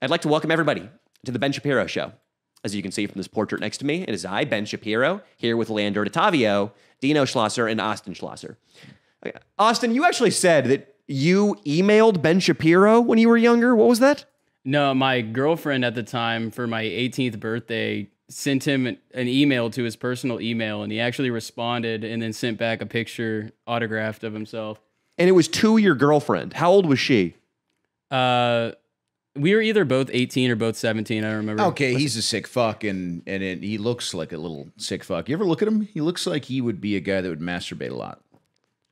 I'd like to welcome everybody to the Ben Shapiro Show. As you can see from this portrait next to me, it is I, Ben Shapiro, here with Leandro Ottavio, Dino Schlosser, and Austin Schlosser. Austin, you actually said that you emailed Ben Shapiro when you were younger. What was that? No, my girlfriend at the time for my 18th birthday sent him an, an email to his personal email, and he actually responded and then sent back a picture autographed of himself. And it was to your girlfriend. How old was she? Uh, we were either both 18 or both 17. I don't remember. Okay, he's a sick fuck, and and it, he looks like a little sick fuck. You ever look at him? He looks like he would be a guy that would masturbate a lot.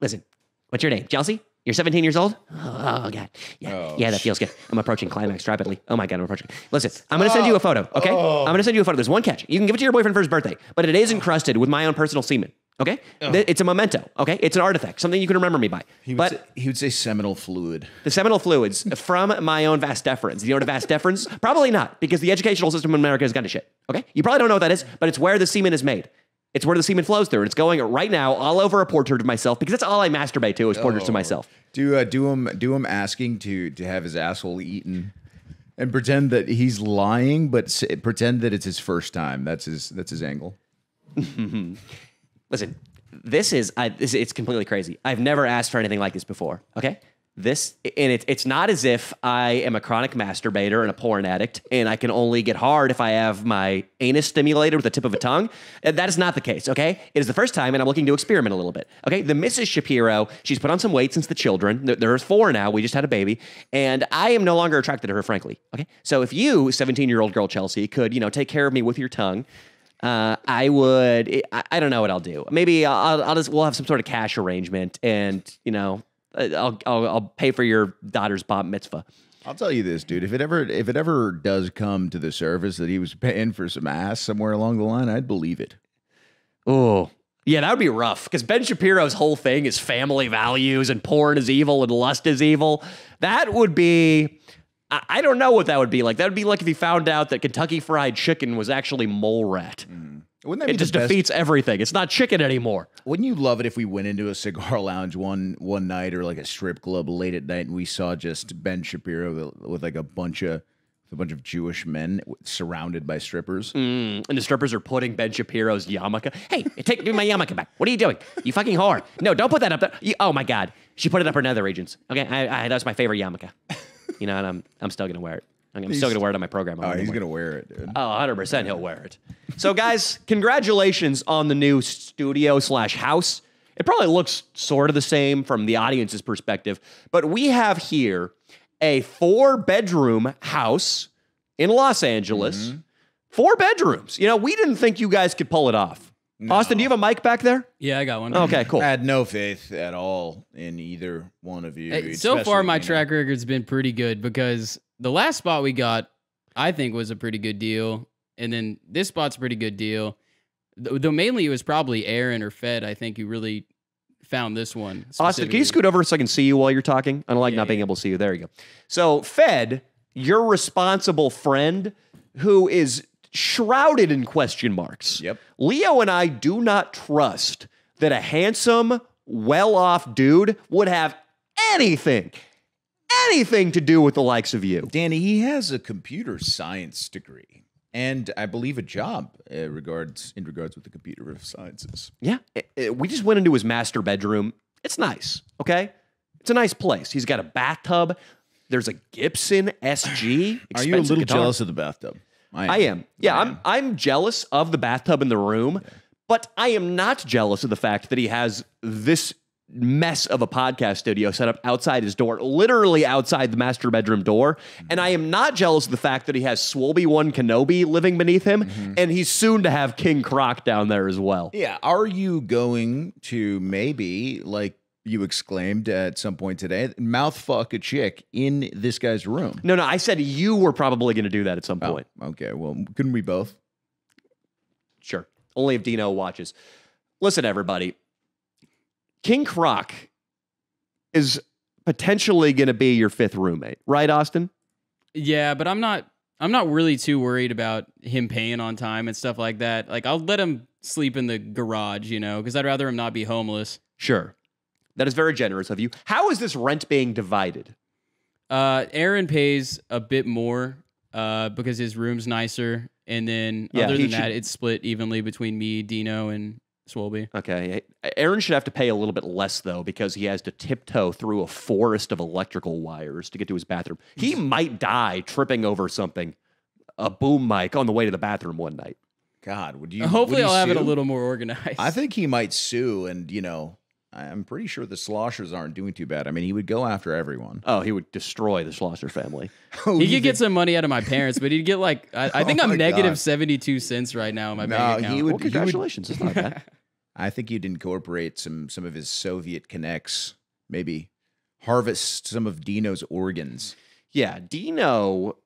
Listen, what's your name? Chelsea? You're 17 years old? Oh, God. Yeah, Oh, yeah, that feels good. I'm approaching climax rapidly. Oh, my God, I'm approaching. Listen, I'm going to send you a oh. photo, okay? I'm going to send you a photo. There's one catch. You can give it to your boyfriend for his birthday, but it is encrusted with my own personal semen, okay? Th- It's a memento, okay? It's an artifact, something you can remember me by. He would But say, he would say seminal fluid. the seminal fluids from my own vas deferens. You know what a vas deferens? Probably not, because the educational system in America has gone to shit. Okay? You probably don't know what that is, but it's where the semen is made. It's where the semen flows through. And it's going right now all over a portrait of myself because that's all I masturbate to is portraits Oh. of myself. Do uh, do him do him asking to to have his asshole eaten, and pretend that he's lying, but pretend that it's his first time. That's his that's his angle. Listen, this is I, this, it's completely crazy. I've never asked for anything like this before. Okay, this and it's it's not as if I am a chronic masturbator and a porn addict, and I can only get hard if I have my anus stimulated with the tip of a tongue. Uh, That is not the case. Okay, it is the first time, and I'm looking to experiment a little bit. Okay, the Mrs. Shapiro, she's put on some weight since the children. There- There's four now. We just had a baby, and I am no longer attracted to her, frankly. Okay, so if you, 17 year old girl Chelsea, could you know take care of me with your tongue. Uh, I would. I, I don't know what I'll do. Maybe I'll, I'll just we'll have some sort of cash arrangement, and you know, I'll I'll, I'll pay for your daughter's bat mitzvah. I'll tell you this, dude. If it ever if it ever does come to the surface that he was paying for some ass somewhere along the line, I'd believe it. Oh, yeah, that would be rough because Ben Shapiro's whole thing is family values and porn is evil and lust is evil. That would be. I, I don't know what that would be like. That would be like if he found out that Kentucky Fried Chicken was actually mole rat. Wouldn't that It be just the best? defeats everything. It's not chicken anymore. Wouldn't you love it if we went into a cigar lounge one one night or like a strip club late at night and we saw just Ben Shapiro with, like a bunch of a bunch of Jewish men surrounded by strippers? Mm, and the strippers are putting Ben Shapiro's yarmulke. Hey, take me my yarmulke back. What are you doing? You fucking whore. No, don't put that up there. You, oh my god, she put it up her nether regions. Okay, I, I, that's my favorite yarmulke. You know, and I'm I'm still gonna wear it. I'm still gonna wear it on my program. Oh, he's gonna wear it, dude. Oh, 100% he'll wear it. So, guys, congratulations on the new studio slash house. It probably looks sort of the same from the audience's perspective, but we have here a four bedroom house in Los Angeles. Mm-hmm. Four bedrooms. You know, we didn't think you guys could pull it off. Austin, do you have a mic back there? Yeah, I got one. Okay, cool. I had no faith at all in either one of you. Hey, so far, my you know. track record's been pretty good because the last spot we got, I think, was a pretty good deal, and then this spot's a pretty good deal. Though though mainly it was probably Aaron or Fed. I think who really found this one. Austin, can you scoot over so I can see you while you're talking? I don't like Yeah, not being yeah. able to see you. There you go. So, Fed, your responsible friend who is shrouded in question marks. Yep. Leo and I do not trust that a handsome, well off dude would have anything, anything to do with the likes of you. Danny, he has a computer science degree and I believe a job uh, regards in regards with the computer sciences. Yeah. It- it- we just went into his master bedroom. It's nice, okay? It's a nice place. He's got a bathtub. There's a Gibson SG. Are you a little guitar. jealous of the bathtub? I am. Yeah, I I'm I'm jealous of the bathtub in the room, but I am not jealous of the fact that he has this mess of a podcast studio set up outside his door, literally outside the master bedroom door. Mm-hmm. And I am not jealous of the fact that he has Swolby One Kenobi living beneath him, mm-hmm. and he's soon to have King Croc down there as well. Yeah. Are you going to maybe, like you exclaimed at some point today, mouth fuck a chick in this guy's room? No, no, I said you were probably going to do that at some Oh, point. okay. Well, couldn't we both? Sure. Only if Dino watches. Listen, everybody. King Croc is potentially going to be your fifth roommate, right, Austin? Yeah, but I'm not. I'm not really too worried about him paying on time and stuff like that. Like I'll let him sleep in the garage, you know, because I'd rather him not be homeless. Sure. That is very generous of you. How is this rent being divided? Uh, Aaron pays a bit more uh, because his room's nicer. And then Yeah, other than should- that, it's split evenly between me, Dino, and Swolby. Okay. Aaron should have to pay a little bit less though because he has to tiptoe through a forest of electrical wires to get to his bathroom. He might die tripping over something, a boom mic on the way to the bathroom one night. God, would you? Hopefully, would I'll he have it a little more organized. I think he might sue, and you know, I'm pretty sure the Schlossers aren't doing too bad. I mean, he would go after everyone. Oh, he would destroy the Schlosser family. Oh, he could get some money out of my parents, but he'd get like I, I oh think Oh I'm negative God. 72 cents right now in my No, bank he account. would- Well, congratulations. That's not bad. I think you'd incorporate some some of his Soviet connects, maybe harvest some of Dino's organs. Yeah, Dino.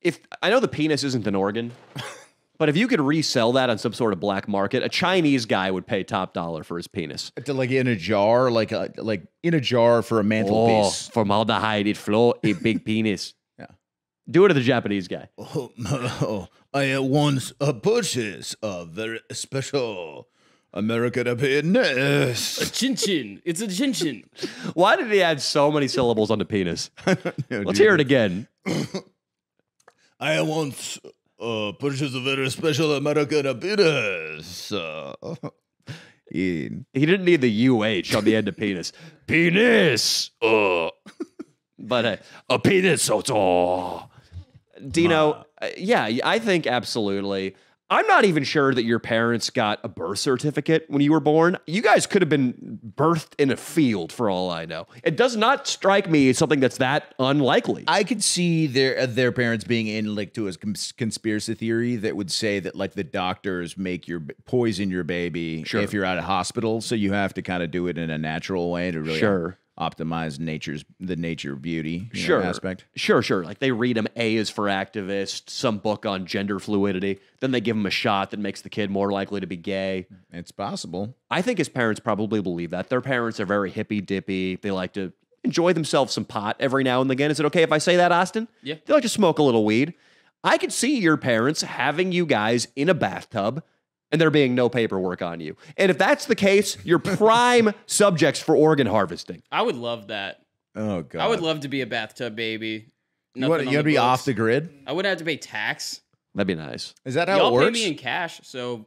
If I know the penis isn't an organ, but if you could resell that on some sort of black market, a Chinese guy would pay top dollar for his penis. To like in a jar, like a, like in a jar for a Oh, mantelpiece. formaldehyde, it flow, a big penis. Yeah. Do it to the Japanese guy. Oh, I once uh, purchased a very special American penis. A chin chin. It's a chin chin. Why did he add so many syllables on the penis? No, Let's dude. hear it again. I once uh, purchased a very special American penis. Uh, yeah. He didn't need the UH on the end of penis. Penis. Uh. But uh, a penis. Oh. Dino, uh, yeah, I think absolutely. I'm not even sure that your parents got a birth certificate when you were born. You guys could have been birthed in a field for all I know. It does not strike me as something that's that unlikely. I could see their uh, their parents being in like to a conspiracy theory that would say that like the doctors make your poison your baby Sure. if you're at a hospital, so you have to kind of do it in a natural way to really Sure. Optimize nature's the nature beauty you know, Sure. aspect. Sure, sure. Like they read him A is for activist, some book on gender fluidity. Then they give him a shot that makes the kid more likely to be gay. It's possible. I think his parents probably believe that. Their parents are very hippy dippy. They like to enjoy themselves some pot every now and again. Is it okay if I say that, Austin? Yeah. They like to smoke a little weed. I could see your parents having you guys in a bathtub and there being no paperwork on you. And if that's the case, you're prime subjects for organ harvesting. I would love that. Oh god. I would love to be a bathtub baby. you want Nothing you on to be off the grid? I wouldn't have to pay tax. That'd be nice. Is that how Y'all it pay works? me in cash, so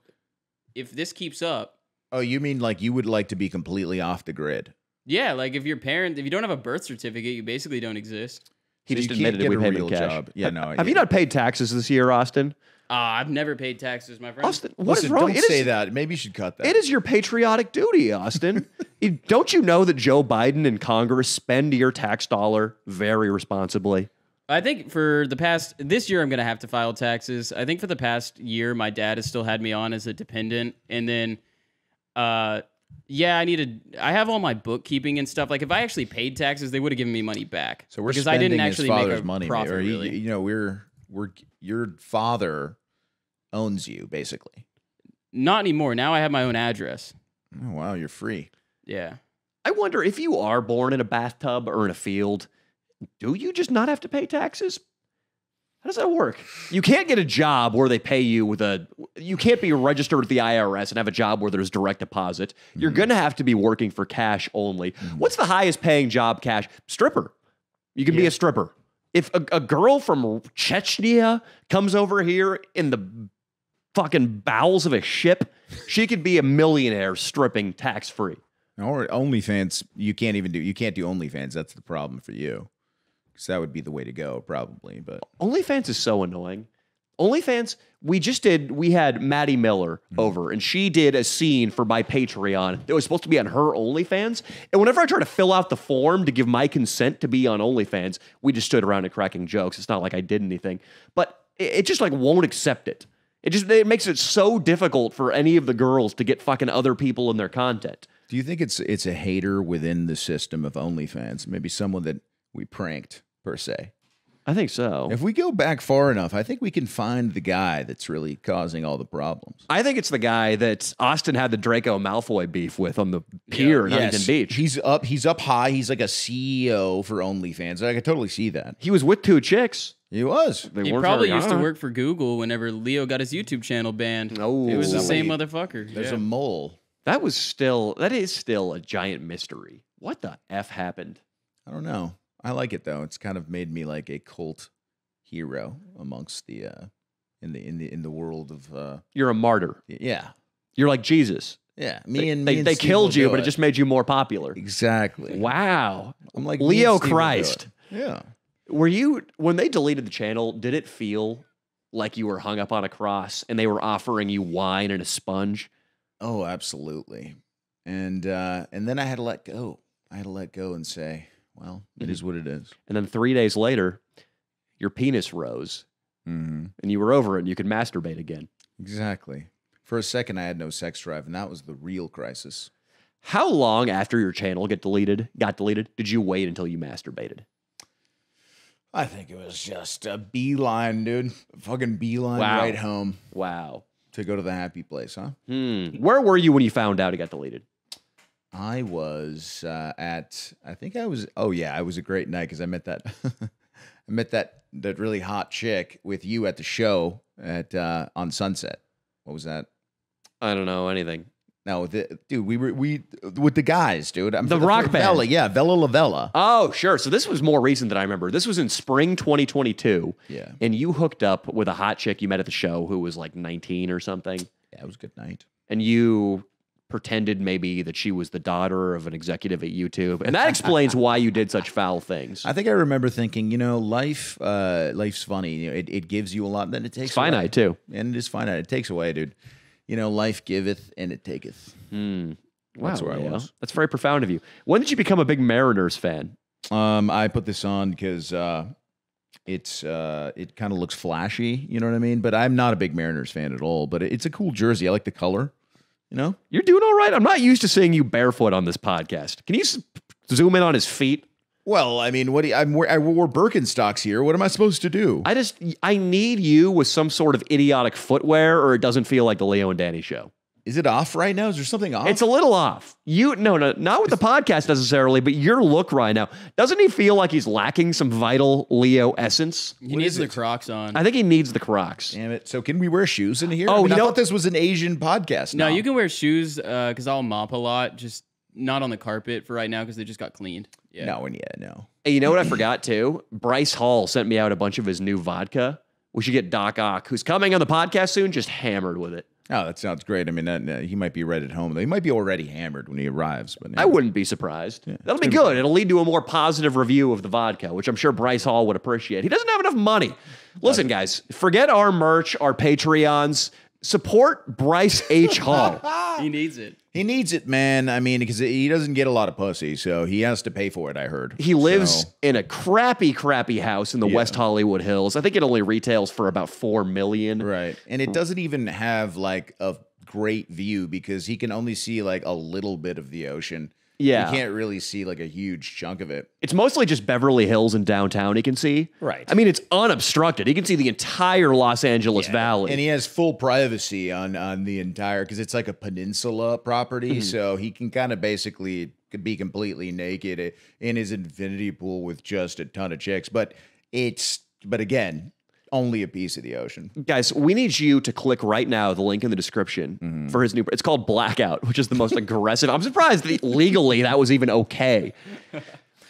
if this keeps up, oh, you mean like you would like to be completely off the grid? yeah, like if your parent, if you don't have a birth certificate, you basically don't exist. He So just admitted get we a paid him in cash. job. Yeah, no. Have you not paid taxes this year, Austin? Uh, I've never paid taxes, my friend. Austin, what is Listen, wrong? don't It is- say that. Maybe you should cut that. It is your patriotic duty, Austin. You- Don't you know that Joe Biden and Congress spend your tax dollar very responsibly? I think for the past this year, I'm gonna have to file taxes. I think for the past year, my dad has still had me on as a dependent, and then, uh, yeah, I needed. I have all my bookkeeping and stuff. Like if I actually paid taxes, they would have given me money back. So we're because I didn't his actually father's make a money, profit. or you, really, you know, we're we're your father owns you basically. not anymore. Now I have my own address. Oh wow, you're free. Yeah. I wonder if you are born in a bathtub or in a field, do you just not have to pay taxes? How does that work? You can't get a job where they pay you with a. You can't be registered with the IRS and have a job where there's direct deposit. You're mm-hmm. going to have to be working for cash only. Mm-hmm. What's the highest paying job cash? Stripper. You can be a stripper. If a, a girl from Chechnya comes over here in the fucking bowels of a ship, she could be a millionaire stripping tax free. Or OnlyFans, you can't even do. You can't do OnlyFans. That's the problem for you, because that would be the way to go, probably. But OnlyFans is so annoying. OnlyFans, we just did, we had Maddie Miller mm-hmm. over and she did a scene for my Patreon that was supposed to be on her OnlyFans. And whenever I try to fill out the form to give my consent to be on OnlyFans, we just stood around and cracking jokes. It's not like I did anything, but it, it just like won't accept it. It just it makes it so difficult for any of the girls to get fucking other people in their content. do you think it's it's a hater within the system of OnlyFans? Maybe someone that we pranked per se. I think so. If we go back far enough, I think we can find the guy that's really causing all the problems. I think it's the guy that Austin had the Draco Malfoy beef with on the pier in Huntington Beach. He's up. He's up high. He's like a CEO for OnlyFans. I could totally see that. He was with two chicks. He was. They He weren't probably very used to hot. work for Google whenever Leo got his YouTube channel banned. Oh. it was the same Wait. motherfucker. There's yeah. a mole. That was still that is still a giant mystery. What the f happened? I don't know. I like it though. It's kind of made me like a cult hero amongst the uh, in the in the in the world of uh, You're a martyr. yeah You're like Jesus. yeah me They, and they, me and they killed you, but it just made you more popular. exactly. Wow. I'm like Leo and Steve will do Christ. Yeah. Were you when they deleted the channel? Did it feel like you were hung up on a cross and they were offering you wine and a sponge? Oh, absolutely. And uh, and then I had to let go. I had to let go and say, well, it is what it is. And then three days later, your penis rose Mm-hmm. and you were over it and you could masturbate again. Exactly. For a second, I had no sex drive, and that was the real crisis. How long after your channel get deleted, got deleted, did you wait until you masturbated? I think it was just a beeline, dude. Fucking beeline Wow. right home Wow. to go to the happy place, huh? Hmm. Where were you when you found out it got deleted? I was uh, at. I think I was. Oh yeah, I was a great night because I met that. I met that that really hot chick with you at the show at uh, on Sunset. What was that? I don't know anything. No, the, dude, we were we with the guys, dude. I'm The rock band. Vela, yeah, Vela Lavella. Oh, sure. So this was more recent than I remember. This was in spring 2022. Yeah, And you hooked up with a hot chick you met at the show who was like 19 or something. yeah, it was a good night. And you pretended maybe that she was the daughter of an executive at YouTube. And that explains why you did such foul things. I think I remember thinking, you know, life, uh, life's funny. You know, it, it gives you a lot, and then it takes It's finite, away. too. and it is finite. It takes away, dude. You know, life giveth and it taketh. Hmm. Wow, That's where I was. That's very profound of you. When did you become a big Mariners fan? Um, I put this on because uh, it's uh, it kind of looks flashy. You know what I mean? But I'm not a big Mariners fan at all. But it's a cool jersey. I like the color. You know? You're doing all right. I'm not used to seeing you barefoot on this podcast. Can you s- zoom in on his feet? Well, I mean, what do you, I'm I wore Birkenstocks here. What am I supposed to do? I just I need you with some sort of idiotic footwear, or it doesn't feel like the Leo and Danny show. Is it off right now? Is there something off? It's a little off. You no no not with the podcast necessarily, but your look right now doesn't he feel like he's lacking some vital Leo essence? He What needs the? Crocs on. I think he needs the Crocs. Damn it! So can we wear shoes in here? Oh, I, mean, you I know- thought this was an Asian podcast. no, you can wear shoes uh, because I'll mop a lot, just not on the carpet for right now because they just got cleaned. Yeah. No, and yeah, no. Hey, you know what I forgot too? Bryce Hall sent me out a bunch of his new vodka. We should get Doc Ock, who's coming on the podcast soon, just hammered with it. Oh, that sounds great. I mean, that, uh, he might be right at home. He might be already hammered when he arrives. But I wouldn't be surprised. That'll be good. It'll lead to a more positive review of the vodka, which I'm sure Bryce Hall would appreciate. He doesn't have enough money. Listen, guys, forget our merch, our Patreons. Support Bryce H. Hall. He needs it. He needs it, man. I mean, because he doesn't get a lot of pussy, so he has to pay for it. I heard He lives So- in a crappy, crappy house in the West Hollywood Hills. I think it only retails for about four million. right, and it hmm. doesn't even have like a great view because he can only see like a little bit of the ocean. Yeah. he can't really see like a huge chunk of it. It's mostly just Beverly Hills and downtown he can see. Right. I mean, it's unobstructed. He can see the entire Los Angeles Valley. And he has full privacy on on the entire because it's like a peninsula property, Mm-hmm. so he can kind of basically be completely naked in his infinity pool with just a ton of chicks. But it's but again, only a piece of the ocean. Guys, we need you to click right now the link in the description Mm-hmm. for his new. It's called Blackout, which is the most aggressive. I'm surprised that legally that was even okay.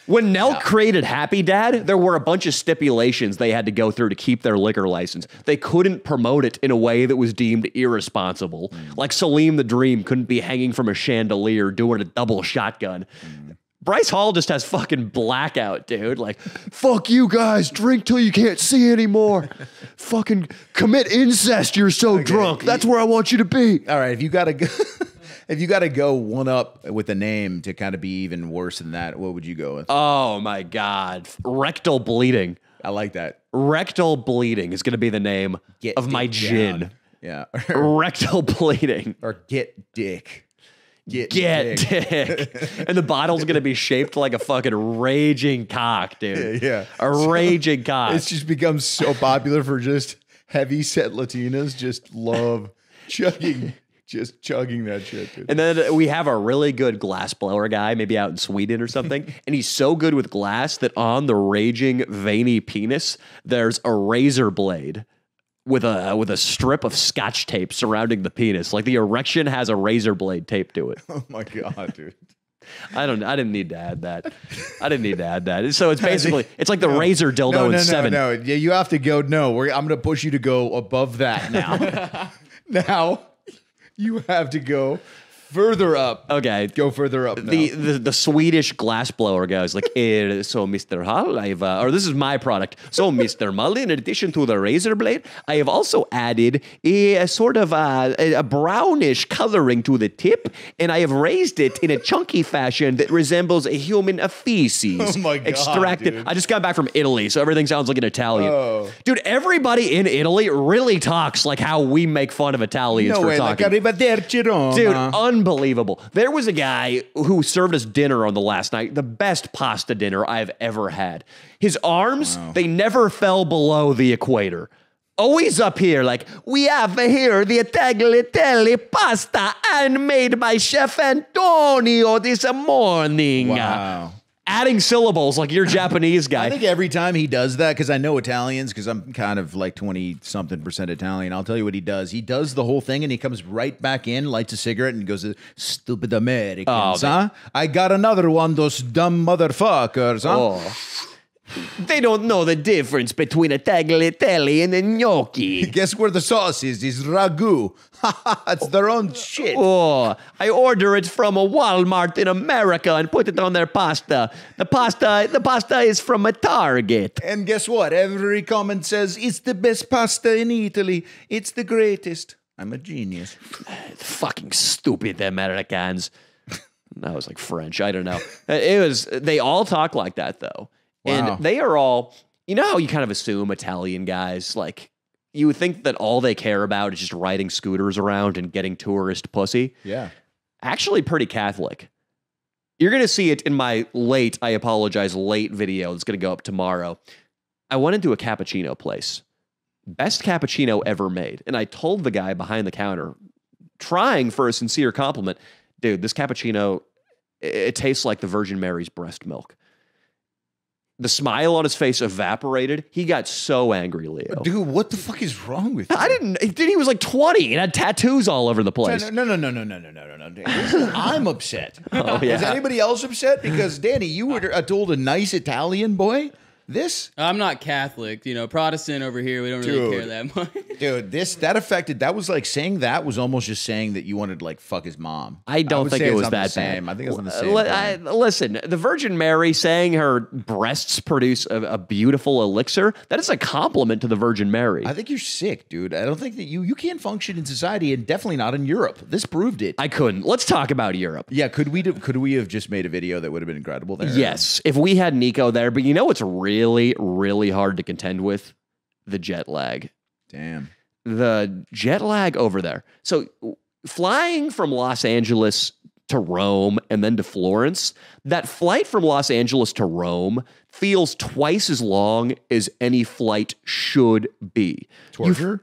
When Nelk created Happy Dad, there were a bunch of stipulations they had to go through to keep their liquor license. They couldn't promote it in a way that was deemed irresponsible. Mm. Like Salim the Dream couldn't be hanging from a chandelier doing a double shotgun. Mm. Bryce Hall just has fucking blackout, dude. Like, fuck you guys, drink till you can't see anymore. fucking commit incest, you're so drunk. That's where I want you to be. All right, if you got to go, if you got to go one up with a name to kind of be even worse than that, what would you go with? Oh my God. Rectal bleeding. I like that. Rectal bleeding is going to be the name Get of my gin. Yeah, Rectal bleeding. or get dick. Get Get dick. dick. and the bottle's going to be shaped like a fucking raging cock, dude. Yeah. A raging cock. It's just become so popular for just heavy set Latinas. Just love chugging, just chugging that shit, dude. And then we have a really good glass blower guy, maybe out in Sweden or something. and he's so good with glass that on the raging veiny penis, there's a razor blade with a with a strip of scotch tape surrounding the penis. Like the erection has a razor blade taped to it. oh my god, dude. I don't. I didn't need to add that. I didn't need to add that. So it's basically it's like the razor dildo no, in no, seven. No, no, Yeah, you have to go. No, we're, I'm going to push you to go above that now. now you have to go further up. Okay. Go further up. The, the the Swedish glassblower goes like, eh, so Mr. Hull, I've uh, or this is my product. So Mr. Mull, in addition to the razor blade, I have also added a, a sort of uh, a, a brownish coloring to the tip, and I have raised it in a chunky fashion that resembles a human feces. Oh my God, Extracted. dude. I just got back from Italy, so everything sounds like an Italian. Oh. Dude, everybody in Italy really talks like how we make fun of Italians no for way, talking. Roma. Dude, unbelievable. There was a guy who served us dinner on the last night, the best pasta dinner I've ever had. His arms, they never fell below the equator. Always up here, like, we have here the tagliatelle pasta and made by Chef Antonio this morning. wow. Adding syllables like you're Japanese guy. I think every time he does that, because I know Italians, because I'm kind of like 20 something percent Italian, I'll tell you what he does. He does the whole thing and he comes right back in, lights a cigarette, and goes, Stupid Americans, Oh, huh? I got another one, those dumb motherfuckers, huh? Oh. They don't know the difference between a tagliatelle and a gnocchi. Guess where the sauce is? Is ragu. it's their own shit. Oh, I order it from a Walmart in America and put it on their pasta. The pasta, the pasta is from a Target. And guess what? Every comment says, It's the best pasta in Italy. It's the greatest. I'm a genius. Fucking stupid Americans. That was like French. I don't know. It was. They all talk like that though, Wow. and they are all. You know how you kind of assume Italian guys like. You would think that all they care about is just riding scooters around and getting tourist pussy. Yeah. actually pretty Catholic. You're going to see it in my late, I apologize, late video that's going to go up tomorrow. I went into a cappuccino place. Best cappuccino ever made. And I told the guy behind the counter, trying for a sincere compliment, dude, this cappuccino, it, it tastes like the Virgin Mary's breast milk. The smile on his face evaporated. He got so angry, Leo. Dude, what the fuck is wrong with you? I didn't, dude, he was like 20 and had tattoos all over the place. No, no, no, no, no, no, no, no, no. I'm upset. Oh, yeah. Is anybody else upset? Because Danny, you were uh, told a nice Italian boy. This, I'm not Catholic, you know, Protestant over here. We don't really Dude. care that much. dude, this that affected. That was like saying that was almost just saying that you wanted to like fuck his mom. I don't would think say it it's was not the that same. I think it's on the Uh, same. li- I- listen, the Virgin Mary saying her breasts produce a, a beautiful elixir, that is a compliment to the Virgin Mary. I think you're sick, dude. I don't think that you you can't function in society, and definitely not in Europe. This proved it. I couldn't. Let's talk about Europe. yeah, could we do, could we have just made a video that would have been incredible there? Yes, if we had Nico there, but you know what's really, really really hard to contend with? The jet lag. Damn. the jet lag over there. So flying from Los Angeles to Rome and then to Florence, that flight from Los Angeles to Rome feels twice as long as any flight should be.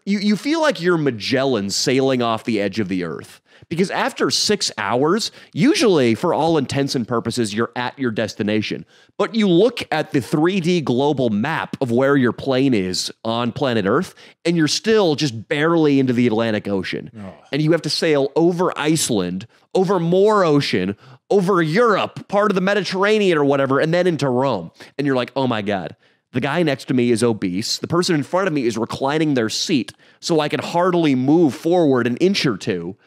You, you, you feel like you're Magellan sailing off the edge of the earth. Because after six hours, usually for all intents and purposes, you're at your destination. But you look at the 3D global map of where your plane is on planet Earth, and you're still just barely into the Atlantic Ocean. And you have to sail over Iceland, over more ocean, over Europe, part of the Mediterranean or whatever, and then into Rome. And you're like, oh my God. The guy next to me is obese. The person in front of me is reclining their seat so I can hardly move forward an inch or two.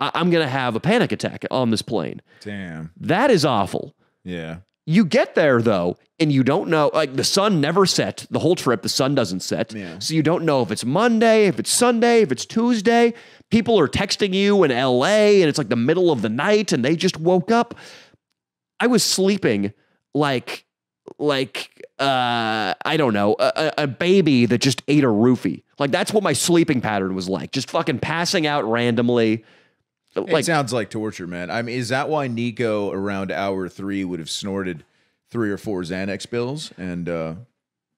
I- I'm going to have a panic attack on this plane. Damn. That is awful. Yeah. You get there though, and you don't know, like the sun never set the whole trip, the sun doesn't set. Yeah. So you don't know if it's Monday, if it's Sunday, if it's Tuesday. People are texting you in LA and it's like the middle of the night and they just woke up. I was sleeping like, like, uh, I don't know, a, a- a baby that just ate a roofie. Like that's what my sleeping pattern was like, just fucking passing out randomly. It sounds like torture, man. I mean, is that why Nico around hour three would have snorted three or four Xanax pills? And uh,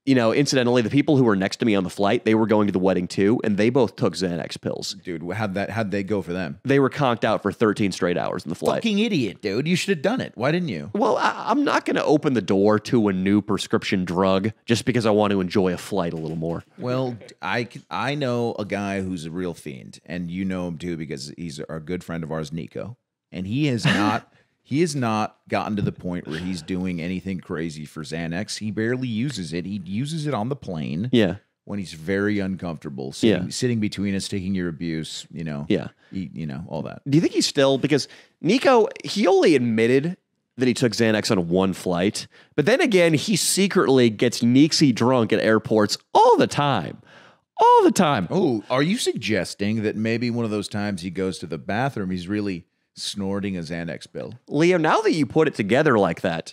you know, incidentally, the people who were next to me on the flight, they were going to the wedding too, and they both took Xanax pills. dude, how'd that how'd they go for them? They were conked out for 13 straight hours in the flight. Fucking idiot, dude. You should have done it. Why didn't you? well, I, I'm not going to open the door to a new prescription drug just because I want to enjoy a flight a little more. Well, I I know a guy who's a real fiend, and you know him too because he's our good friend of ours, Nico, and he has not he has not gotten to the point where he's doing anything crazy for Xanax. He barely uses it. He uses it on the plane Yeah. when he's very uncomfortable, sitting, Yeah. sitting between us, taking your abuse, you know, Yeah. eat, you know, all that. Do you think he's still because Nico? He only admitted that he took Xanax on one flight, but then again, he secretly gets Neeksy drunk at airports all the time, all the time. Oh, are you suggesting that maybe one of those times he goes to the bathroom, he's really snorting a Xanax pill? Leo, now that you put it together like that,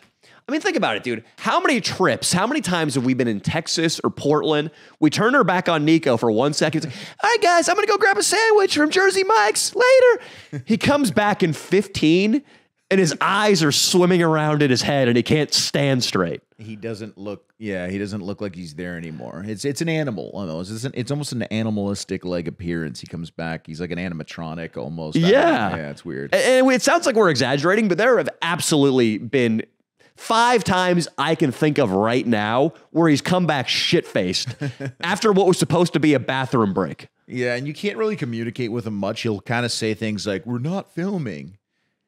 I mean, think about it, dude. How many trips, how many times have we been in Texas or Portland? We turn our back on Nico for one second. All right, guys, I'm going to go grab a sandwich from Jersey Mike's later. He comes back in 15 and his eyes are swimming around in his head and he can't stand straight. He doesn't look, yeah, he doesn't look like he's there anymore. It's it's an animal almost. It's, an, it's almost an animalistic like appearance. He comes back, he's like an animatronic almost. I don't know. Yeah. yeah, it's weird. And it sounds like we're exaggerating, but there have absolutely been five times I can think of right now where he's come back shit faced after what was supposed to be a bathroom break. Yeah, and you can't really communicate with him much. He'll kind of say things like, "We're not filming."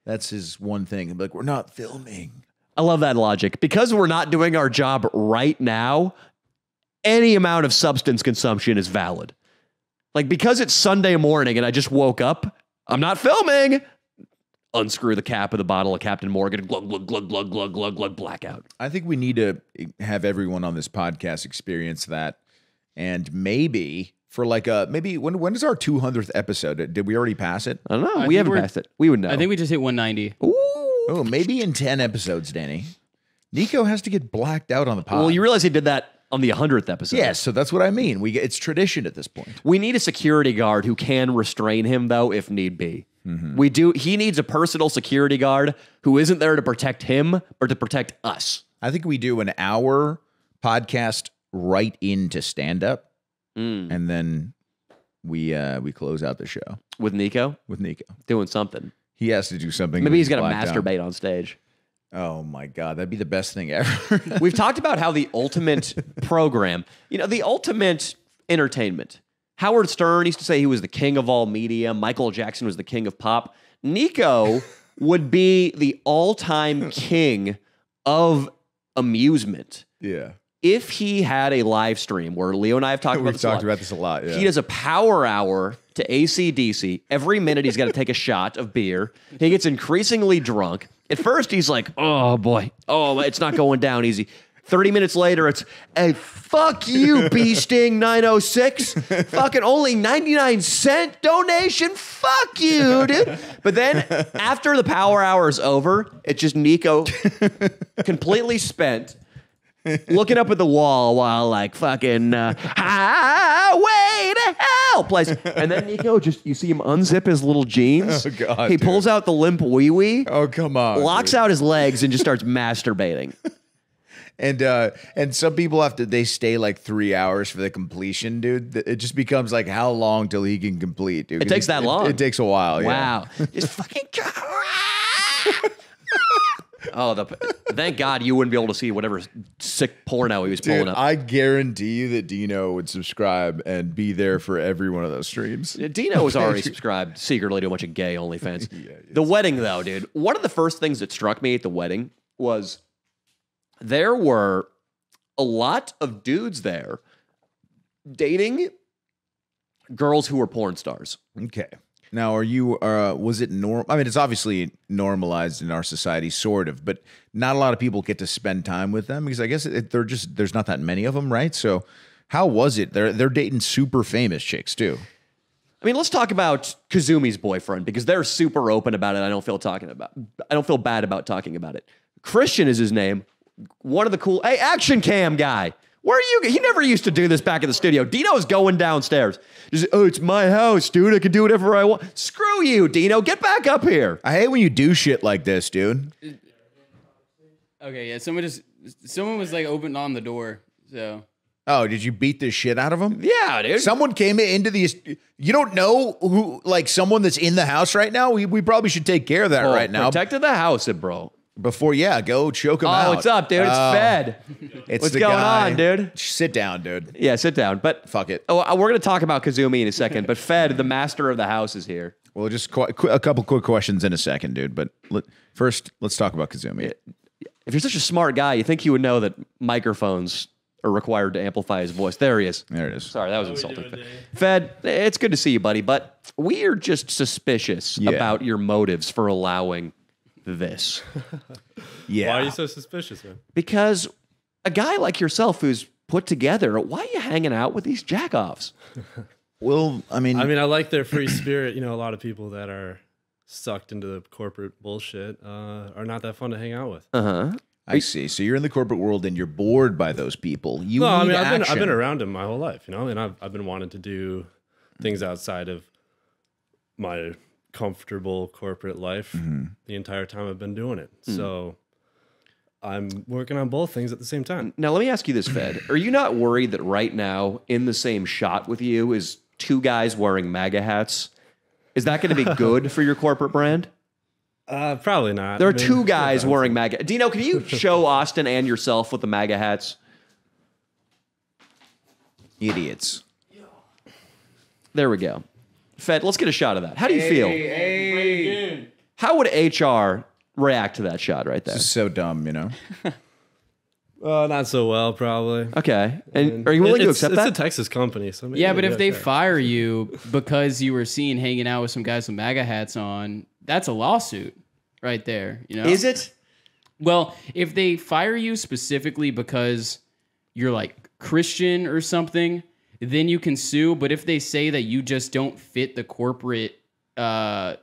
That's his one thing. Like, "We're not filming." I love that logic. Because we're not doing our job right now, any amount of substance consumption is valid. Like because it's Sunday morning and I just woke up, I'm not filming. Unscrew the cap of the bottle of Captain Morgan, glug, glug, glug, glug, glug, glug, glug, blackout. I think we need to have everyone on this podcast experience that, and maybe for like a maybe when when is our two hundredth episode? Did we already pass it? I don't know. I we haven't passed it. We would know. I think we just hit 190. Ooh. Oh, maybe in ten episodes, Danny. Nico has to get blacked out on the pod. Well, you realize he did that on the 100th episode. yes, so that's what I mean. We get, it's tradition at this point. We need a security guard who can restrain him, though, if need be. We do. He needs a personal security guard who isn't there to protect him, but to protect us. I think we do an hour podcast right into stand up, and then we uh we close out the show With Nico with Nico. doing something. He has to do something. Maybe he's got to blacked out. masturbate on stage. Oh my god, that'd be the best thing ever. We've talked about how the ultimate program, you know, the ultimate entertainment. Howard Stern used to say he was the king of all media. Michael Jackson was the king of pop. Nico would be the all time king of amusement yeah, if he had a live stream where Leo and I have talked we've this a talked lot, about this a lot. Yeah. He does a power hour to ACDC. Every minute he's got to take a shot of beer. He gets increasingly drunk. At first he's like, oh boy, oh, it's not going down easy. 30 minutes later, it's, hey, fuck you, Bee Sting 906. Fucking only 99 cent donation. Fuck you, dude. But then after the power hour is over, it's just Nico completely spent looking up at the wall while like fucking uh, highway to hell plays, and then Nico just you see him unzip his little jeans. Oh, God, He dude. pulls out the limp wee wee, oh come on, locks dude. out his legs, and just starts masturbating. and uh and some people have to they stay like three hours for the completion, dude. It just becomes like how long till he can complete, dude. It takes that long. It, takes a while. Yeah. Wow, just fucking. Oh, the, thank God you wouldn't be able to see whatever sick porno he was pulling up. I guarantee you that Dino would subscribe and be there for every one of those streams. Dino was already subscribed secretly to a bunch of gay OnlyFans. the wedding, though, dude, one of the first things that struck me at the wedding was there were a lot of dudes there dating girls who were porn stars. Okay. Now, are you? Uh, was it normal? I mean, it's obviously normalized in our society, sort of, but not a lot of people get to spend time with them because I guess it, they're just there's not that many of them, right? So, how was it? They're they're dating super famous chicks too. I mean, let's talk about Kazumi's boyfriend because they're super open about it. I don't feel talking about. I don't feel bad about talking about it. Christian is his name. One of the cool. Hey, action cam guy. Where are you? He never used to do this back in the studio. Dino's going downstairs. Just, oh, it's my house, dude. I can do whatever I want. Screw you, Dino. Get back up here. I hate when you do shit like this, dude. Okay, yeah. Someone just someone was like opened on the door. So Oh, did you beat the shit out of him? Yeah, dude. Someone came into the. You don't know who, like someone that's in the house right now. We, we probably should take care of that Oh, right now. Protected the house, it, bro. Before, yeah, go choke him Oh, out. what's up, dude? It's Oh, Fed. It's What's the going guy. on, dude? Sit down, dude. Yeah, sit down. But Fuck it. Oh, uh, we're going to talk about Kazumi in a second. But Fed, the master of the house, is here. Well, just qu- qu- a couple quick questions in a second, dude. But let, first, let's talk about Kazumi. If you're such a smart guy, you think you would know that microphones are required to amplify his voice. There he is. There it is. Sorry, that was insulting. Fed, it's good to see you, buddy, but we are just suspicious Yeah. about your motives for allowing this. Yeah. Why are you so suspicious, man? Because a guy like yourself who's put together, why are you hanging out with these jackoffs? well, I mean, I mean, I like their free spirit. You know, a lot of people that are sucked into the corporate bullshit uh, are not that fun to hang out with. Uh huh. I see. So you're in the corporate world and you're bored by those people. You No, I need mean, I've been, action. I've been around them my whole life, you know, and I've, I've been wanting to do things outside of my comfortable corporate life Mm-hmm. the entire time I've been doing it. Hmm. So I'm working on both things at the same time. Now, let me ask you this, Fed. Are you not worried that right now, in the same shot with you, is two guys wearing MAGA hats? Is that going to be good for your corporate brand? Uh, probably not. There are two guys wearing MAGA. Dino, can you show Austin and yourself with the MAGA hats? idiots. There we go. Fed, let's get a shot of that. How do you feel? How would HR react to that shot right there? So dumb, you know. Uh, not so well, probably. Okay. And are you willing to It's- accept it's that? a Texas company, so maybe Yeah, but if they okay. fire you because you were seen hanging out with some guys with MAGA hats on, that's a lawsuit right there. You know, Is it? Well, if they fire you specifically because you're like Christian or something, then you can sue. But if they say that you just don't fit the corporate, uh,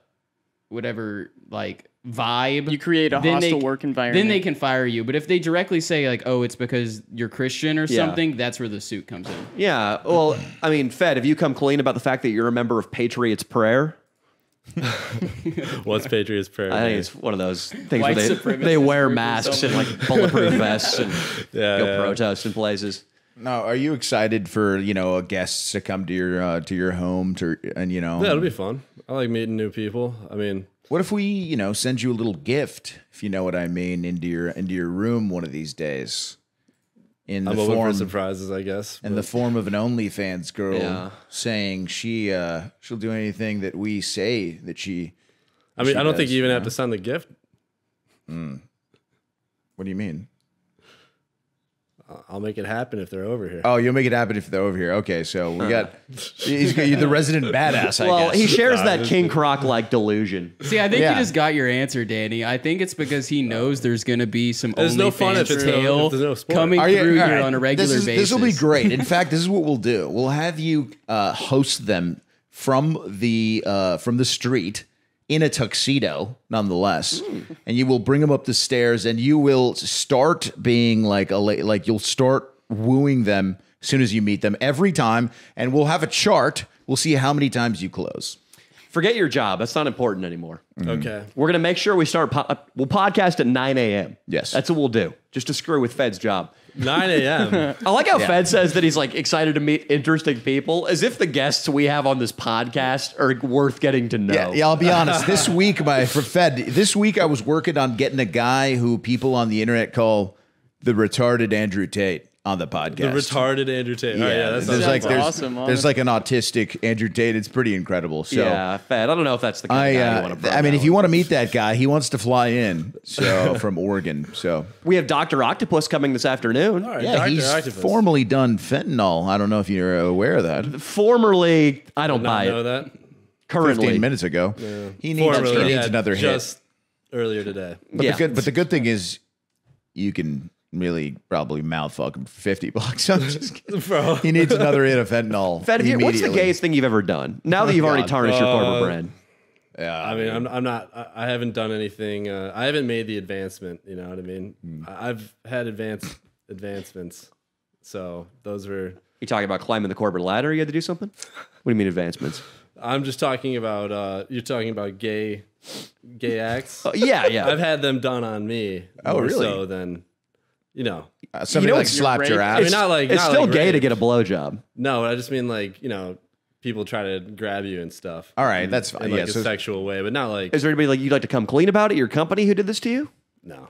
whatever, like vibe, You create a then they- hostile work environment. then they can fire you. But if they directly say like, "Oh, it's because you're Christian or Yeah. something," that's where the suit comes in. Yeah. Well, I mean, Fed, have you come clean about the fact that you're a member of Patriots Prayer? What's Patriots prayer? I think it's one of those things White where they, they wear masks and like bulletproof vests and yeah, go yeah. protest in places. Now, are you excited for you know a guests to come to your uh, to your home to and you know? Yeah, it'll be fun. I like meeting new people. I mean, What if we you know send you a little gift, if you know what I mean, into your into your room one of these days? In the I'm form for surprises, I guess. in the form of an OnlyFans girl Yeah. saying she uh, she'll do anything that we say that she. I mean, she I don't think you even you have to send the gift. What do you mean? I'll make it happen if they're over here. Oh, you'll make it happen if they're over here. Okay, so we got he's the resident badass. I Well, guess. he shares that King Croc like delusion. See, I think Yeah. you just got your answer, Danny. I think it's because he knows there's going to be some There's no fun OnlyFans if it's no- tail if there's no sport. coming Are you- through all here right, on a regular this is, basis. This will be great. In fact, this is what we'll do. We'll have you uh, host them from the uh, from the street in a tuxedo, nonetheless, hmm. and you will bring them up the stairs, and you will start being like a like you'll start wooing them as soon as you meet them every time, and we'll have a chart. We'll see how many times you close. Forget your job. That's not important anymore. Mm-hmm. Okay. We're going to make sure we start, po- we'll podcast at 9 a.m. Yes. That's what we'll do, just to screw with Fed's job. 9 a.m. I like how Fed says that he's like excited to meet interesting people, as if the guests we have on this podcast are worth getting to know. Yeah, yeah, I'll be honest. This week, my for Fed, this week I was working on getting a guy who people on the internet call the retarded Andrew Tate on the podcast. the retarded Andrew Tate. Yeah, yeah that's there's not like there's, awesome, there's like an autistic Andrew Tate. It's pretty incredible. So yeah, Fed. I don't know if that's the kind I, of guy you uh, want to. I mean, if you want to meet that guy, he wants to fly in. So from Oregon. So we have Doctor Octopus coming this afternoon. All right, yeah, Dr. he's Octopus. formerly done fentanyl. I don't know if you're aware of that. Formerly, I don't Not buy know it. that. Currently, Fifteen minutes ago, he needs Formerly, he needs yeah, another hit. just earlier today. But Yeah. the good, but the good thing is, you can really probably mouth fuck him for fifty bucks. I'm just kidding. Bro. He needs another hit of fentanyl. Fed, what's the immediately. gayest thing you've ever done? Now that you've already God. tarnished your corporate Uh, brand. Yeah, I mean, I'm, I'm not, I, I haven't done anything. Uh, I haven't made the advancement. You know what I mean? Hmm. I- I've had advanced advancements. So those were, You talking about climbing the corporate ladder? You had to do something. What do you mean advancements? I'm just talking about, uh, you're talking about gay, gay acts. Oh, yeah, yeah. I've had them done on me. Oh, more really? So than, you know, Uh, somebody You know like slapped your ass. I mean, not like, it's not still like gay to get a blowjob. No, I just mean like, you know, people try to grab you and stuff. All right, that's fine. in like yeah, a so sexual way, but not like Is there anybody like you'd like to come clean about it? your company who did this to you? no.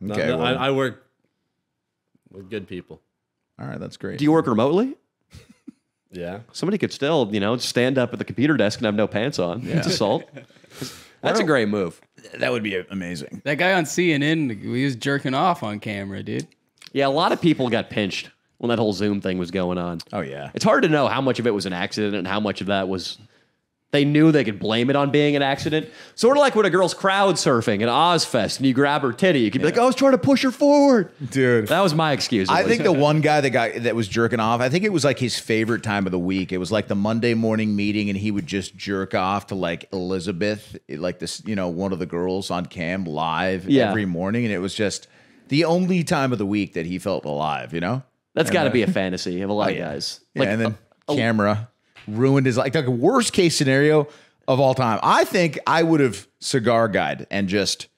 No, Okay, no, well- I, I work with good people. all right, that's great. Do you work remotely? Yeah. Somebody could still, you know, stand up at the computer desk and have no pants on. It's assault. That's a great move. That would be amazing. That guy on CNN, he was jerking off on camera, dude. Yeah, a lot of people got pinched when that whole Zoom thing was going on. Oh yeah. It's hard to know how much of it was an accident and how much of that was they knew they could blame it on being an accident. Sort of like when a girl's crowd surfing at Ozzfest and you grab her titty, you could be like, "Oh, I was trying to push her forward. Dude. That was my excuse. at I least. think the one guy that got that was jerking off, I think it was like his favorite time of the week. It was like the Monday morning meeting, and he would just jerk off to like Elizabeth, like this, you know, one of the girls on cam live Yeah. every morning, and it was just the only time of the week that he felt alive. You know, that's got to be a fantasy of a lot of guys. yeah, Like, and then uh, camera ruined his like like worst case scenario of all time. I think I would have cigar guide and just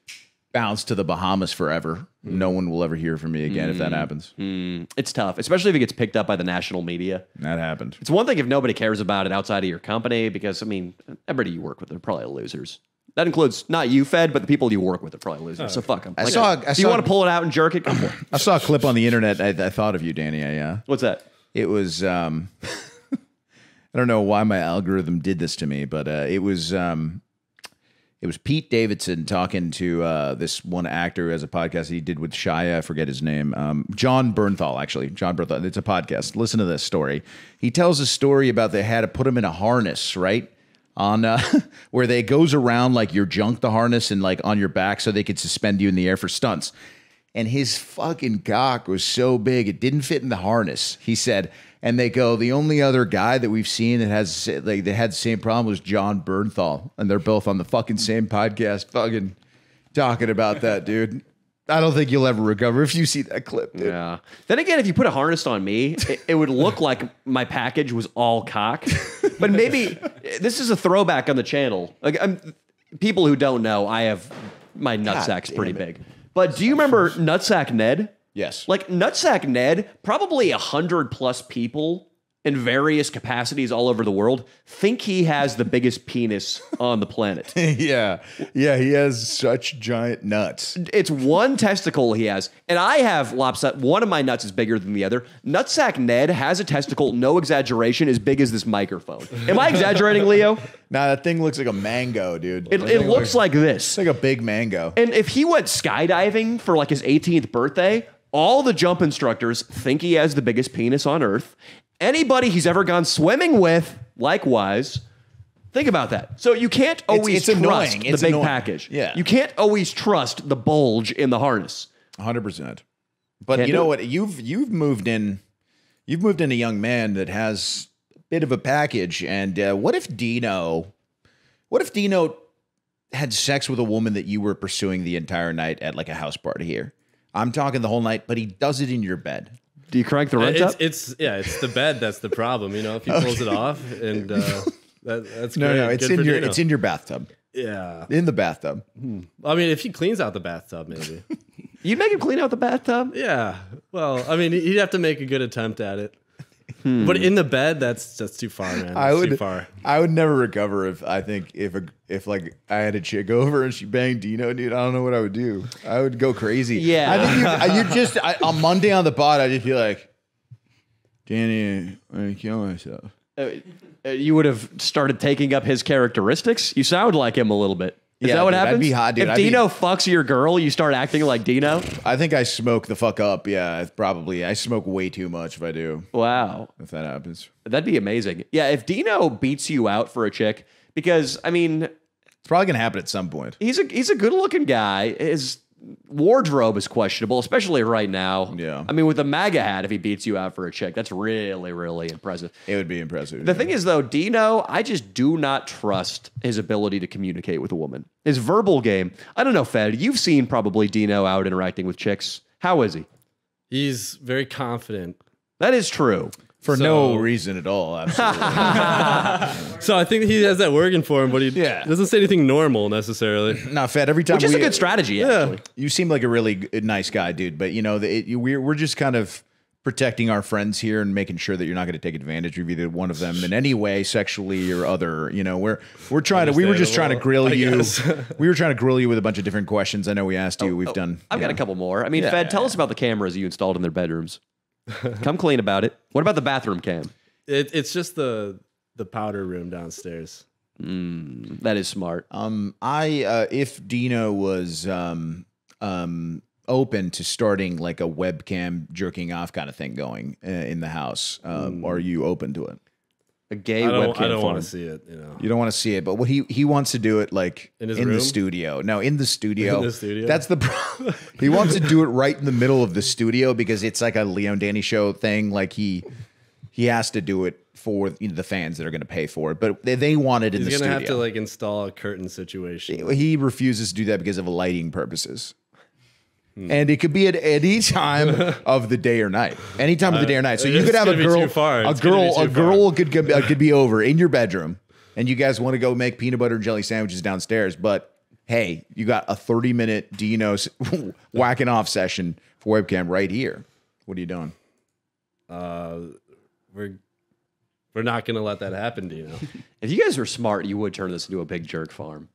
bounced to the Bahamas forever. No one will ever hear from me again if that happens. it's tough, especially if it gets picked up by the national media. That happened. It's one thing if nobody cares about it outside of your company, because I mean, everybody you work with are probably losers. That includes not you, Fed, but the people you work with are probably losers. so fuck them. I saw- I if you want to pull it out and jerk it, go for it. I saw a clip on the internet. I, I thought of you, Danny. I, uh, What's that? it was. Um, I don't know why my algorithm did this to me, but uh, it was. Um, it was Pete Davidson talking to uh, this one actor who has a podcast he did with Shia. I forget his name. Um, Jon Bernthal, actually. Jon Bernthal. It's a podcast. Listen to this story. He tells a story about they had to put him in a harness, right? On uh, where they goes around like your junk, the harness, and like on your back so they could suspend you in the air for stunts. And his fucking cock was so big it didn't fit in the harness. He said, and they go, the only other guy that we've seen that has like that had the same problem was Jon Bernthal, and they're both on the fucking same podcast, fucking talking about that, dude. I don't think you'll ever recover if you see that clip, dude. Yeah. Then again, if you put a harness on me, it, it would look like my package was all cock. But maybe this is a throwback on the channel. Like I'm, people who don't know, I have my nutsack's pretty it. big. But do you remember Nutsack Ned? Yes. Like Nutsack Ned, probably a hundred plus people in various capacities all over the world think he has the biggest penis on the planet. yeah, yeah, he has such giant nuts. It's one testicle he has, and I have lopsided. One of my nuts is bigger than the other. Nutsack Ned has a testicle, no exaggeration, as big as this microphone. Am I exaggerating, Leo? Nah, that thing looks like a mango, dude. It, it looks like this. it's like a big mango. And if he went skydiving for like his 18th birthday, all the jump instructors think he has the biggest penis on earth. Anybody he's ever gone swimming with, likewise. Think about that. So you can't always it's trust annoying. the It's big annoying. package. Yeah. You can't always trust the bulge in the harness. hundred percent. But Can't you do know it. what? You've you've moved in. You've moved in a young man that has a bit of a package. And uh, what if Dino? What if Dino had sex with a woman that you were pursuing the entire night at like a house party here? I'm talking the whole night, but he does it in your bed. Do you crank the rent It's, up? it's yeah, it's the bed that's the problem. You know, if he pulls it off, and uh, that, that's No, great. no, it's Good in your Dino. it's in your bathtub. yeah. In the bathtub. I mean, if he cleans out the bathtub, maybe. You'd make him clean out the bathtub? yeah. Well, I mean, he'd have to make a good attempt at it. Hmm. But in the bed, that's that's too far, man. That's I would too far. I would never recover if I think if a if like I had a chick over and she banged Dino, dude. I don't know what I would do. I would go crazy. Yeah. I think you you just I, on Monday on the pod, I'd just be like, Danny, I'm gonna kill myself. Uh, uh, you would have started taking up his characteristics. You sound like him a little bit. Is Yeah, that what dude, happens? be hot, dude. If I'd be- Dino fucks your girl, you start acting like Dino. I think I smoke the fuck up. Yeah, probably. I smoke way too much if I do. Wow, If that happens, that'd be amazing. Yeah, if Dino beats you out for a chick, because I mean, it's probably gonna happen at some point. he's a he's a good looking guy. His wardrobe is questionable, especially right now. Yeah. I mean, with the MAGA hat, if he beats you out for a chick, that's really really impressive. It would be impressive. The thing is, though, Dino, I just do not trust his ability to communicate with a woman. His verbal game, I don't know, Fed. You've seen probably Dino out interacting with chicks. How is he? He's very confident. That is true. For no reason at all. Absolutely. So I think he has that working for him, but he Yeah. doesn't say anything normal necessarily. Not fed every time. Which is a good strategy, actually. You seem like a really g- nice guy, dude. But you know, it, we're we're just kind of protecting our friends here and making sure that you're not going to take advantage of either one of them in any way, sexually or other. You know, we're we're trying to. We were just trying to grill I you. we were trying to grill you with a bunch of different questions. I know we asked you. Oh, we've oh, done. I've got a couple more. I mean, Yeah, Fed, tell yeah, us about the cameras you installed in their bedrooms. Come clean about it. What about the bathroom cam? It, it's just the the powder room downstairs. That is smart. Um, I uh, if Dino was um um open to starting like a webcam jerking off kind of thing going uh, in the house, um, are you open to it? A gay I don't, webcam. I don't want to see it. You know, You don't want to see it, but what he he wants to do it like In his the studio. No, in the studio. In the studio? That's the problem. he wants to do it right in the middle of the studio because it's like a Leo and Danny show thing. Like he he has to do it for you know, the fans that are going to pay for it, but they, they want it in he's the studio. have to like install a curtain situation. he refuses to do that because of lighting purposes. Hmm. And it could be at any time of the day or night. Any time of the day or night. So you could have a girl, far. a It's gonna be girl, a too far. girl could could, uh, could be over in your bedroom, and you guys want to go make peanut butter and jelly sandwiches downstairs. But hey, you got a thirty minute Dino's whacking off session for webcam right here. What are you doing? Uh, we're we're not gonna let that happen, Dino. If you guys were smart, you would turn this into a big jerk farm.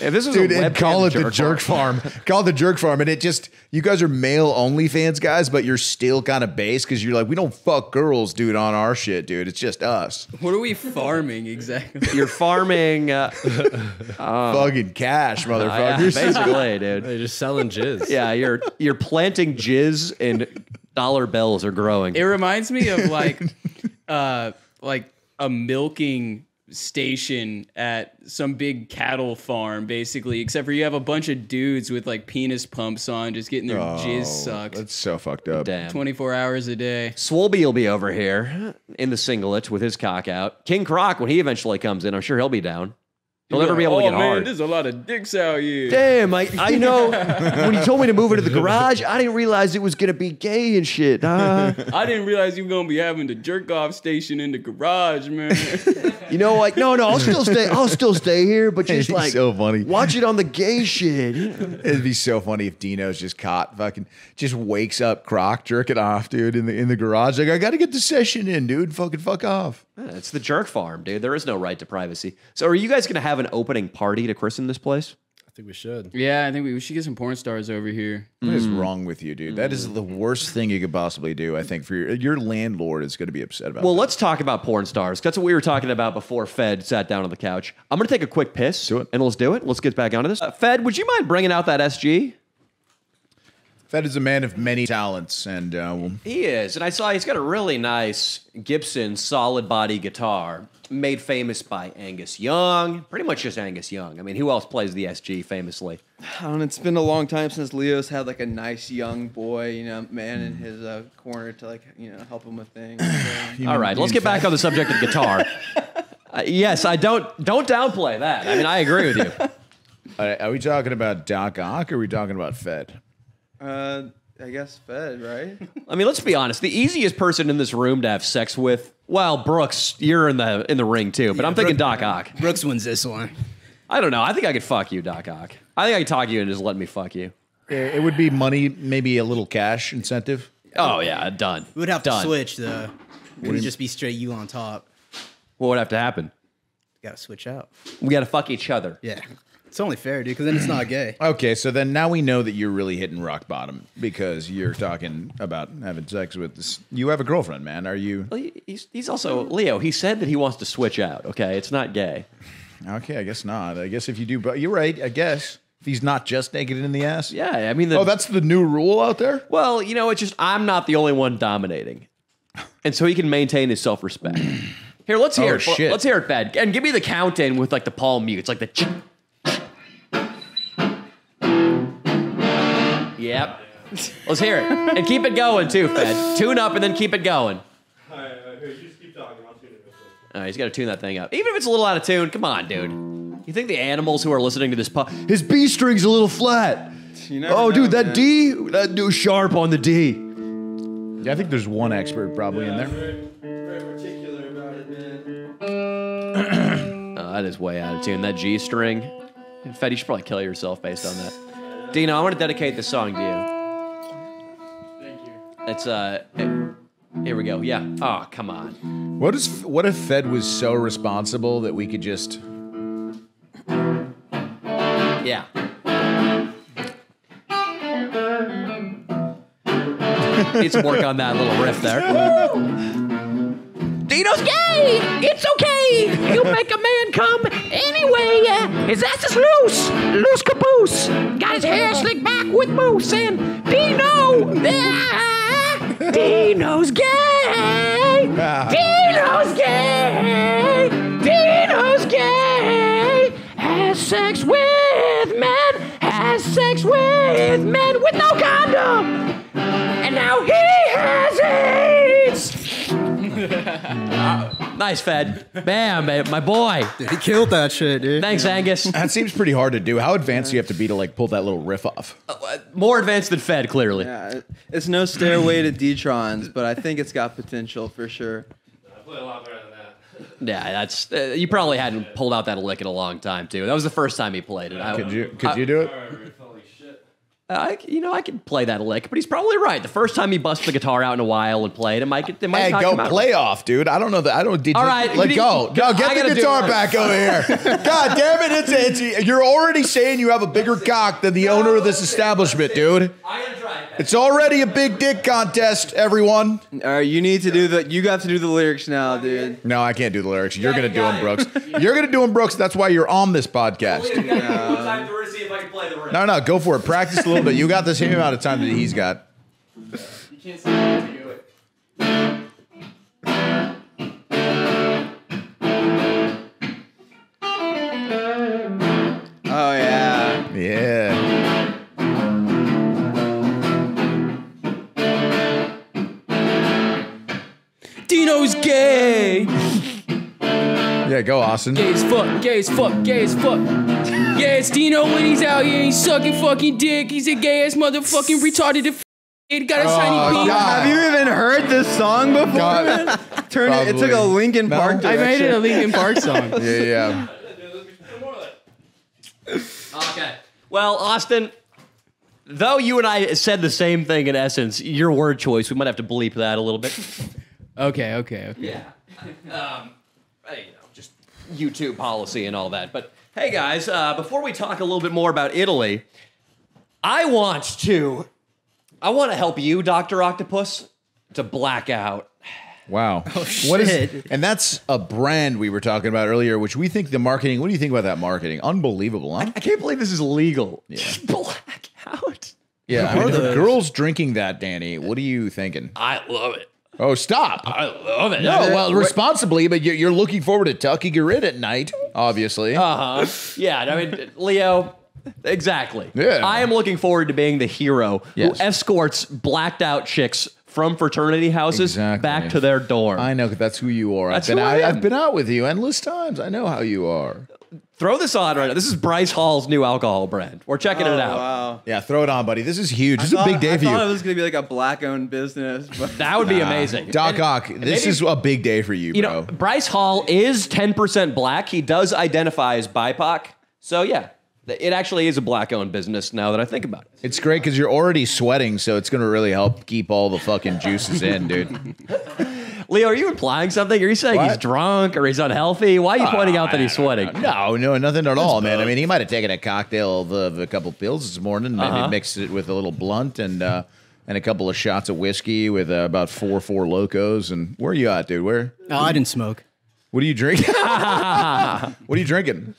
If this was Dude, a and webcam call it the jerk jerk farm. call it the jerk farm. And it just, you guys are male OnlyFans guys, but you're still kind of base because you're like, we don't fuck girls, dude, on our shit, dude. It's just us. What are we farming exactly? You're farming, uh, Fucking cash, yeah, motherfuckers. basically, dude. They're just selling jizz. Yeah, you're you're planting jizz and dollar bills are growing. It reminds me of like, uh, like a milking station at some big cattle farm, basically. Except for you have a bunch of dudes with like penis pumps on, just getting their oh, jizz sucked That's so fucked up. Damn. twenty four hours a day. Swolby will be over here in the singlet with his cock out. King Croc, when he eventually comes in, I'm sure he'll be down. He'll never be able to oh, get man, hard. There's a lot of dicks out here. Damn, I, I know. when you told me to move into the garage, I didn't realize it was gonna be gay and shit. Huh? I didn't realize you were gonna be having the jerk off station in the garage, man. You know, like no, no, I'll still stay. I'll still stay here, but just He's like so funny. watch it on the gay shit. It'd be so funny if Dino's just caught fucking just wakes up Croc jerking off, dude, in the in the garage. Like, I gotta get the session in, dude. Fucking fuck off. Yeah, It's the jerk farm, dude. There is no right to privacy. So, are you guys gonna have an opening party to christen this place? I think we should. yeah, I think we, we should get some porn stars over here. What is wrong with you, dude? That is the worst thing you could possibly do. I think for your your landlord is going to be upset about. Well, that. let's talk about porn stars. That's what we were talking about before Fed sat down on the couch. I'm gonna take a quick piss, Do it. and let's do it. Let's get back onto this. Uh, Fed, would you mind bringing out that SG? Fed is a man of many talents, and uh, well, He is, and I saw he's got a really nice Gibson solid body guitar, made famous by Angus Young. Pretty much just Angus Young. I mean, who else plays the SG famously? I don't know, it's been a long time since Leo's had like a nice young boy, you know, man in his uh, corner to like, you know, help him with things. So. All right, let's get back on the subject of guitar. uh, yes, I don't don't downplay that. I mean, I agree with you. are, are we talking about Doc Ock or are we talking about Fed? Uh, I guess Fed, right? I mean, let's be honest. The easiest person in this room to have sex with, well, Brooks, you're in the in the ring too, but I'm thinking Doc Ock. Brooks wins this one. I don't know. I think I could fuck you, Doc Ock. I think I could talk you and just let me fuck you. It would be money, maybe a little cash incentive. Oh yeah, done. We would have Done. to switch though. It would just be straight you on top. What would have to happen? Gotta switch out. We got to fuck each other. Yeah. It's only fair, dude, because then it's not gay. Okay, so then now we know that you're really hitting rock bottom because you're talking about having sex with this. You have a girlfriend, man. Are you Well, he- he's, he's also Leo. He said that he wants to switch out. Okay, it's not gay. okay? I guess not. I guess if you do, but you're right. I guess if he's not just naked in the ass. Yeah, I mean, the, Oh, that's the new rule out there. well, you know, it's just I'm not the only one dominating, and so he can maintain his self respect. Here, let's hear Oh, it. shit. Let's hear it, Bad, and give me the count in with like the palm mute. It's like the. ch- Yep. Let's hear it and keep it going too, Fed. Tune up and then keep it going. All right, uh, he's got to tune that thing up. Even if it's a little out of tune, come on, dude. You think the animals who are listening to this po- his B string's a little flat? You never Oh, know, dude, that man. D, that dude sharp on the D. Yeah, I think there's one expert probably in there. That is way out of tune. That G string. Fed, you should probably kill yourself based on that. Dino, I want to dedicate this song to you. Thank you. It's uh, it- here we go. Yeah. Oh, come on. What is what if Fed was so responsible that we could just Yeah. Need some work on that little riff there. Dino's gay. It's okay. You make a man come anyway. His ass is loose, loose caboose. Got his hair slicked back with mousse. And Dino, ah, Dino's gay. Dino's gay. Dino's gay. Has sex with men. Has sex with men with no condom. And now he has AIDS. nice, Fed. Bam, babe, my boy. Dude, he killed that shit, dude. Thanks, Angus. That seems pretty hard to do. How advanced do you have to be to like pull that little riff off? More advanced than Fed, clearly. Yeah, it- it's no stairway to Detrons, but I think it's got potential for sure. I play a lot better than that. Yeah, that's. Uh, you probably hadn't pulled out that lick in a long time, too. That was the first time he played it. I, Could you could you do it? Holy shit. I, you know, I could play that lick, but he's probably right. The first time he busted the guitar out in a while and played, it might, it might Hey, knock go him out. play off, dude. I don't know that. I don't. Did All you- right, let you- go. No, get gotta the guitar back over here. God damn it! It's, it's you're already saying you have a bigger cock than the owner of this establishment, dude. I gotta try it. It's already a big dick contest, everyone. All right, you need to do the. You got to do the lyrics now, dude. No, I can't do the lyrics. You're Yeah, gonna you do them, it. Brooks. You're gonna do them, Brooks. That's why you're on this podcast. time to see if I can play the riff. No, no, go for it. Practice a little bit. You got the same amount of time that he's got. You can't see it. Do it. Oh yeah. Yeah. Dino's gay. Yeah, go, Austin. Gay as fuck, gay as fuck, gay as fuck. Yeah, it's Dino when he's out here, he's sucking fucking dick. He's a gay ass motherfucking retarded. F- He got a Oh, shiny penis. God. Have you even heard this song before? God. man? Turn it. It took a Probably. Linkin No. Park. I made it a direction. Linkin Park song. Yeah, yeah. Okay. Well, Austin, though you and I said the same thing in essence, your word choice, we might have to bleep that a little bit. Okay, okay, okay. Yeah. Um, hey, you know, just YouTube policy and all that. But hey, guys, uh, before we talk a little bit more about Italy, I want to, I want to help you, Doctor Octopus, to black out. Wow. Oh, What is shit. and that's a brand we were talking about earlier, which we think the marketing. What do you think about that marketing? Unbelievable, huh? I can't believe this is legal. Just black out. Yeah, I mean, the girls drinking that, Danny. What are you thinking? I love it. Oh, stop! I love it. No, well, responsibly, but you're, you're looking forward to tucking her in at night, obviously. Uh huh. Yeah, I mean, Leo. Exactly. Yeah. I am looking forward to being the hero Yes. who escorts blacked out chicks from fraternity houses Exactly. back to their dorm. I know 'cause that's who you are. That's I've been, who I am. I've been out with you endless times. I know how you are. Throw this on right now. This is Bryce Hall's new alcohol brand. We're checking Oh, it out. Wow. Yeah, throw it on, buddy. This is huge. This is a big day I for you. thought it was gonna be like a black-owned business, but That would be amazing. Doc And- Ock, this maybe- is a big day for you, You bro. know, Bryce Hall is 10% black. He does identify as BIPOC. So, yeah, th- it actually is a black owned business now that I think about it. It's great because you're already sweating, so it's going to really help keep all the fucking juices in, dude. Leo, are you implying something? Are you saying he's drunk or he's unhealthy? Why are you pointing out that he's sweating? No, no, nothing at all, man. I mean, he might have taken a cocktail of, of a couple pills this morning, maybe Uh-huh. mixed it with a little blunt and uh, and a couple of shots of whiskey with uh, about four four locos. And where are you at, dude? Where? No, I didn't smoke. What are you drinking? what are you drinking?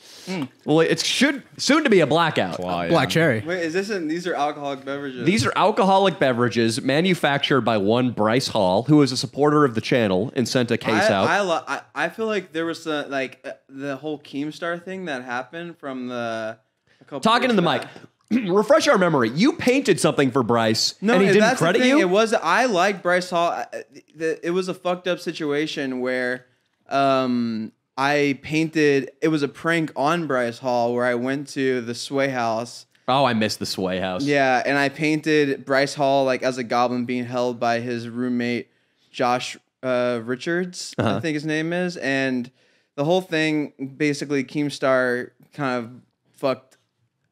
Well, it should soon to be a blackout. Why, Black cherry. wait, is this? In, these are alcoholic beverages. These are alcoholic beverages manufactured by one Bryce Hall, who is a supporter of the channel and sent a case I, out. I, lo- I I feel like there was a, like uh, the whole Keemstar thing that happened from the. A couple Talking in years the mic. back. Refresh our memory. You painted something for Bryce, No, and he didn't that's credit the thing. you. It was I like Bryce Hall. I- I- the- It was a fucked up situation where um, I painted. It was a prank on Bryce Hall where I went to the Sway House. oh, I missed the Sway House. Yeah, and I painted Bryce Hall like as a goblin being held by his roommate Josh uh, Richards, Uh-huh. I think his name is, and the whole thing basically Keemstar kind of fucked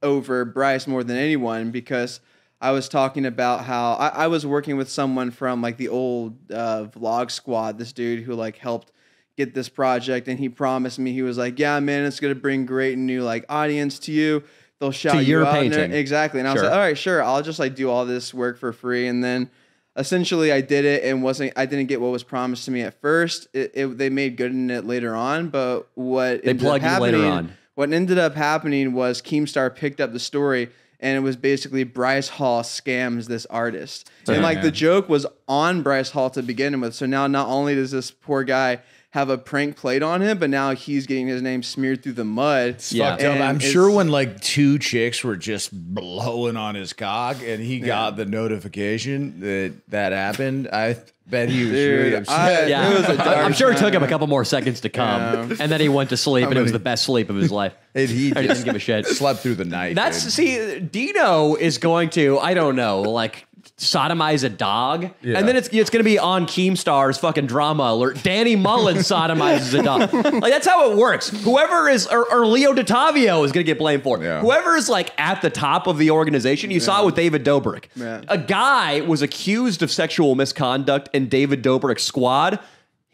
over Bryce more than anyone because I was talking about how I, I was working with someone from like the old uh, vlog squad, this dude who like helped get this project, and he promised me he was like, "Yeah, man, it's gonna bring great new like audience to you. They'll shout To you your out." and. Exactly, and I was Sure. like, "All right, sure, I'll just like do all this work for free," and then. essentially I did it and wasn't I didn't get what was promised to me at first. It, it they made good in it later on, but what They plugged later on. What ended up happening was Keemstar picked up the story and it was basically Bryce Hall scams this artist. And like the joke was on Bryce Hall to begin with. So now not only does this poor guy have a prank played on him, but now he's getting his name smeared through the mud. Yeah. Fucked up. And I'm sure when like two chicks were just blowing on his cock and he got the notification that that happened, I bet he was really upset. I, yeah. was I'm sure it took him a couple more seconds to come, Yeah. and then he went to sleep, and it was the best sleep of his life. And he I didn't give a shit. slept through the night. That's dude. see, Dino is going to I don't know, like sodomize a dog, Yeah. and then it's it's going to be on Keemstar's fucking drama alert. Danny Mullen sodomizes a dog. Like that's how it works. Whoever is or, or Leo D'Ottavio is going to get blamed for it. Yeah. Whoever is like at the top of the organization. You saw it with David Dobrik. Yeah. A guy was accused of sexual misconduct in David Dobrik's squad.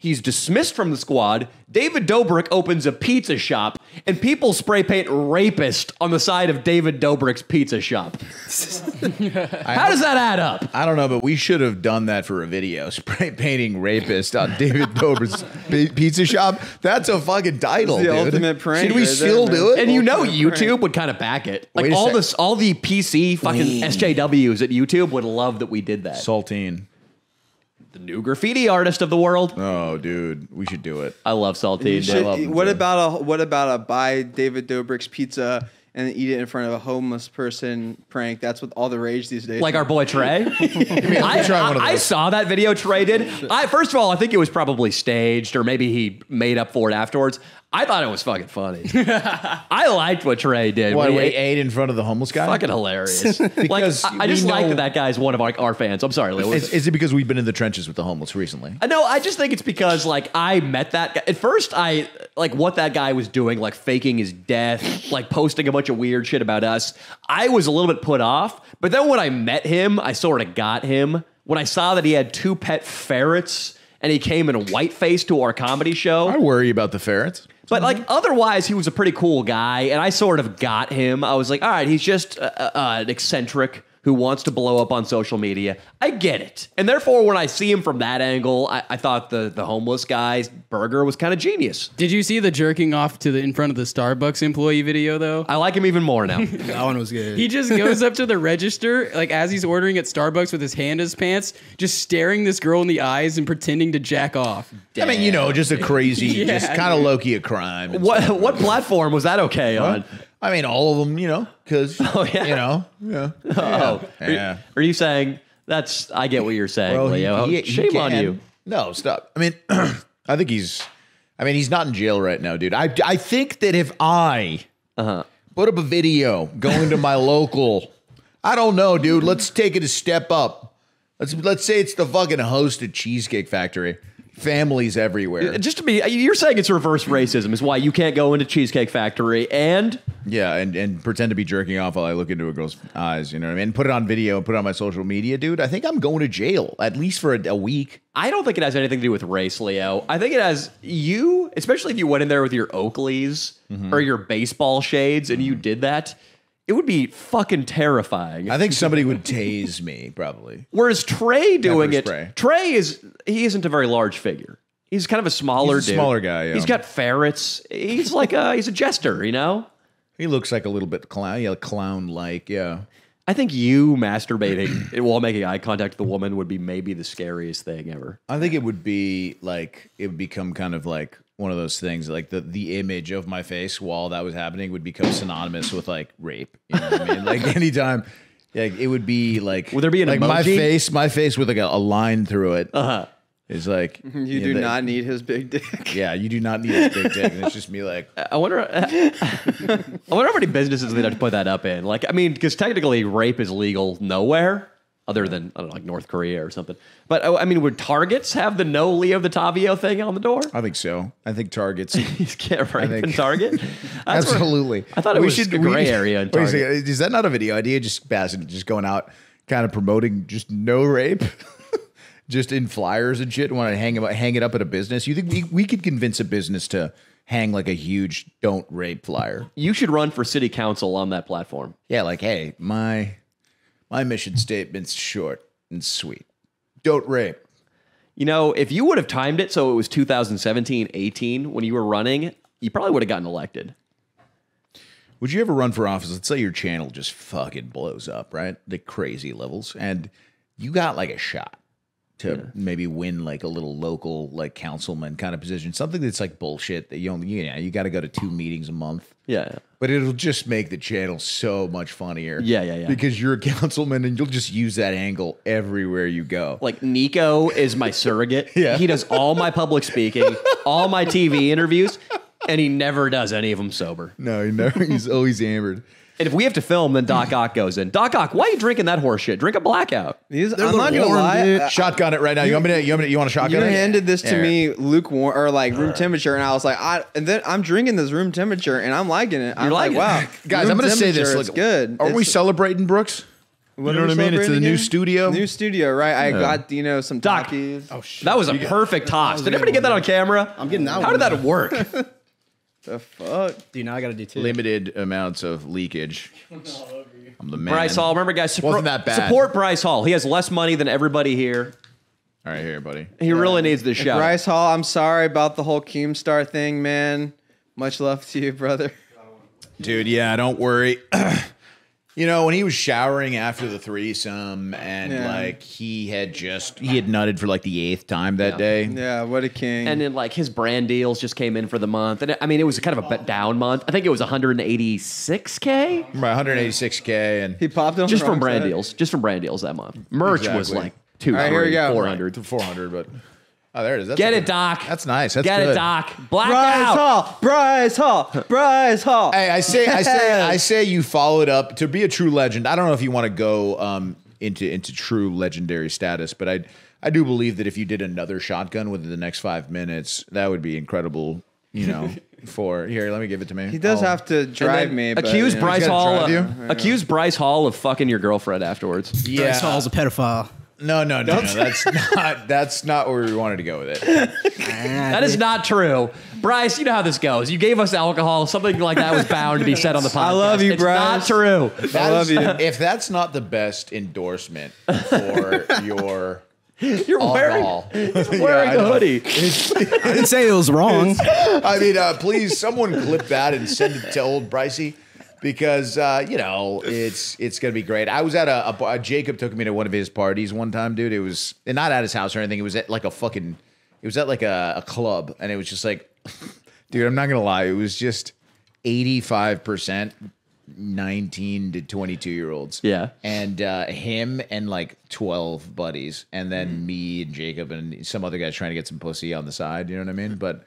He's dismissed from the squad. David Dobrik opens a pizza shop, and people spray paint rapist on the side of David Dobrik's pizza shop. How does that add up? I don't know, but we should have done that for a video. Spray painting rapist on David Dobrik's pi- pizza shop. That's a fucking title, the dude. ultimate prank Should we right there, still man. do it? And you know Ultimate YouTube prank. would kind of back it. Like Wait a all sec. this, all the PC fucking SJWs at YouTube would love that we did that. Saltine. The new graffiti artist of the world. Oh, dude, we should do it. I love Saltine. You dude. should- love what too. about a what about a buy David Dobrik's pizza and eat it in front of a homeless person prank? That's what all the rage these days. like our boy Trey. I, try one of I- I saw that video Trey did. I first of all, I think it was probably staged, or maybe he made up for it afterwards. I thought it was fucking funny. I liked what Trey did. What, when he we ate- ate in front of the homeless guy? fucking hilarious. Because like, I, I just we like know- that that guy's one of our, our fans. I'm sorry, Leo. Is, is it because we've been in the trenches with the homeless recently? Uh, I know. I just think it's because like I met that guy. At first, I like what that guy was doing, like faking his death, like posting a bunch of weird shit about us. I was a little bit put off, but then when I met him, I sort of got him. When I saw that he had two pet ferrets and he came in white face to our comedy show, I worry about the ferrets. But like otherwise, he was a pretty cool guy, and I sort of got him. I was like, all right, he's just uh, uh, an eccentric who wants to blow up on social media. I get it, and therefore, when I see him from that angle, I, I thought the the homeless guy's burger was kind of genius. Did you see the jerking off to the in front of the Starbucks employee video though? I like him even more now. That one was good. He just goes up to the register, like as he's ordering at Starbucks with his hand in his pants, just staring this girl in the eyes and pretending to jack off. I mean, you know, just a crazy, Yeah, just kind of low key a crime. what what platform was that okay on? I mean, all of them, you know, because Oh, yeah. you know, yeah. Oh, Yeah. Are, are you saying that's? I get what you're saying, Well, Leo. he- he Shame on you. No, stop. I mean, I think he's. I mean, he's not in jail right now, dude. I I think that if I Uh-huh. put up a video going to my local, I don't know, dude. Let's take it a step up. Let's let's say it's the fucking host at Cheesecake Factory. Families everywhere. Just to be, you're saying it's reverse racism is why you can't go into Cheesecake Factory and Yeah, and, and pretend to be jerking off while I look into a girl's eyes. You know what I mean? Put it on video and put it on my social media, dude. I think I'm going to jail at least for a, a week. I don't think it has anything to do with race, Leo. I think it has you, especially if you went in there with your Oakleys Mm-hmm. or your baseball shades and you did that, it would be fucking terrifying. I think somebody would tase me, probably. Whereas Trey doing it, spray. Trey is he isn't a very large figure. He's kind of a smaller He's a dude. smaller guy, yeah. He's got ferrets. He's like a he's a jester, you know. He looks like a little bit clown, yeah, clown like, yeah. I think you masturbating while making eye contact with the woman would be maybe the scariest thing ever. I think it would be like it would become kind of like one of those things, like the the image of my face while that was happening would become synonymous with like rape. You know what I mean? Like anytime, like it would be like Would there be an like my face, my face with like a, a line through it Uh-huh. Is like you do not need his big dick. Yeah, you do not need his big dick, and it's just me like. I wonder. I wonder how many businesses they'd have to put that up in. Like, I mean, because technically, rape is legal nowhere other than I don't know, like North Korea or something. But oh, I mean, would Targets have the no Leo D'Ottavio thing on the door? I think so. I think Targets. You can't rape think- in Target. That's where- Absolutely. I thought it was a gray area in Wait a Target. second, Is that not a video idea? Just Bassett just going out, kind of promoting just no rape, just in flyers and shit. and Want to hang it, hang it up at a business? You think we, we could convince a business to hang like a huge "don't rape" flyer? You should run for city council on that platform. Yeah, like hey, my my mission statement's short and sweet. Don't rape. You know, if you would have timed it so it was 2017, 18 when you were running, you probably would have gotten elected. Would you ever run for office? Let's say your channel just fucking blows up, right? The crazy levels, and you got like a shot to maybe win like a little local like councilman kind of position, something that's like bullshit that you only you know you got to go to two meetings a month. Yeah. But it'll just make the channel so much funnier. Yeah, yeah, yeah. Because you're a councilman and you'll just use that angle everywhere you go. Like Nico is my surrogate. Yeah. He does all my public speaking, all my TV interviews, and he never does any of them sober. no, he never, he's always hammered. And if we have to film, then Doc Ock goes in. Doc Ock, why are you drinking that horse shit? Drink a blackout. He's, They're I'm not gonna warm, lie. dude. I- Shotgun it right now. You want me to? You want, me to, you want a You shotgun? it? handed this to Here. me lukewarm or like room temperature, and I was like, I and then I'm drinking this room temperature, and I'm liking it. I'm liking like, it. wow, Guys, room I'm going to say this. temperature, Look, good. Are we celebrating Brooks? what you know what I mean? It's the celebrating new studio. New studio, right? I got you know some Doc. Takis. Oh shit. That was a perfect toss. Did a good everybody get that on camera? I'm getting that How one. did that work? The fuck? Dude, now I gotta do two. Limited amounts of leakage. I'm the man. Bryce Hall. Remember, guys, support, Wasn't that bad. support Bryce Hall. He has less money than everybody here. All right, here, buddy. He really needs this show. Bryce Hall, I'm sorry about the whole Keemstar thing, man. Much love to you, brother. Dude, yeah, don't worry. you know, when he was showering after the threesome and Yeah. like he had just he had nutted for like the eighth time that day. Yeah, what a king. And then like his brand deals just came in for the month, and I mean it was kind of a bit down month. I think it was 186k Right, 186k and he popped it on just the from brand side. deals, just from brand deals that month. Merch was Exactly. like two, All right, here we go. 400. to 400, but oh, there it is. That's Get a it, Doc. That's nice. That's good. Get good. it, Doc. Bryce Blackout. Hall, Bryce Hall, Bryce Hall. Hey, I say, I say, I say, you followed up to be a true legend. I don't know if you want to go um, into into true legendary status, but I I do believe that if you did another shotgun within the next five minutes, that would be incredible. You know, for here, let me give it to me. He does Oh. have to drive me. But, accuse you know. Bryce Hall. drive you? uh, accuse Bryce Hall of fucking your girlfriend afterwards. Yeah, Bryce Hall's a pedophile. No, no, no, no. That's not that's not where we wanted to go with it. That is not true. Bryce, you know how this goes. You gave us alcohol. Something like that was bound to be said on the podcast. I love you, it's Bryce. not true. I love you. If that's not the best endorsement for your You're wearing, alcohol, wearing I a know. hoodie. I didn't say it was wrong. I mean, uh, please, someone clip that and send it to old Brycey because uh, you know it's it's gonna be great. I was at a, a Jacob took me to one of his parties one time, dude. It was and not at his house or anything. It was at like a fucking. It was at like a, a club, and it was just like, dude. I'm not gonna lie. It was just 85 percent. 19 to 22 year olds. Yeah. And uh, him and like 12 buddies. And then me and Jacob and some other guys trying to get some pussy on the side. You know what I mean? But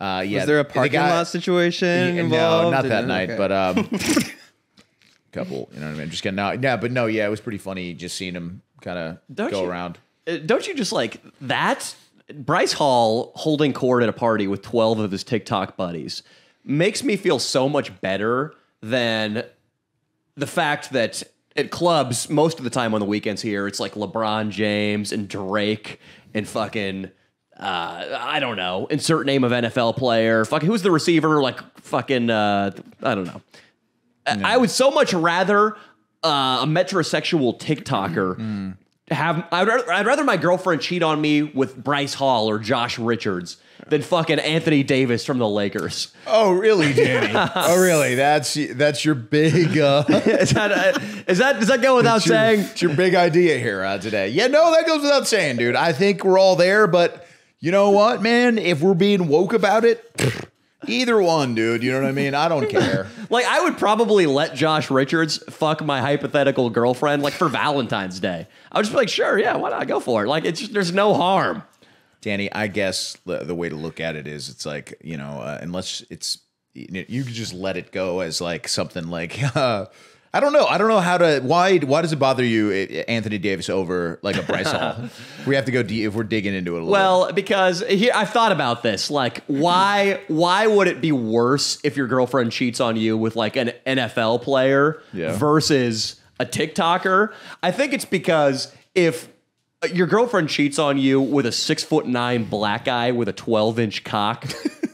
uh, yeah. Was there a the parking guy- lot situation yeah, involved? No, not that night, okay. but um, couple. You know what I mean? Just getting no, yeah, but no, yeah, it was pretty funny just seeing him kind of go you- around. Uh, Don't you just like that? Bryce Hall holding court at a party with 12 of his TikTok buddies makes me feel so much better than the fact that at clubs, most of the time on the weekends here, it's like LeBron James and Drake and fucking. Uh, I don't know. Insert name of NFL player. Fuck, who's the receiver? Like fucking. Uh, I don't know. I I would so much rather uh, a metrosexual TikToker have. I'd rather, I'd rather my girlfriend cheat on me with Bryce Hall or Josh Richards than fucking Anthony Davis from the Lakers. Oh, really, Danny? oh, really? That's that's your big. Uh, is, that, uh, is that does that go without It's your, saying? it's your big idea here uh, today. Yeah, no, that goes without saying, dude. I think we're all there, but you know what, man? If we're being woke about it, either one, dude. You know what I mean? I don't care. Like I would probably let Josh Richards fuck my hypothetical girlfriend like for Valentine's Day. I would just be like, sure, yeah, why not go for it? Like it's just, there's no harm. Danny, I guess the, the way to look at it is it's like, you know, uh, unless it's, you, know, you could just let it go as like something like, uh, I don't know. I don't know how to, why, why does it bother you, eh, Anthony Davis over like a Bryce Hall? We have to go deep, if we're digging into it a little Well, because here I've thought about this. Like, why why would it be worse if your girlfriend cheats on you with like an NFL player Yeah. versus a TikToker? I think it's because if your girlfriend cheats on you with a six foot nine black guy with a twelve inch cock,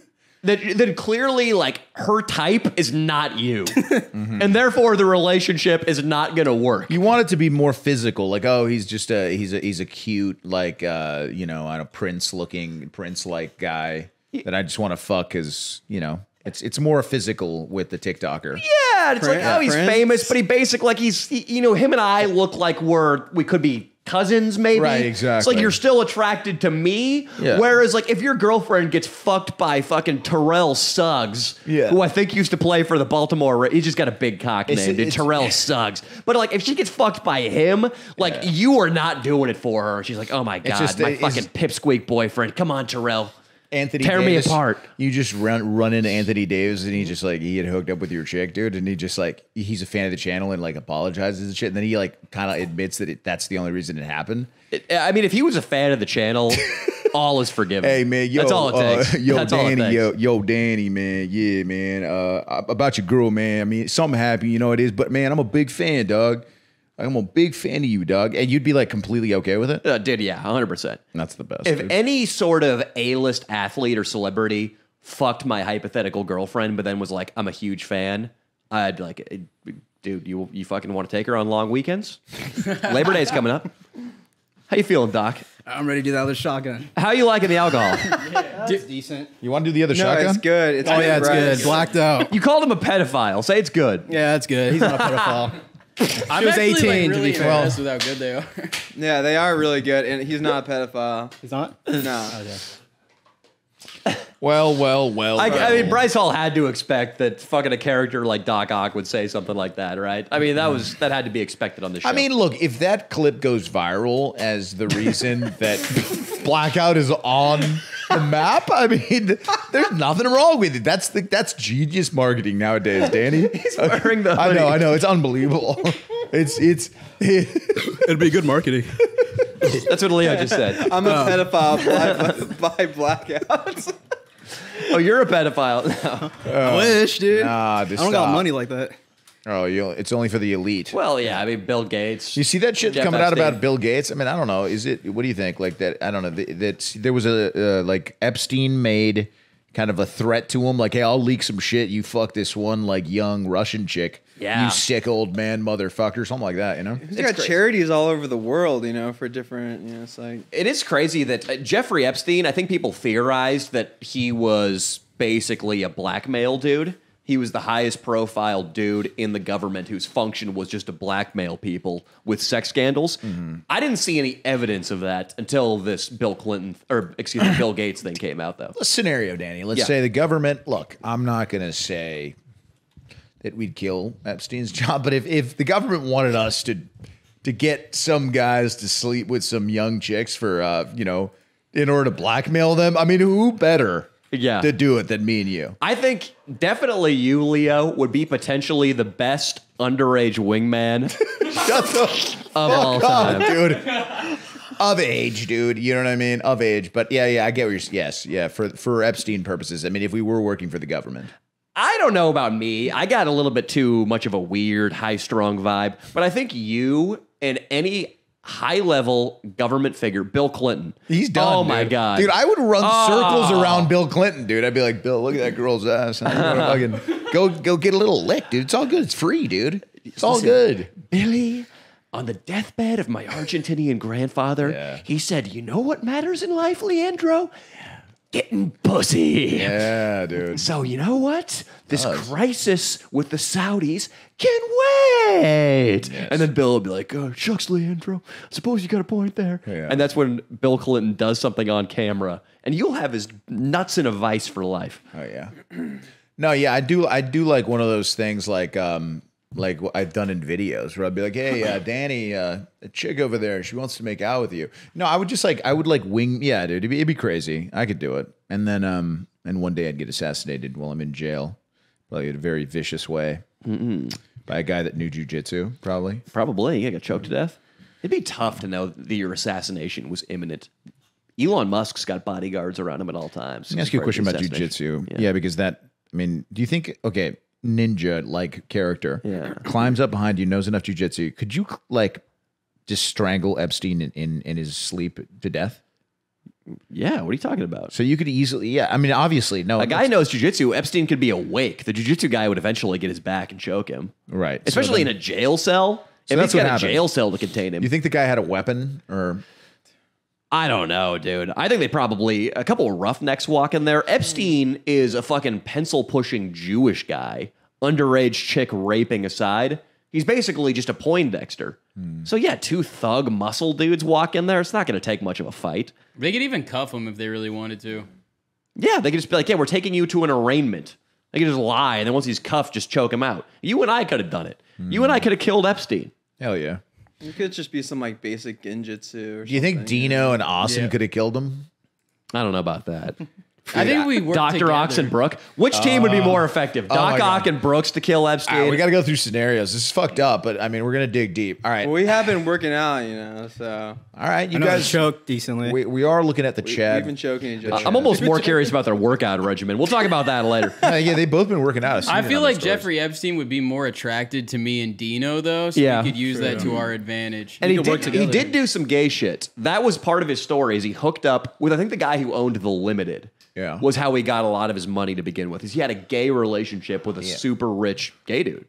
that that clearly like her type is not you, and therefore the relationship is not gonna work. You want it to be more physical, like oh, he's just a he's a he's a cute like uh you know on a prince looking prince like guy that I just want to fuck because you know it's it's more physical with the TikToker. Yeah, it's like oh he's Prince? famous, but he basically like he's he- you know him and I look like we're we could be cousins maybe. Right, exactly It's like you're still attracted to me. Yeah. Whereas like if your girlfriend gets fucked by fucking Terrell Suggs, Yeah. who I think used to play for the Baltimore, he just got a big cock It's- name, dude. it's- Terrell Suggs. But like if she gets fucked by him, like you are not doing it for her. She's like, oh my god, just- my it's- fucking pipsqueak boyfriend. Come on, Terrell. Anthony Tear me apart. You just run run into Anthony Davis and he just like he had hooked up with your chick, dude, and he just like he's a fan of the channel and like apologizes and shit, and then he like kind of admits that it, that's the only reason it happened. It- I mean, if he was a fan of the channel, all is forgiven. Hey man, yo, that's all it uh, takes. yo, that's all it Danny, takes. yo, yo, Danny, man, yeah, man. Uh, about your girl, man. I mean, something happened, you know it is, but man, I'm a big fan, dog. I'm a big fan of you, Doug. And you'd be like completely okay with it. Uh, did yeah, hundred percent. That's the best. If dude. any sort of A-list athlete or celebrity fucked my hypothetical girlfriend, but then was like, "I'm a huge fan," I'd be like, "Eh, "Dude, you you fucking want to take her on long weekends? Labor Day's coming up. How you feeling, Doc? I'm ready to do that other shotgun. How you liking the alcohol? It's decent. you want to do the other No, shotgun? it's good. It's Oh yeah, it's Bryce. good. Blacked out. you called him a pedophile. Say it's good. Yeah, that's good. He's not a pedophile. I'm was actually, 18 like, to be fair. impressed with how good they are. Yeah, they are really good, and he's not a pedophile. He's not. No. Well, well, well. I, well. I mean, Bryce Hall had to expect that fucking a character like Doc Ock would say something like that, right? I mean, that was that had to be expected on the show. I mean, look, if that clip goes viral as the reason that blackout is on the map, I mean, there's nothing wrong with it. That's the that's genius marketing nowadays, Danny. He's wearing the I know. I know. It's unbelievable. It's it's. It'd be good marketing. that's what Leo just said. I'm a um, pedophile by, by blackouts. Oh, you're a pedophile. No. Uh, I wish, dude. Nah, I don't got money like that. Oh, you it's only for the elite. Well, yeah, I mean, Bill Gates. You see that shit Jeff coming out Epstein. about Bill Gates? I mean, I don't know. Is it? What do you think? Like that? I don't know. That, that there was a uh, like Epstein made kind of a threat to him. Like, hey, I'll leak some shit. You fuck this one like young Russian chick. Yeah. You sick old man motherfucker. Something like that. You know. He's got crazy. charities all over the world, you know, for different, you know, it's like It is crazy that uh, Jeffrey Epstein, I think people theorized that he was basically a blackmail dude. He was the highest profile dude in the government whose function was just to blackmail people with sex scandals. I didn't see any evidence of that until this Bill Clinton, or excuse me, Bill Gates thing came out, though. A scenario, Danny. Let's Yeah. say the government. Look, I'm not gonna say that we'd kill Epstein's job, but if if the government wanted us to to get some guys to sleep with some young chicks for uh, you know, in order to blackmail them, I mean, who better Yeah. to do it than me and you? I think definitely you, Leo, would be potentially the best underage wingman Shut the of all fuck up, time. dude. Of age, dude. You know what I mean? Of age. But yeah, yeah, I get what you're saying. yes, yeah, for for Epstein purposes. I mean, if we were working for the government. I don't know about me. I got a little bit too much of a weird, high strung vibe. But I think you and any high level government figure, Bill Clinton. He's done. Oh my god, dude! I would run ah. circles Oh. around Bill Clinton, dude. I'd be like, Bill, look at that girl's ass. I'm gonna fucking go, go get a little lick, dude. It's all good. It's free, dude. It's all Listen. good. Billy. On the deathbed of my Argentinian grandfather, Yeah. he said, "You know what matters in life, Leandro? Getting pussy." Yeah, dude. So you know what? This crisis with the Saudis can wait. And then Bill will be like, "Oh, shucks, Leandro. Suppose you got a point there." Yeah. And that's when Bill Clinton does something on camera, and you'll have his nuts in a vice for life. Oh yeah. No, yeah, I do. I do like one of those things, like um, like I've done in videos, where I'd be like, "Hey, uh, Danny, uh, a chick over there, she wants to make out with you." No, I would just like, I would like wing. Yeah, dude, it'd be, it'd be crazy. I could do it, and then um, and one day I'd get assassinated while I'm in jail, probably in a very vicious way, by a guy that knew jujitsu, probably. Probably, yeah, got choked to death. It'd be tough to know that your assassination was imminent. Elon Musk's got bodyguards around him at all times. Let me ask you a question about assassination. jujitsu. Yeah. because that. I mean, do you think okay, ninja like character Yeah. climbs up behind you, knows enough jujitsu? Could you like just strangle Epstein in, in in his sleep to death? Yeah, what are you talking about? So you could easily, yeah. I mean, obviously, no. A guy knows jujitsu. Epstein could be awake. The jujitsu guy would eventually get his back and choke him. right? So Especially then- in a jail cell. if that's he's got a jail cell to contain him. You think the guy had a weapon or? I don't know, dude. I think they probably a couple of roughnecks walk in there. Epstein is a fucking pencil pushing Jewish guy, underage chick raping aside. He's basically just a Poindexter. Hmm. So yeah, two thug muscle dudes walk in there. It's not going to take much of a fight. They could even cuff him if they really wanted to. Yeah, they could just be like, "Yeah, we're taking you to an arraignment." They could just lie, and then once he's cuffed, just choke him out. You and I could have done it. You and I hmm. could have killed Epstein. Hell yeah! It could just be some like basic genjutsu. Or Do you think. Dino and Austin Yeah. could have killed him? I don't know about that. I think we worked Doctor together. Ox and Brooke. Which team would be more effective? oh my Doc Ock God. and Brooks to kill Epstein. Ah, we got to go through scenarios. This is fucked up, but I mean, we're gonna dig deep. All right, Well, we have been working out, you know. So all right. I You know guys, guys choked decently. we, we are looking at the we, Chad. we've been choking each other. I'm almost more curious about their workout regimen. We'll talk about that later. Uh, yeah, they both been working out. I've seen I it feel on the like stories. Jeffrey Epstein would be more attracted to me and Dino though, so Yeah. we could use that to our advantage. And he could work did, he together. did do some gay shit. That was part of his story. Is he hooked up with I think the guy who owned the Limited. Yeah. was how he got a lot of his money to begin with. Is he had a gay relationship with a super rich gay dude.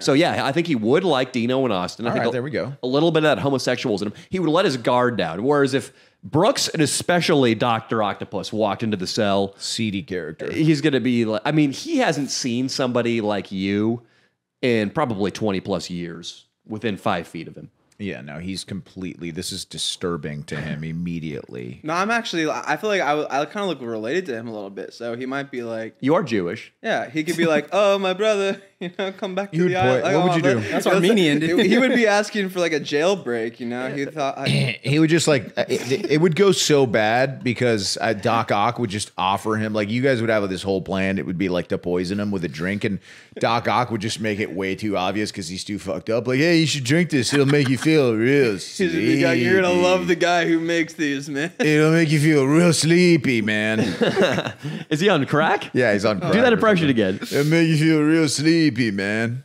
So yeah, I think he would like Dino and Austin. I All think right, a, there we go. A little bit of that homosexuals in him. He would let his guard down. Whereas if Brooks and especially Doctor Octopus walked into the cell, seedy character. Uh, he's going to be like. I mean, he hasn't seen somebody like you in probably twenty plus years within five feet of him. Yeah, no, he's completely. This is disturbing to him immediately. No, I'm actually. I feel like I, I kind of look related to him a little bit. So he might be like, You are Jewish. yeah, he could be like, oh, my brother, you know, come back to You'd the point- island. Like, what would oh, you do? That's Armenian, dude. He, he would be asking for like a jailbreak, you know. He thought, I, He would just like it, it would go so bad because uh, Doc Ock would just offer him like you guys would have this whole plan. It would be like to poison him with a drink, and Doc Ock would just make it way too obvious because he's too fucked up. Like, hey, you should drink this; it'll make you feel real. Sleepy. guy, you're gonna love the guy who makes these, man. It'll make you feel real sleepy, man. Is he on crack? Yeah, he's on. Do that impression again. It'll make you feel real sleepy, man.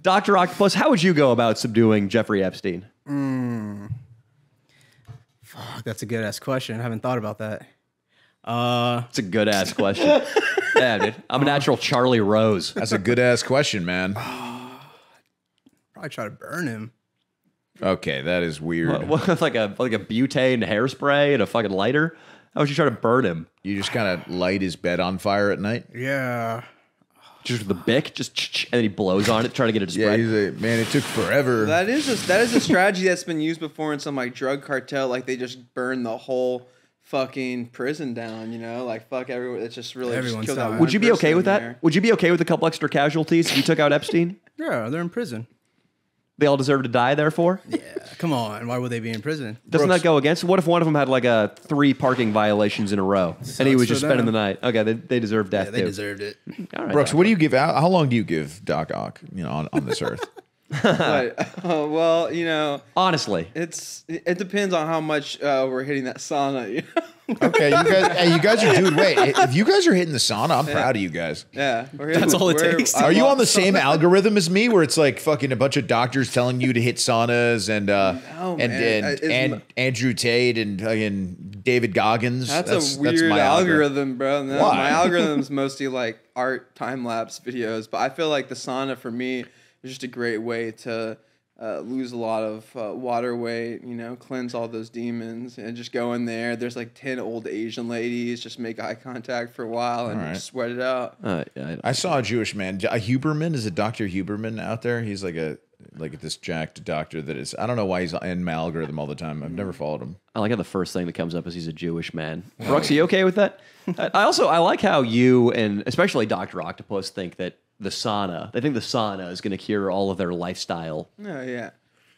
Dr. Octopus, how would you go about subduing Jeffrey Epstein? Fuck, that's a good ass question. I haven't thought about that. Uh, It's a good ass question. yeah, dude. I'm a natural Charlie Rose. That's a good ass question, man. probably try to burn him. Okay, that is weird. What, what, like a like a butane hairspray and a fucking lighter? How would you try to burn him? You just kind of light his bed on fire at night. Yeah. Just the Bic, just and then he blows on it, trying to get it to Yeah, spread. he's like, man, it took forever. That is a, that is a strategy that's been used before in some like drug cartel. Like they just burn the whole fucking prison down. You know, like fuck everyone. It's just really just Everyone's kill that. dying. one would you be person okay in with that? there. Would you be okay with a couple extra casualties if you took out Epstein? Yeah, they're in prison. They all deserve to die, therefore? Yeah, come on. Why would they be in prison? Doesn't Brooks. that go against? What if one of them had like a three parking violations in a row, and he was for just spending the night? Okay, they, they deserve death Yeah, they too. deserved it. All right, Brooks, Doc. what do you give out? How long do you give Doc Ock, you know, on, on this earth? But, uh, well, you know, Honestly, it's it depends on how much uh, we're hitting that sauna. You know? Okay, you guys, hey, you guys are dude. Wait, if you guys are hitting the sauna, I'm proud of you guys. yeah, we're That's all it takes. Are you on the same sauna. algorithm as me, where it's like fucking a bunch of doctors telling you to hit saunas and uh, No, and and, It's and m- Andrew Tate and fucking David Goggins? That's, a weird my algorithm, bro. No, Why? My algorithm's mostly like art time lapse videos, but I feel like the sauna for me is just a great way to uh, lose a lot of uh, water weight. You know, cleanse all those demons, and just go in there. There's like ten old Asian ladies, just make eye contact for a while and All right. sweat it out. uh, I, I saw a Jewish man, a Huberman. Is it Doctor Huberman out there? He's like a like this jacked doctor that is. I don't know why he's in my algorithm all the time. I've never followed him. I like how the first thing that comes up is he's a Jewish man. Brooks, are you okay with that? I I also I like how you and especially Doctor Octopus think that the sauna. They think the sauna is going to cure all of their lifestyle Oh yeah.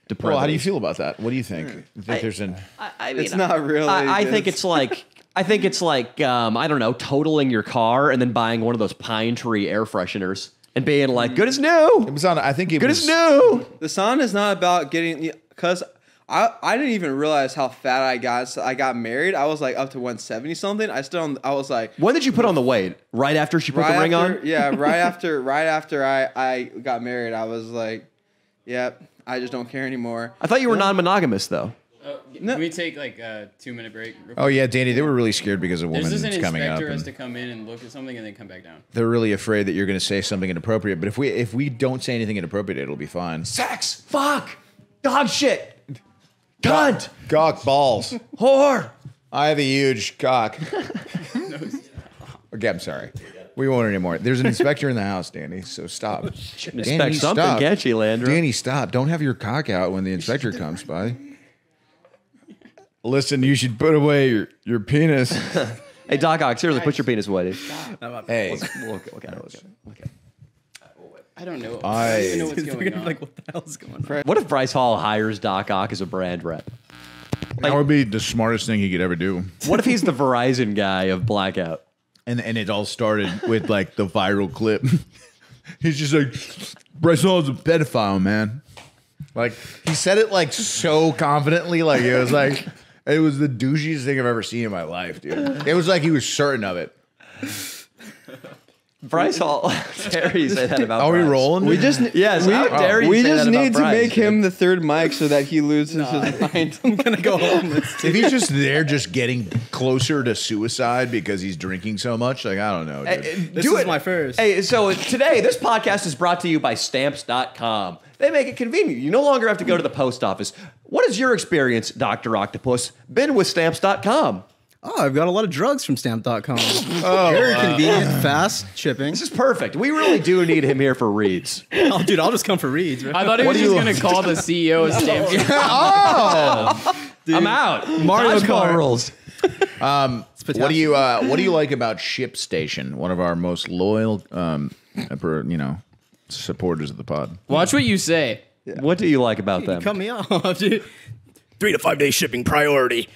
depravity. Well, how do you feel about that? What do you think? You think there's an I, I mean, It's not really, I, I think it's- it's like I think it's like um, I don't know, totaling your car and then buying one of those pine tree air fresheners and being like, "Good as It new, was on. I think it good was as new." The sauna is not about getting because I, I didn't even realize how fat I got. So I got married. I was like up to 170 something. I still I was like When did you put on the weight? Right after she put right the ring after, on. Yeah, right after right after I I got married, I was like, yep, I just don't care anymore. I thought you were non-monogamous though. Oh, No. Can we take like a two minute break? Oh yeah, Danny, they were really scared because a There's woman just is an coming up. inspector has to come in and look at something and then come back down. They're really afraid that you're going to say something inappropriate. But if we if we don't say anything inappropriate, it'll be fine. Sex, fuck, dog shit, cunt, Cock balls. whore. I have a huge cock. okay, I'm sorry. We won't anymore. There's an inspector in the house, Danny. So stop. Expect Danny, something, stop. can't you, Landra? Danny, stop. Don't have your cock out when the inspector comes by. Listen, you should put away your, your penis. Hey, Doc Ock, seriously, put your penis away. dude. Hey, Look, look, look at it, look at it, look at it. I don't know. I- I don't even know what's going on. like, what the hell's going on? What if Bryce Hall hires Doc Ock as a brand rep? that would be the smartest thing he could ever do. What if he's the Verizon guy of Blackout? And and it all started with like the viral clip. He's just like, Bryce Hall's a pedophile, man. like he said it like so confidently, like it was like it was the douchiest thing I've ever seen in my life, dude. It was like he was certain of it. Bryce Hall. dare you say that about? Are we rolling? We just Yes. we, how dare you we say just that about need to Bryce, make dude? him the third mic so that he loses his mind. I'm gonna go home. If he's just there, just getting closer to suicide because he's drinking so much, like I don't know. Dude. This Do is it. my first. Hey, so today this podcast is brought to you by Stamps.com. They make it convenient. You no longer have to go to the post office. What is your experience, Dr. Octopus, been with Stamps.com? Oh, I've got a lot of drugs from stamp.com. Oh, Very convenient, fast shipping. This is perfect. We really do need him here for reads. Oh, dude, I'll just come for reads. man. I thought he was just going to call the CEO of Stamp. I'm out. Mario Dodgeball Kart. rules. What do you uh, What do you like about ShipStation? One of our most loyal, um, you know, supporters of the pod. Watch what you say. What do you like about them? Cut me off, dude. Three to five day shipping priority.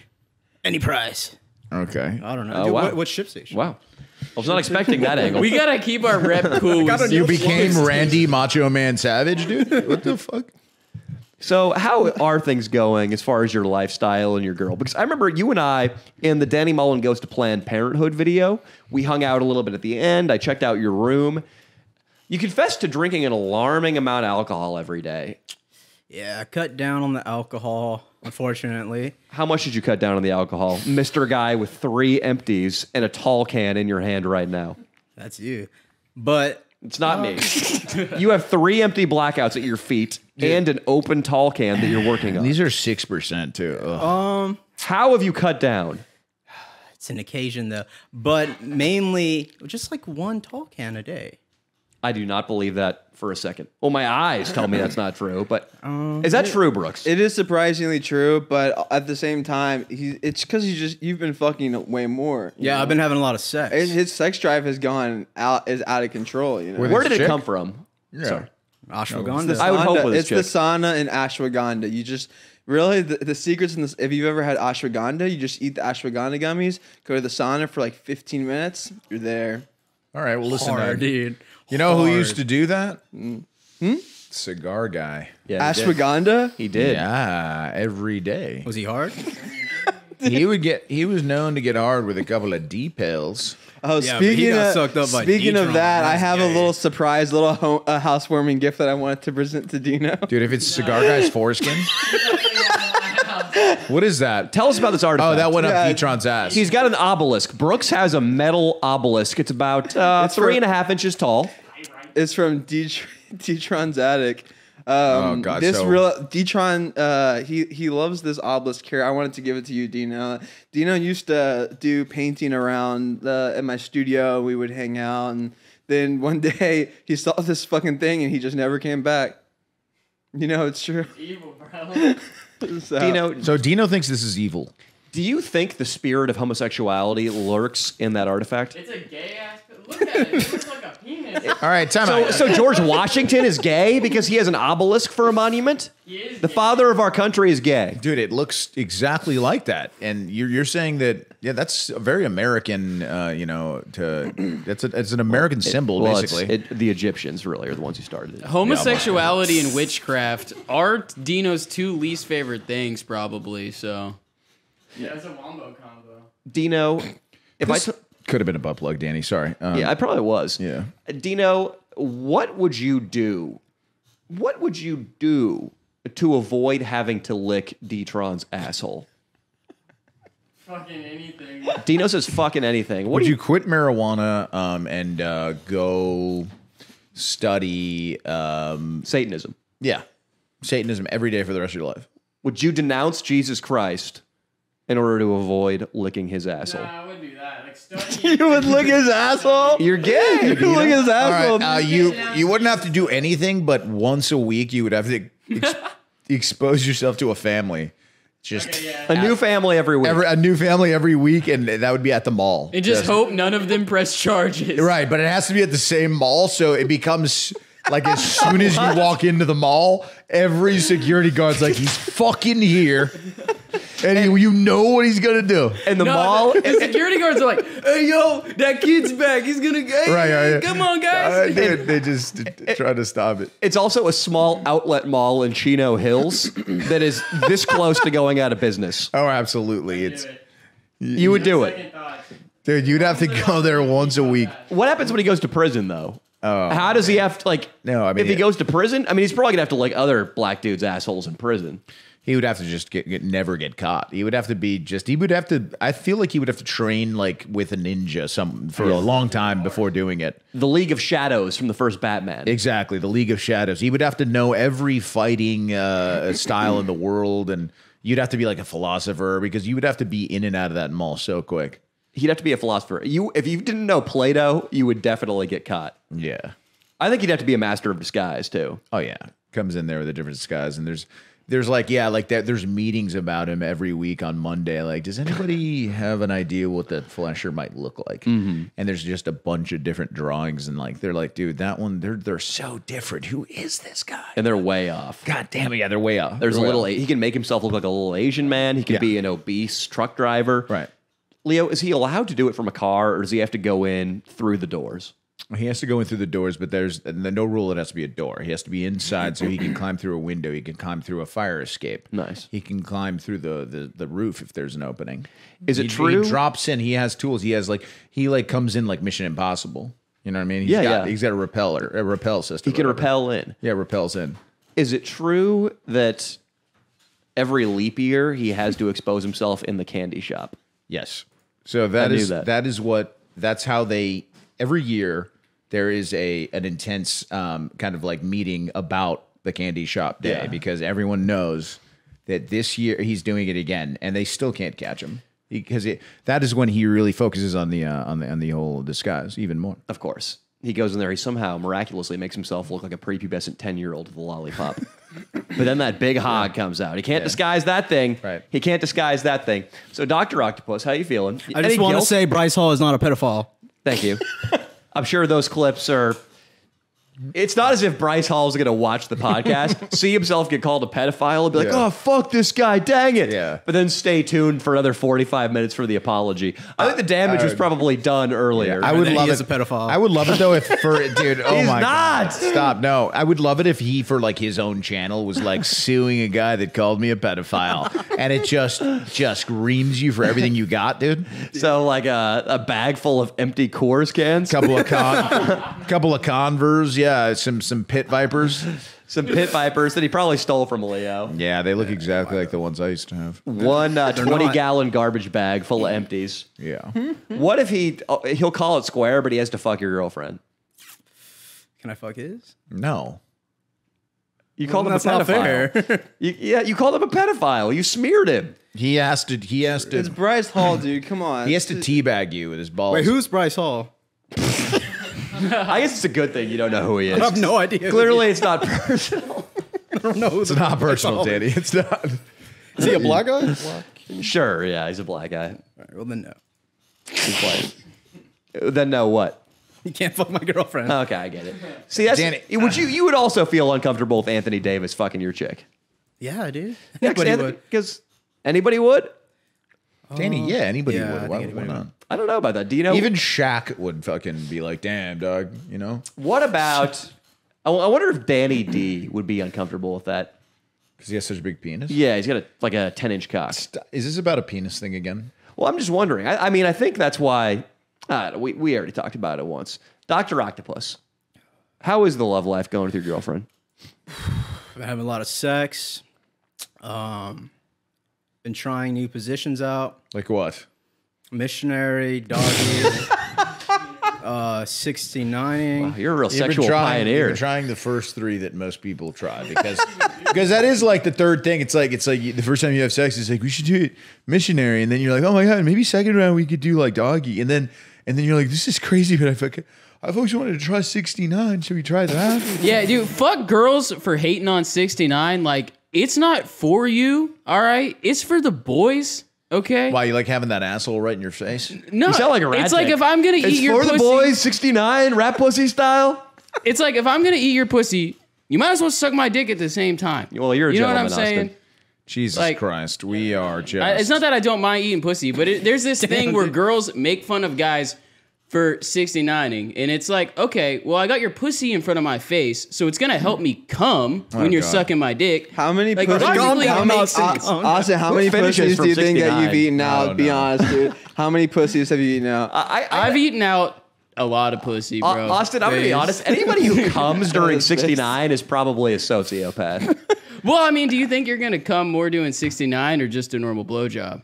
Any price. Okay. I don't know. Oh, Dude, wow. what, what ShipStation? Wow. I was not expecting that angle. We gotta keep our rep cool. Gotta with do You became station? Randy Macho Man Savage, dude. What the fuck? So, how are things going as far as your lifestyle and your girl? Because I remember you and I in the Danny Mullen Goes to Planned Parenthood video, we hung out a little bit at the end. I checked out your room. You confessed to drinking an alarming amount of alcohol every day. Yeah, I cut down on the alcohol, unfortunately. How much did you cut down on the alcohol? Mr. Guy with three empties and a tall can in your hand right now. That's you. But It's not me. you have three empty blackouts at your feet and an open tall can that you're working on. These are six percent too. Ugh. Um, How have you cut down? it's an occasion though. But mainly just like one tall can a day. I do not believe that for a second. Well, my eyes tell me that's not true, but um, is that true, Brooks? It is surprisingly true, but at the same time, he, it's because you just you've been fucking way more. Yeah, know? I've been having a lot of sex. His, his sex drive has gone out is out of control. You know, With Where did it come from? Sorry. Ashwagandha. The I would hope sauna- with his it's the chick. sauna and ashwagandha. You just really the, the secrets in this. If you've ever had ashwagandha, you just eat the ashwagandha gummies, go to the sauna for like 15 minutes. You're there. All right. Well, listen, hard, dude. You know who used to do that? Cigar guy. Yeah, he did. ashwagandha. He did. Yeah, every day. Was he hard? he would get. He was known to get hard with a couple of D pills. Oh, Yeah, but he speaking got of sucked up by speaking of D-Tron. that, I That's have a gay. little surprise, little ho- a housewarming gift that I wanted to present to Dino. Dude, if it's cigar guy's foreskin, what is that? Tell us about this artifact. Oh, that went Yeah. up Detron's ass. He's got an obelisk. Brooks has a metal obelisk. It's about uh, It's three for- and a half inches tall. It's from D- Detron's attic. Um, Oh, God, this so- real Detron, uh, he he loves this obelisk here. I wanted to give it to you, Dino. Dino used to do painting around the, at my studio. We would hang out, and then one day he saw this fucking thing, and he just never came back. You know, it's true. Evil, bro. So- Dino, so Dino thinks this is evil. do you think the spirit of homosexuality lurks in that artifact? It's a gay ass. Look at it. It looks like a penis. All right, time So, out. so George Washington is gay because he has an obelisk for a monument? He is The gay. father of our country is gay. Dude, it looks exactly like that, and you're you're saying that yeah, that's a very American. Uh, you know, to that's a, it's an American symbol Well, basically. it, the Egyptians really are the ones who started it. Homosexuality and witchcraft are Dino's two least favorite things, probably. So. Yeah, it's a wombo combo. Dino, if I This took could have been a butt plug, Danny. Sorry. Um, Yeah, I probably was. Yeah. Dino, what would you do? What would you do to avoid having to lick Detron's asshole? Fucking anything. Dino says fucking anything. What Would do you you? quit marijuana um, and uh, go study, um, Satanism. yeah, Satanism every day for the rest of your life? Would you denounce Jesus Christ in order to avoid licking his asshole? I wouldn't do that. Like studying. You would lick his asshole. You're gay. You would lick his All asshole. right, uh, you you wouldn't have to do anything, but once a week you would have to ex- expose yourself to a family. Just A new family every week. every, a new family every week, and that would be at the mall. and just hope none of them press charges. Right, but it has to be at the same mall, so it becomes like as soon as you walk into the mall, every security guard's like, "He's fucking here," and you, you know what he's gonna do. and the No, mall. the, the security guards are like, "Hey, yo, that kid's back. He's gonna hey, Right, right, right. Come on, Uh, guys." they, they just try to stop it. It's also a small outlet mall in Chino Hills that is this close to going out of business. Oh, absolutely! It's You would do it. dude, you'd have to go there once a week. What happens when he goes to prison, though? How does he have to like? No, I mean, if he it- goes to prison, I mean, he's probably gonna have to like other black dudes' assholes in prison. He would have to just get, get never get caught. He would have to be just. He would have to. I feel like he would have to train like with a ninja some for a long time before doing it. The League of Shadows from the first Batman. Exactly, the League of Shadows. He would have to know every fighting uh, style in the world, and you'd have to be like a philosopher because you would have to be in and out of that mall so quick. He'd have to be a philosopher. You, if you didn't know Plato, you would definitely get caught. Yeah. I think he'd have to be a master of disguise too. Oh yeah, comes in there with a different disguise, and there's there's like yeah, like that. There's meetings about him every week on Monday. Like, does anybody have an idea what the flesher might look like? Mm-hmm. And there's just a bunch of different drawings, and like they're like, dude, that one they're they're so different. Who is this guy? And they're way off. God damn it, yeah, they're way off. There's a They're way little. off. He can make himself look like a little Asian man. He can Yeah. be an obese truck driver. right. Leo, is he allowed to do it from a car, or does he have to go in through the doors? He has to go in through the doors, but there's no rule. It has to be a door. He has to be inside, so he can climb through a window. He can climb through a fire escape. Nice. He can climb through the the, the roof if there's an opening. Is it He- true? He drops in. He has tools. He has like he like comes in like Mission Impossible. You know what I mean? He's Yeah, got, yeah. He's got a repeller, a repel system. He can repel in. Yeah, repels in. Is it true that every leap year he has to expose himself in the candy shop? Yes. So that is that. that is what that's how they every year there is a an intense um, kind of like meeting about the candy shop day Yeah. because everyone knows that this year he's doing it again and they still can't catch him because it, that is when he really focuses on the uh, on the on the whole disguise even more. Of course. He goes in there, he somehow miraculously makes himself look like a prepubescent 10 year old with a lollipop. but then that big hog comes out. He can't disguise that thing. Right. He can't disguise that thing. So, Dr. Octopus, how you feeling? I just want to say Bryce Hall is not a pedophile. Thank you. I'm sure those clips are. It's not as if Bryce Hall is going to watch the podcast, see himself get called a pedophile, and be like, Yeah. "Oh fuck this guy, dang it!" Yeah. But then stay tuned for another 45 minutes for the apology. I think the uh, damage was uh, probably done earlier. I would then he love is it. a pedophile. I would love it though if for dude. Oh He's my not. god! Stop. No, I would love it if he for like his own channel was like suing a guy that called me a pedophile, and it just just reams you for everything you got, dude. so like a, a bag full of empty Coors cans, Couple of con, couple of Converse, yeah, some some pit vipers. some pit vipers that he probably stole from Leo. Yeah, they look exactly like the ones I used to have. One uh, 20 not. gallon garbage bag full of empties. Yeah, What if he oh, he'll call it square, but he has to fuck your girlfriend? Can I fuck his? no, You called him That's a not pedophile. fair. You, yeah, you called him a pedophile. You smeared him. he has to. He has to. It's Bryce Hall, dude. Come on. He has to teabag you with his balls. Wait, who's Bryce Hall? I guess it's a good thing you don't know who he is. I have no idea. Clearly, it's not personal. I don't know. Who It's not personal, Danny. It's not. Is he a black guy? sure, yeah, he's a black guy. All right, well, then no. He's white. then no, what? You can't fuck my girlfriend. Okay, I get it. See, that's Danny- would you uh, you would also feel uncomfortable with Anthony Davis fucking your chick? yeah, I do. Yeah, Anybody would. because anybody would. Danny, yeah, anybody yeah, I would. think Why, anybody why would. not? I don't know about that. Do you know Even Shaq would fucking be like, "Damn, dog," you know, what about? I I wonder if Danny D would be uncomfortable with that. because he has such a big penis. Yeah, he's got a like a ten inch cock. St- Is this about a penis thing again? Well, I'm just wondering. I, I mean, I think that's why. Uh, we we already talked about it once. Doctor Octopus, how is the love life going with your girlfriend? Been having a lot of sex. Um, been trying new positions out. Like what? Missionary, doggy, uh, 69ing. You're a real You've been sexual trying, you've pioneer. been trying the first three that most people try because because that is like the third thing. It's like it's like you- the first time you have sex, it's like we should do it missionary, and then you're like, oh my god, maybe second round we could do like doggy, and then and then you're like, this is crazy, but I fucking I've always wanted to try 69. Should we try that? Yeah, dude, fuck girls for hating on 69. Like, it's not for you, all right? It's for the boys, okay? Why you like having that asshole right in your face? No, You sound like a rat it's like if I'm gonna It's eat your for pussy. the boys, 69, rap pussy style. It's like if I'm gonna eat your pussy, you might as well suck my dick at the same time. Well, you're a you know what I'm gentleman, saying? Austin. Jesus Like- Christ, we are just. I, it's not that I don't mind eating pussy, but it, there's this thing where girls make fun of guys for 69ing, and it's like, okay, well, I got your pussy in front of my face, so it's gonna help me come oh when you're God. sucking my dick. How many Like, pussies? logically, how many, makes sense. Au- Austin, how many pussies do you think that you've eaten out? Oh, Be no. honest, dude. How many pussies have you eaten out? I, I, I've eaten out a lot of pussy, Au- bro. Austin, I'm gonna be honest. Anybody who comes during 69 is probably a sociopath. Well, I mean, do you think you're gonna come more doing 69 or just a normal blowjob?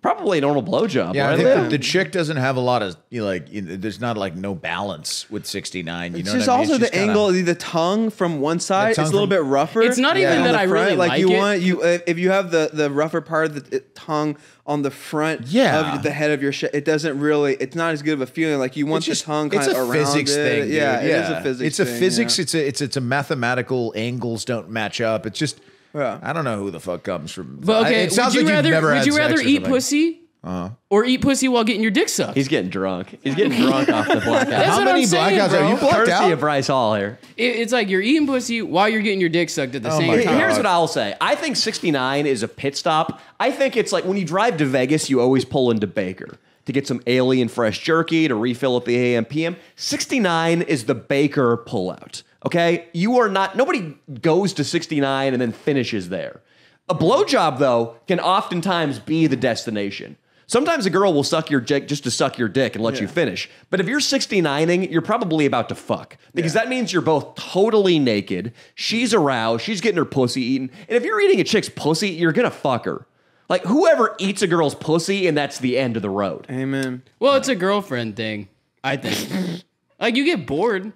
Probably a normal blowjob. Yeah, I think Yeah. the, the chick doesn't have a lot of you know, like. You know, there's not like no balance with 69. You It's know just what I mean? also It's the just kinda- angle, the tongue from one side. It's a little from- bit rougher. It's not even that the I front. really like you it. want you if if you have the the rougher part of the tongue on the front Yeah. of the head of your shit, it doesn't really. It's not as good of a feeling. Like you want just the tongue it's kind a of around physics it. thing. dude. Yeah, it is a physics. It's a thing, physics. yeah. It's a it's it's a mathematical angles don't match up. It's just Yeah. I don't know who the fuck comes from. But I- okay, it sounds would you like you've rather never would had you sex rather or eat something. pussy uh-huh. or eat pussy while getting your dick sucked? He's getting drunk. He's getting drunk off the blackout. That's How what many I'm saying, blackouts bro. are you blacked Courtesy out? of Bryce Hall here. It- it's like you're eating pussy while you're getting your dick sucked at the Oh same my time. Here's what I'll say. I think 69 is a pit stop. I think it's like when you drive to Vegas, you always pull into Baker to get some alien fresh jerky to refill at the AM PM. 69 is the Baker pullout. Okay? You are not, nobody goes to 69 and then finishes there. A blowjob, though, can oftentimes be the destination. Sometimes a girl will suck your dick just to suck your dick and let you finish. But if you're 69ing, you're probably about to fuck. Because that means you're both totally naked. She's aroused. She's getting her pussy eaten. And if you're eating a chick's pussy, you're going to fuck her. Like, whoever eats a girl's pussy, and that's the end of the road. Amen. Well, it's a girlfriend thing, I think. like you get bored,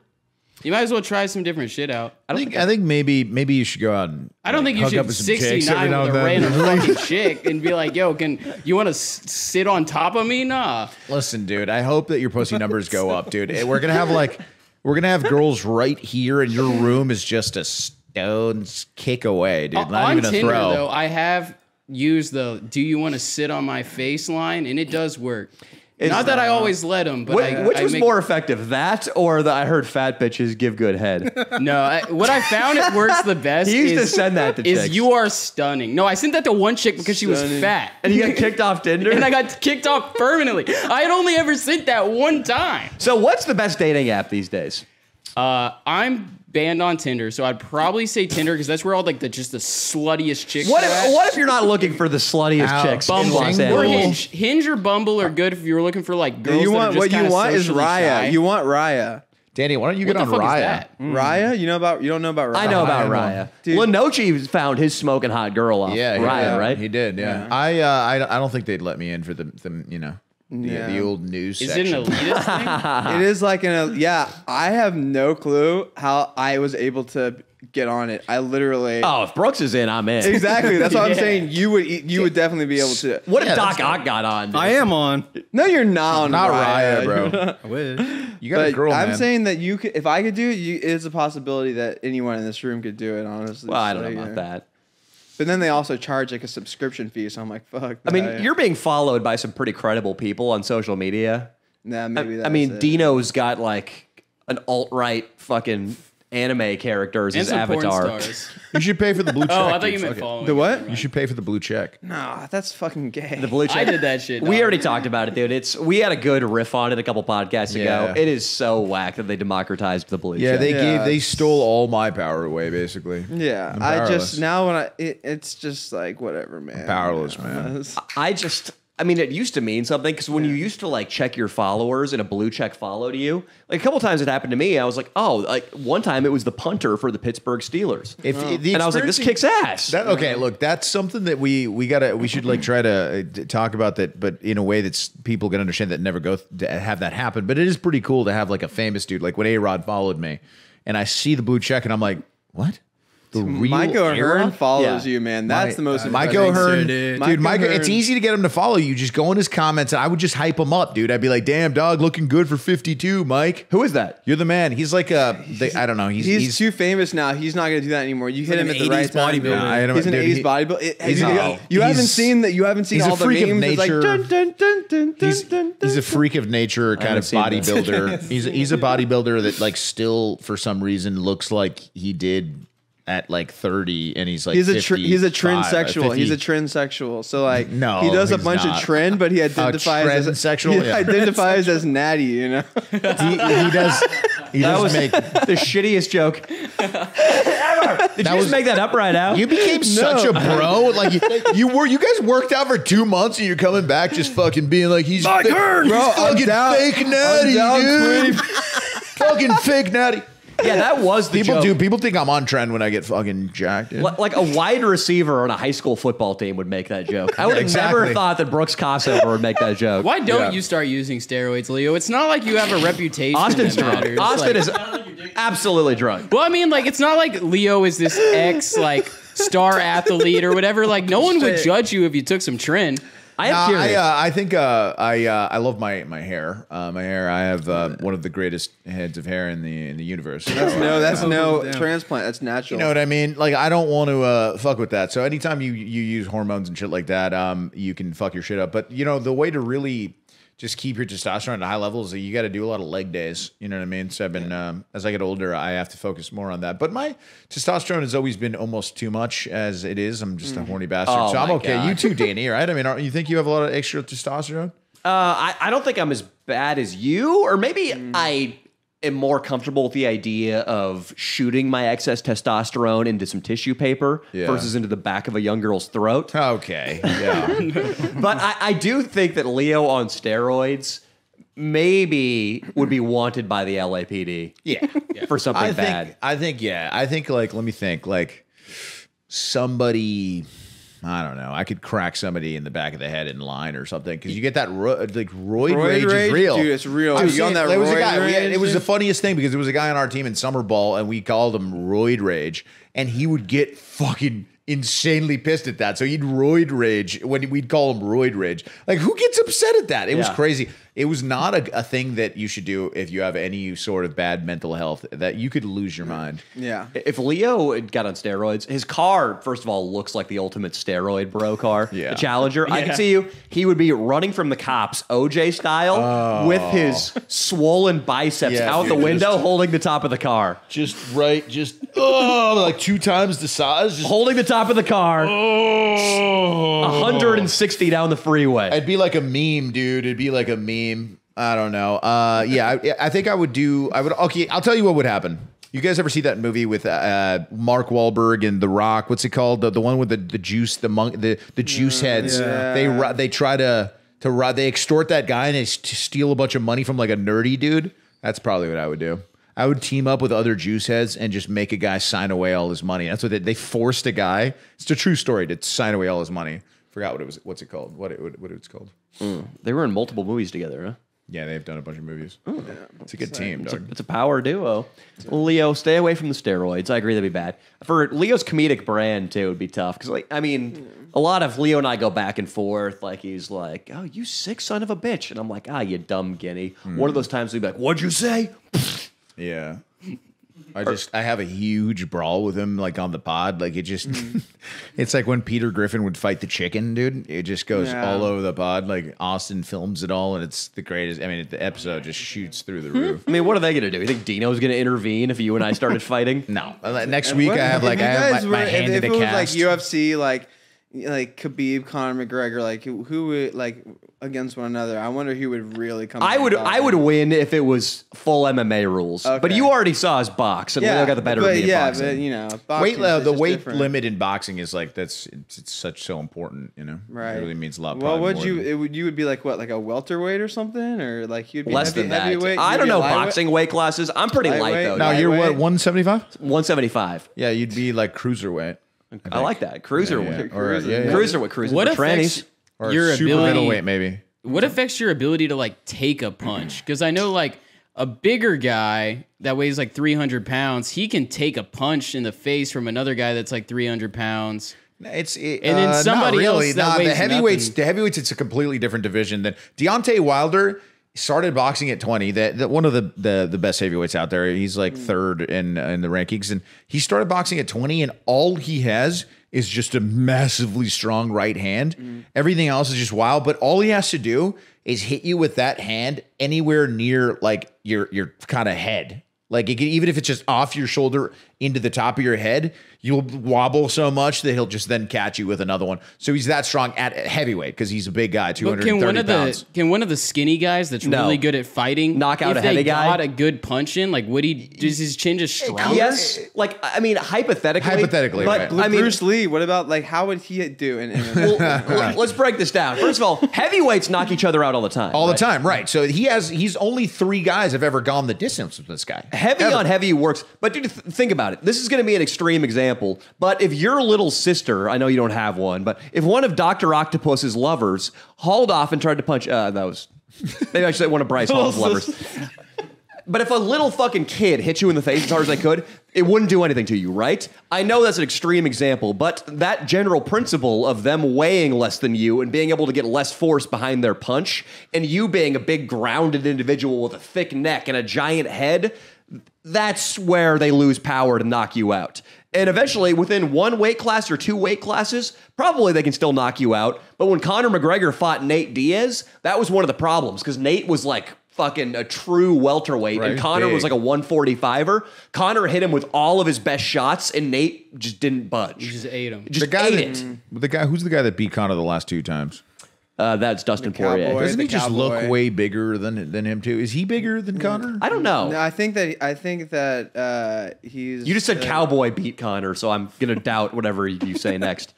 you might as well try some different shit out. I think I think maybe maybe you should go out and I don't like, think you should up with some chicks every 69 with a then. random fucking chick and be like, "Yo, can you want to s- sit on top of me?" Nah. Listen, dude, I hope that your pussy numbers go up, dude. Eh, We're gonna have like we're gonna have girls right here, and your room is just a stone's kick away, dude. Not on even a Tinder throw. though, I have used the "Do you want to sit on my face?" line, and it does work. Not that I always let them, but Which, I, which I was make- more effective, that or the I heard fat bitches give good head? No, I, what I found it works the best. He used to is, send that to is chicks. you are stunning. No, I sent that to one chick because she was fat. and you got kicked off Tinder? and I got kicked off permanently. I had only ever sent that one time. so, what's the best dating app these days? Uh, I'm banned on Tinder, so I'd probably say Tinder because that's where all like the just the sluttiest chicks. What are if, at. what if you're not looking for the sluttiest Ow. chicks in Bumble Los or Hinge? Hinge or Bumble are good if you're looking for like girls. you that are want just what you kinda want is socially Raya. shy. You want Raya. Danny, why don't you what get the on fuck Raya? is that? Raya? You know about? You don't know about Raya? I know about I Raya. Dude. Lenoci found his smoking hot girl off Yeah, he Raya, did. right? He did. Yeah, I, uh, I I don't think they'd let me in for the, the you know the, Yeah. the old news Is section. it an elitist thing? It is like an yeah. I have no clue how I was able to get on it. I literally Oh, if Brooks is in, I'm in. exactly. That's what I'm saying. You would you would definitely be able to. What if Yeah, Doc Ock got on? dude? I am on. No, you're not on Not Raya, Raya, bro. I wish. You got a But girl, I'm man. saying that you could, if I could do it, you, it's a possibility that anyone in this room could do it. Honestly, Well, I don't So, know about yeah. that. But then they also charge like a subscription fee, so I'm like, fuck. I mean, that. you're being followed by some pretty credible people on social media. nah, I, maybe. I That's mean, it. Dino's got like an alt right fucking anime characters as and his some porn avatar. stars. you should pay for the blue check. Oh, I thought dude. you meant Fuck following. The what? You should pay for the blue check. Nah, that's fucking gay. The blue check. I did that shit. We dog. already talked about it, dude. It's we had a good riff on it a couple podcasts ago. It is so whack that they democratized the blue Yeah, check. they Yeah, gave they it's- stole all my power away, basically. yeah, I'm I powerless. just now when I it, it's just like whatever, man. powerless, man. I just I mean, it used to mean something because when you used to like check your followers and a blue check followed you, like a couple times it happened to me. I was like, oh, like one time it was the punter for the Pittsburgh Steelers, If the and I was like, this kicks ass. That okay, look, that's something that we we gotta we should like try to uh, talk about that, but in a way that's people can understand that never go th- to have that happen. But it is pretty cool to have like a famous dude like when A Rod followed me, and I see the blue check, and I'm like, what? The real Micah A-Rod? Hearn follows Yeah. you, man. That's Mi- the most. uh, Mike impressive thing. O'Hearn, dude. dude. Mike Mike, it's easy to get him to follow you. Just go in his comments, and I would just hype him up, dude. I'd be like, "Damn, dog, looking good for 52, Mike. Who is that? You're the man." He's like a, they, I don't know. He's He's, he's, too famous now. He's not going to do that anymore. You hit him an at the right 80s time. bodybuilder. I don't- he's an dude, 80s he- bodybuilder. It- he's you, a- you haven't seen that. You haven't seen all the freak of memes. It's like nature. dun, dun, dun, dun, dun, he's, dun, he's dun. a freak of nature kind of bodybuilder. he's he's a bodybuilder that like still for some reason looks like he did at like 30 and he's like He's a tr- he's a 55, transsexual. He's a 50. transsexual. So like No, he does a bunch not. of tren, but he identifies as sexual. He Yeah. identifies as natty. You know. he, he does he does was- make the shittiest joke ever. Did you was- just make that up right now? you became such a bro like you, you were you guys worked out for two months and you're coming back just fucking being like he's Mike fa- Hearn! he's Bro, I'm fucking down- fake natty down dude fucking fake natty yeah, that was the people joke. do people think I'm on tren when I get fucking jacked dude. Li- Like a wide receiver on a high school football team would make that joke. I would have Exactly. never thought that Brooks Kossover would make that joke. Why don't Yeah. you start using steroids, Leo? It's not like you have a reputation. Austin's drunk. Austin Like- is absolutely drunk. Well, I mean, like it's not like Leo is this ex like star athlete or whatever. Like no one would judge you if you took some tren. I am No, I, uh, I think uh, I uh, I love my my hair. Uh, my hair. I have uh, one of the greatest heads of hair in the in the universe. No, that's Oh, no transplant. That's natural. You know what I mean? Like I don't want to uh, fuck with that. So anytime you you use hormones and shit like that, um, you can fuck your shit up. But you know the way to really just keep your testosterone at high levels, you got to do a lot of leg days. You know what I mean? So I've been um, as I get older, I have to focus more on that. But my testosterone has always been almost too much as it is. I'm just a horny bastard, Oh so I'm okay. God. You too, Danny, right? I mean, aren't- you think you have a lot of extra testosterone? Uh, I, I don't think I'm as bad as you, or maybe I am more comfortable with the idea of shooting my excess testosterone into some tissue paper Yeah. versus into the back of a young girl's throat. Okay, yeah. but I, I do think that Leo on steroids maybe would be wanted by the LAPD Yeah. for something I bad. think I think yeah. I think like let me think like somebody I don't know. I could crack somebody in the back of the head in line or something because you get that ro- like roid, Roid rage, rage? is real. Dude, it's real. Dude, you on that there was a guy. we had- it was the funniest thing because there was a guy on our team in summer ball and we called him roid rage and he would get fucking insanely pissed at that. So he'd roid rage when we'd call him roid rage. Like who gets upset at that? It was crazy. It was not a, a thing that you should do if you have any sort of bad mental health. That you could lose your mind. Yeah. If Leo had got on steroids, his car, first of all, looks like the ultimate steroid bro car. Yeah. The Challenger. I can see you. He would be running from the cops, OJ style, oh. with his swollen biceps Yeah, out the window, just- holding the top of the car. Just right, just oh, like two times the size. Just Holding the top of the car, oh, 160 down the freeway. It'd be like a meme, dude. It'd be like a meme. I don't know. Uh, yeah, I, I think I would do. I would. Okay, I'll tell you what would happen. You guys ever see that movie with uh, Mark Wahlberg and The Rock? What's it called? The, the one with the, the juice, the monk, the the juice heads. Yeah. They they try to to ro- they extort that guy and they steal a bunch of money from like a nerdy dude. That's probably what I would do. I would team up with other juice heads and just make a guy sign away all his money. That's what they, they forced a guy. It's a true story to sign away all his money. Forgot what it was. What's it called? What it what, what it's called? They were in multiple movies together, huh? Yeah, they've done a bunch of movies. It's a good team, It's a, dog. it's a power duo. Leo, stay away from the steroids. I agree that'd be bad. For Leo's comedic brand too, it'd be tough because, like, I mean, a lot of Leo and I go back and forth. Like, he's like, "Oh, you sick son of a bitch," and I'm like, "Ah, you dumb guinea." One of those times we'd be like, "What'd you say?" Yeah. I just I have a huge brawl with him like on the pod. Like it just it's like when Peter Griffin would fight the chicken, dude. It just goes Yeah. all over the pod. Like Austin films it all and it's the greatest. I mean the episode just shoots through the roof. I mean, what are they gonna do? You think Dino's gonna intervene if you and I started fighting? No. Uh, Next week What- I have if like you I have guys my, my were- hand if, in if a it was cast. like UFC, like like Khabib, Conor McGregor, like who, who would like against one another? I wonder who would really come. I out would on I would win if it was full MMA rules. But you already saw us box, and Yeah, we got the better but of me in yeah, boxing. but you know, weight uh, the weight different. limit in boxing is like that's it's, it's such so important. You know, Right. It really means a lot. Well, would you? It would you would be like what, like a welterweight or something, or like you'd be Less heavy, than that. heavyweight? I don't know boxing weight classes. I'm pretty light though. now you're what 175? 175. Yeah, you'd be like cruiserweight. I like that. cruiserweight Yeah, weight. or, uh, yeah, yeah. Cruiser with cruiser What for trannies. Or your super ability? middleweight maybe. What affects your ability to like take a punch? Because I know like a bigger guy that weighs like 300 pounds, he can take a punch in the face from another guy that's like 300 pounds. It's it, And then uh, somebody not really. else that Nah, the heavyweights. nothing. The heavyweights. It's a completely different division than Deontay Wilder started boxing at 20. That that one of the, the the best heavyweights out there. He's like third in in the rankings, and he started boxing at 20, and all he has is just a massively strong right hand. Everything else is just wild, but all he has to do is hit you with that hand anywhere near like your your kind of head. Like it even if it's just off your shoulder into the top of your head, you'll wobble so much that he'll just then catch you with another one. So he's that strong at heavyweight because he's a big guy, two But hundred can and one thirty of pounds. the can one of the skinny guys that's No. really good at fighting Knock out if a they heavy guy? got a good punch in? Like would he does his chin just stronger? Yes, like I mean, hypothetically. Hypothetically, but right. I mean, Bruce Lee. What about like how would he do in MMA? well, let- let's break this down. First of all, heavyweights knock each other out all the time. all right? the time, right? So he has he's only three guys have ever gone the distance with this guy. Heavy Ever. on heavy works, but dude, th- think about it. This is going to be an extreme example, but if your little sister, I know you don't have one, but if one of Doctor Octopus's lovers hauled off and tried to punch, uh, that was maybe I should say one of Bryce Hall's lovers. But if a little fucking kid hit you in the face as hard as they could, it wouldn't do anything to you, right? I know that's an extreme example, but that general principle of them weighing less than you and being able to get less force behind their punch, and you being a big grounded individual with a thick neck and a giant head, that's where they lose power to knock you out. And eventually, within one weight class or two weight classes, probably they can still knock you out. But when Conor McGregor fought Nate Diaz, that was one of the problems because Nate was like fucking a true welterweight, Right, and Conor was like a 145er. Conor hit him with all of his best shots, and Nate just didn't budge. He just ate him. Just the guy ate that, it. the guy who's the guy that beat Conor the last two times? Uh, that's Dustin Poirier. cowboy. Doesn't he just look cowboy. way bigger than than him too? Is he bigger than Conor? I don't know. no, I think that I think that uh, he's. you just said uh, Cowboy beat Conor, so I'm gonna doubt whatever you say next.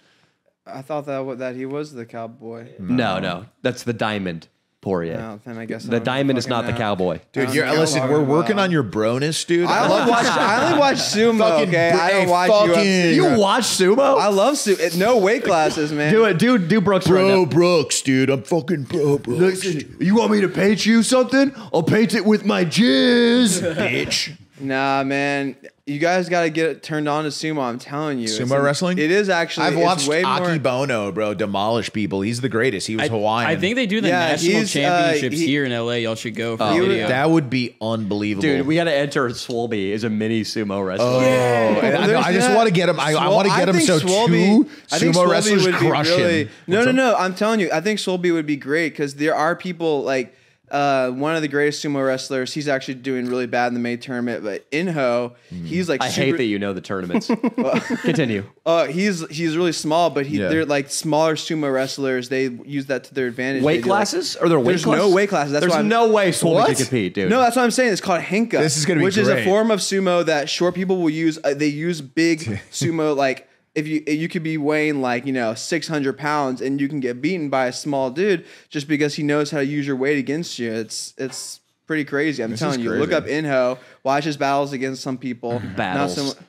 I thought that wa- that he was the cowboy. No, no, that's the Diamond Poirier. No, then I guess the don't Diamond is fucking not the know. Cowboy. Dude, you're, listen, we're working about. on your broness, dude. I love watch. I only watch sumo. Fucking Okay, I don't watch fucking- UFC. You bro. watch sumo? I love sumo. No weight classes, man. do it, dude. Do Brooks Bro now. Brooks, dude. I'm fucking bro Brooks. You want me to paint you something? I'll paint it with my jizz, bitch. Nah, man. You guys got to get turned on to sumo. I'm telling you. Sumo an- wrestling? It is actually. I've watched way more. Akebono, bro, demolish people. He's the greatest. He was I, Hawaiian. I think they do the Yeah, national he's, uh, championships he- here in LA. Y'all should go for Oh, the he- video. that would be unbelievable. dude. We got to enter Swolby as a mini sumo wrestler. Oh, and I, I just want to get him. I, I want to get him so Swolby- two I think sumo Swolby wrestlers would be crush really, him. No, What's no, up? no. I'm telling you, I think Swolby would be great because there are people like uh, one of the greatest sumo wrestlers. He's actually doing really bad in the May tournament, but Enho, he's like I super, hate that you know the tournaments. Continue. Uh, he's he's really small, but he Yeah. they're like smaller sumo wrestlers. They use that to their advantage. Weight They do, like- classes? Are there weight There's classes? no weight classes. That's There's why no way Swolby What? can compete, dude. No, that's what I'm saying. It's called henka. This is gonna be which is a form of sumo that short people will use. Uh, they use big sumo like if you you could be weighing like you know 600 pounds and you can get beaten by a small dude just because he knows how to use your weight against you. It's it's pretty crazy. I'm This telling is you. Look up Enho. Watch his battles against some people. Not Battles. some-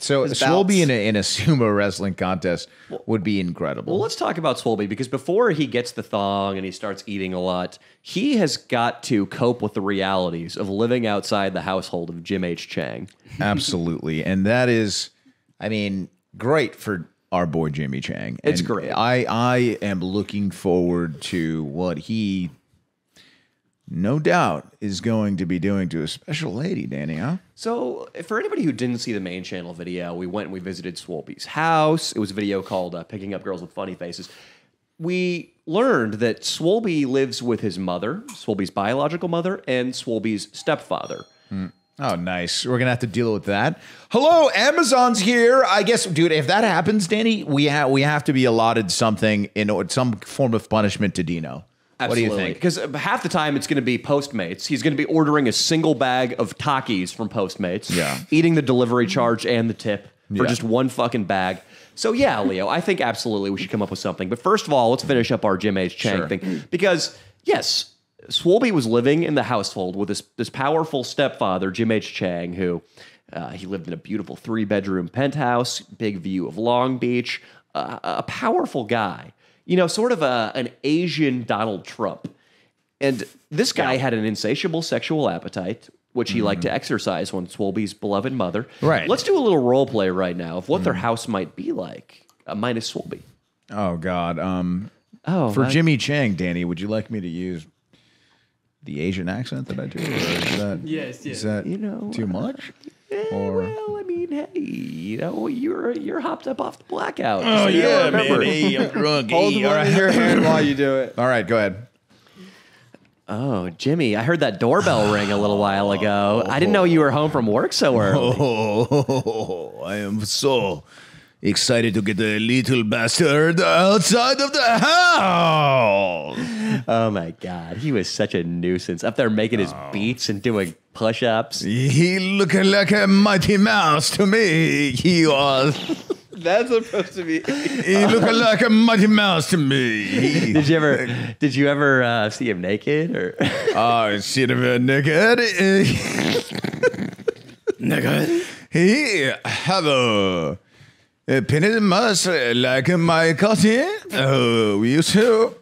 So His Swolby bouts. in a, in a sumo wrestling contest would be incredible. Well, let's talk about Swolby because before he gets the thong and he starts eating a lot, he has got to cope with the realities of living outside the household of Jim H. Chang. Absolutely. And that is, I mean, great for our boy Jimmy Chang. It's And great. I, I am looking forward to what he, no doubt, is going to be doing to a special lady, Danny, huh? So, for anybody who didn't see the main channel video, we went and we visited Swolby's house. It was a video called uh, Picking Up Girls with Funny Faces. We learned that Swolby lives with his mother, Swolby's biological mother, and Swolby's stepfather. Oh, nice. We're gonna have to deal with that. Hello, Amazon's here. I guess, dude. If that happens, Danny, we have we have to be allotted something in or- some form of punishment to Dino. What do you think? Because uh, half the time it's going to be Postmates. He's going to be ordering a single bag of Takis from Postmates. Yeah. Eating the delivery charge and the tip for Yeah. just one fucking bag. So yeah, Leo, I think absolutely we should come up with something. But first of all, let's finish up our Jim H. Chang Sure. thing. Because yes, Swolby was living in the household with this this powerful stepfather, Jim H. Chang, who uh, he lived in a beautiful three bedroom penthouse, big view of Long Beach, uh, a powerful guy. You know, sort of a, an Asian Donald Trump. And this guy had an insatiable sexual appetite, which he liked to exercise on Swolby's beloved mother. Right. Let's do a little role play right now of what their house might be like, uh, minus Swolby. Oh God. Um, Oh, for I- Jimmy Chang, Danny, would you like me to use the Asian accent that I do? Or is that, Yes, yes. Is that You know, too much? Eh, Or- well, I mean, hey, you know, you're you're hopped up off the blackout. Oh So yeah, remember. man. Hey, I'm drunk. Hold Hey, one all right. in your hand while you do it. All right, go ahead. Oh, Jimmy, I heard that doorbell ring a little while ago. I didn't know you were home from work so early. Oh, I am so excited to get the little bastard outside of the house. Oh my god, he was such a nuisance up there making his beats and doing push-ups. He looking like a mighty mouse to me. He was. That's supposed to be. He looking like a mighty mouse to me. Did you ever did you ever uh, see him naked or I see him naked. Nigga. He have a, a penis much like my cousin. Uh, we used to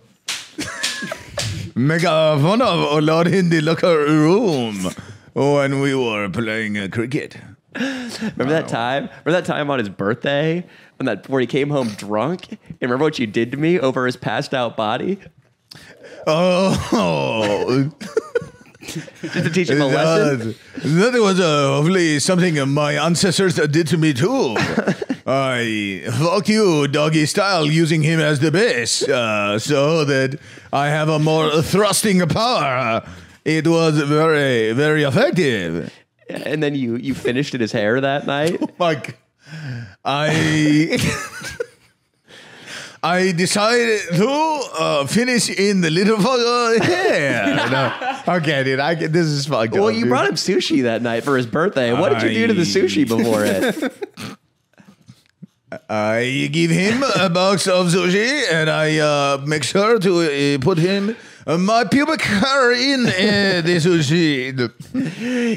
make fun of a lot in the locker room when we were playing uh, cricket. remember that time? Remember that time on his birthday when that where he came home drunk? And remember what you did to me over his passed out body? Oh, Just to teach him a lesson. that, that was uh, hopefully something my ancestors did to me too. I fuck you doggy style using him as the base uh, so that I have a more thrusting power. It was very, very effective. And then you you finished in his hair that night. Like, I. I decided to uh, finish in the little fucker Yeah. No. Okay, dude. I get this is fucked Well, up, you dude. brought him sushi that night for his birthday. What did you do to the sushi before it? I give him a box of sushi and I uh, make sure to uh, put him uh, my pubic hair in uh, the sushi.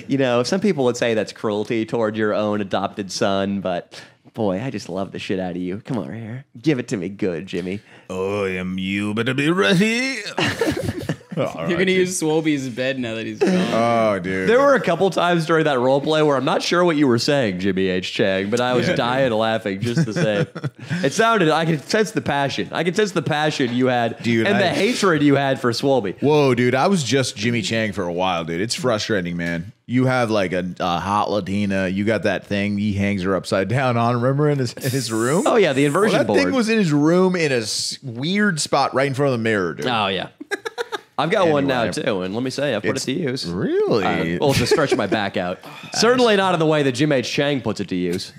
You know, some people would say that's cruelty toward your own adopted son, but boy, I just love the shit out of you. Come on here. Give it to me good, Jimmy. Oh, am you better be ready? You're gonna use Swolby's bed now that he's gone. Oh, dude. There were a couple times during that role play where I'm not sure what you were saying, Jimmy H. Chang, but I was dying laughing just the same. it sounded, I could sense the passion. I could sense the passion you had Dude, and the I- hatred you had for Swolby. Whoa, dude. I was just Jimmy Chang for a while, dude. It's frustrating, man. You have like a, a hot Latina. You got that thing. He hangs her upside down on. Remember in his in his room? Oh, yeah, the inversion Well, that board. thing was in his room in a weird spot right in front of the mirror, dude. Oh, yeah. I've got one now, too, and let me say, I put it to use. Really? Uh, well, to stretch my back out. Certainly not in the way that Jim H. Chang puts it to use.